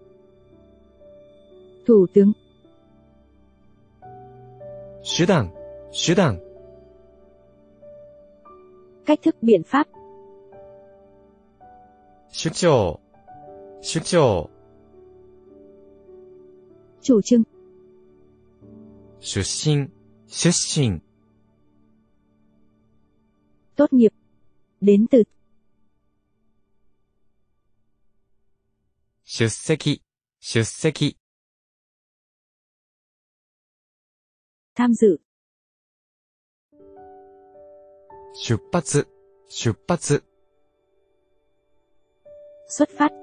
thủ tướng, 手段、手段、 cách thức biện pháp, 主張、主張、 chủ trương, 出身、出身、 tốt nghiệp, đến từ, 出席、出席、 tham dự, 出発、出発、 xuất phát,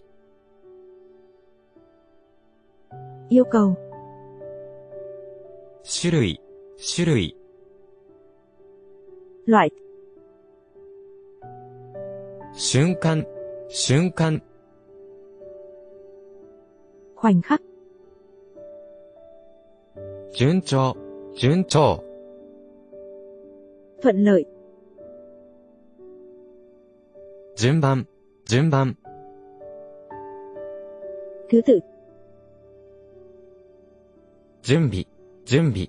yêu cầu, 種類、種類、 loại, 瞬間、瞬間、 khoảnh khắc, 順調、順調、 thuận lợi, 順番、順番、 thứ tự, 準備、準備、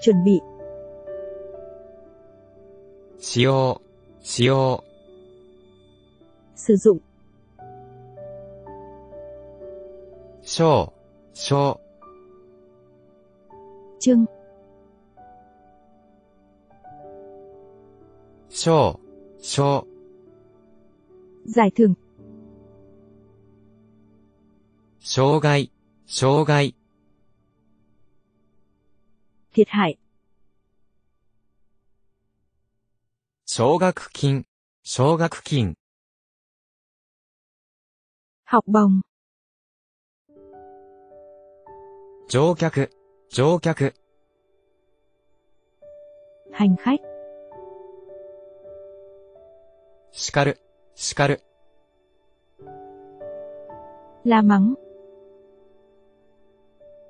chuẩn bị, 使用、使用、 sử dụng, 章、章、 chương, 章、章、 giải thưởng, 障害、 障害、 thiệt hại, 奨学金、奨学金、 học bổng, 乗客、乗客、 hành khách, 叱る、叱る、 la mắng,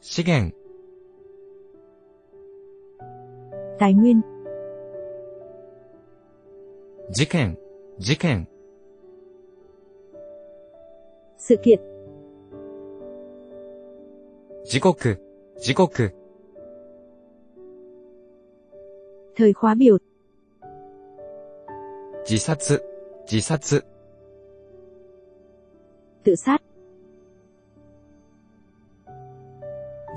資源、 tài nguyên, 事件、事件、 sự kiện, 時刻、時刻、 thời khóa biểu, 自殺、自殺、 tự sát,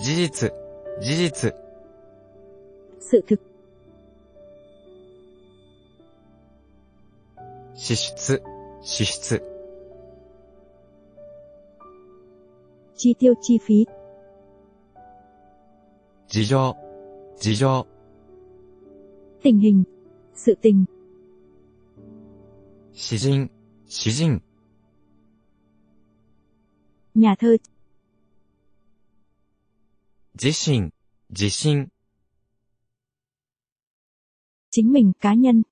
事実、事実、 sự thực, 支出、支出、 chi tiêu chi phí, 事情、事情、 tình hình, sự tình, 詩人、詩人、 nhà thơ, 自身、自身、 chính mình cá nhân,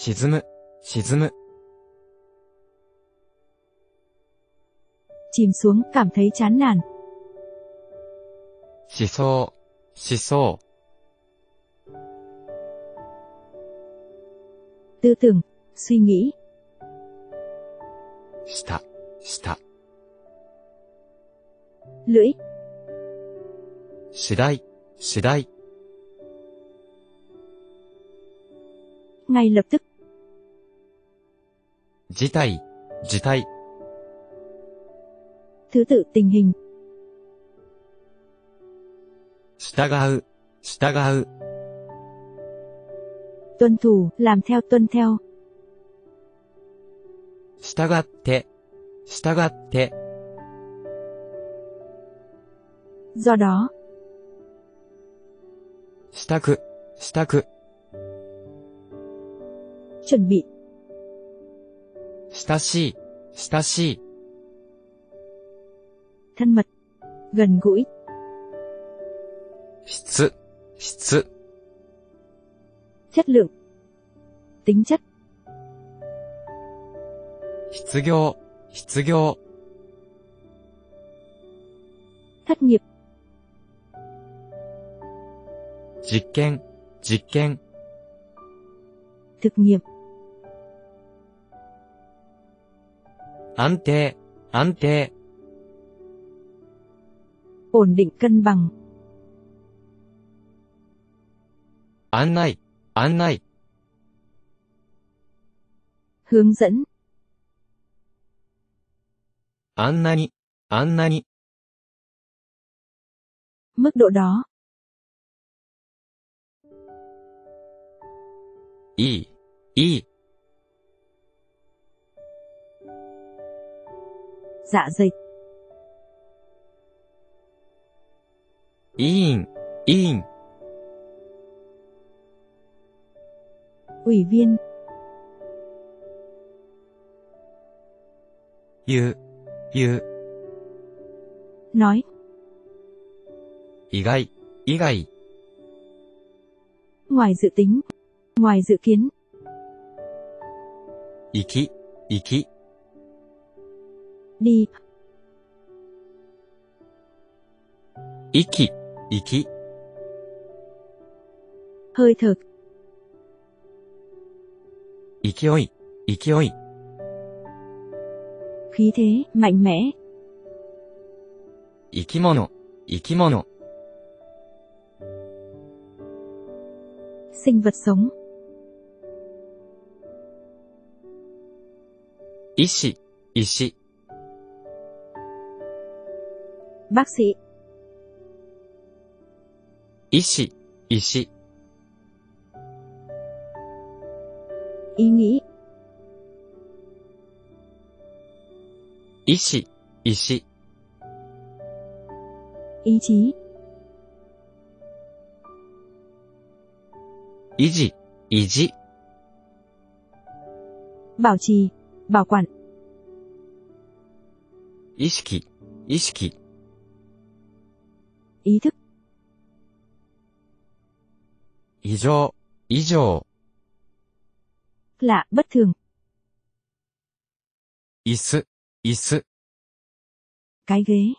沈む、沈む、 chìm xuống cảm thấy chán nản, 思想、思想、 tư tưởng, suy nghĩ, 舌、舌、 lưỡi, 次 lưỡi. Shirai, đây, Ngay lập tức. Jitai, jitai. Thứ tự tình hình. Stagau, stagau. Tuân thủ, làm theo, tuân theo. Stagatte, stagatte. do đó, したく、したく、 chuẩn bị, 親しい、親しい、 thân mật, gần gũi, 質、質、 chất lượng, tính chất, 失業、失業、 thất nghiệp, 実験、実験、 thực nghiệm, 安定、安定、 ổn định cân bằng, 案内、案内、 hướng dẫn, あんなに、あんなに、 mức độ đó, いい、いい、 dạ dày, 委員、委員、 ủy viên, 言う、言う、 nói, 意外、意外、 ngoài dự tính, ngoài dự kiến. Iki, iki. Đi. Iki, iki. Hơi thở. Ikioi, ikioi. Khí thế, mạnh mẽ. Ikimono, ikimono. sinh vật sống 医師、医師、 bác sĩ, 医師、医師、 ý nghĩ, 医師、医師、 ý chí, 維持、維持、 bảo trì, bảo quản, 意識、意識、 ý thức, 異常、異常、 lạ, bất thường, 椅子、椅子、 cái ghế,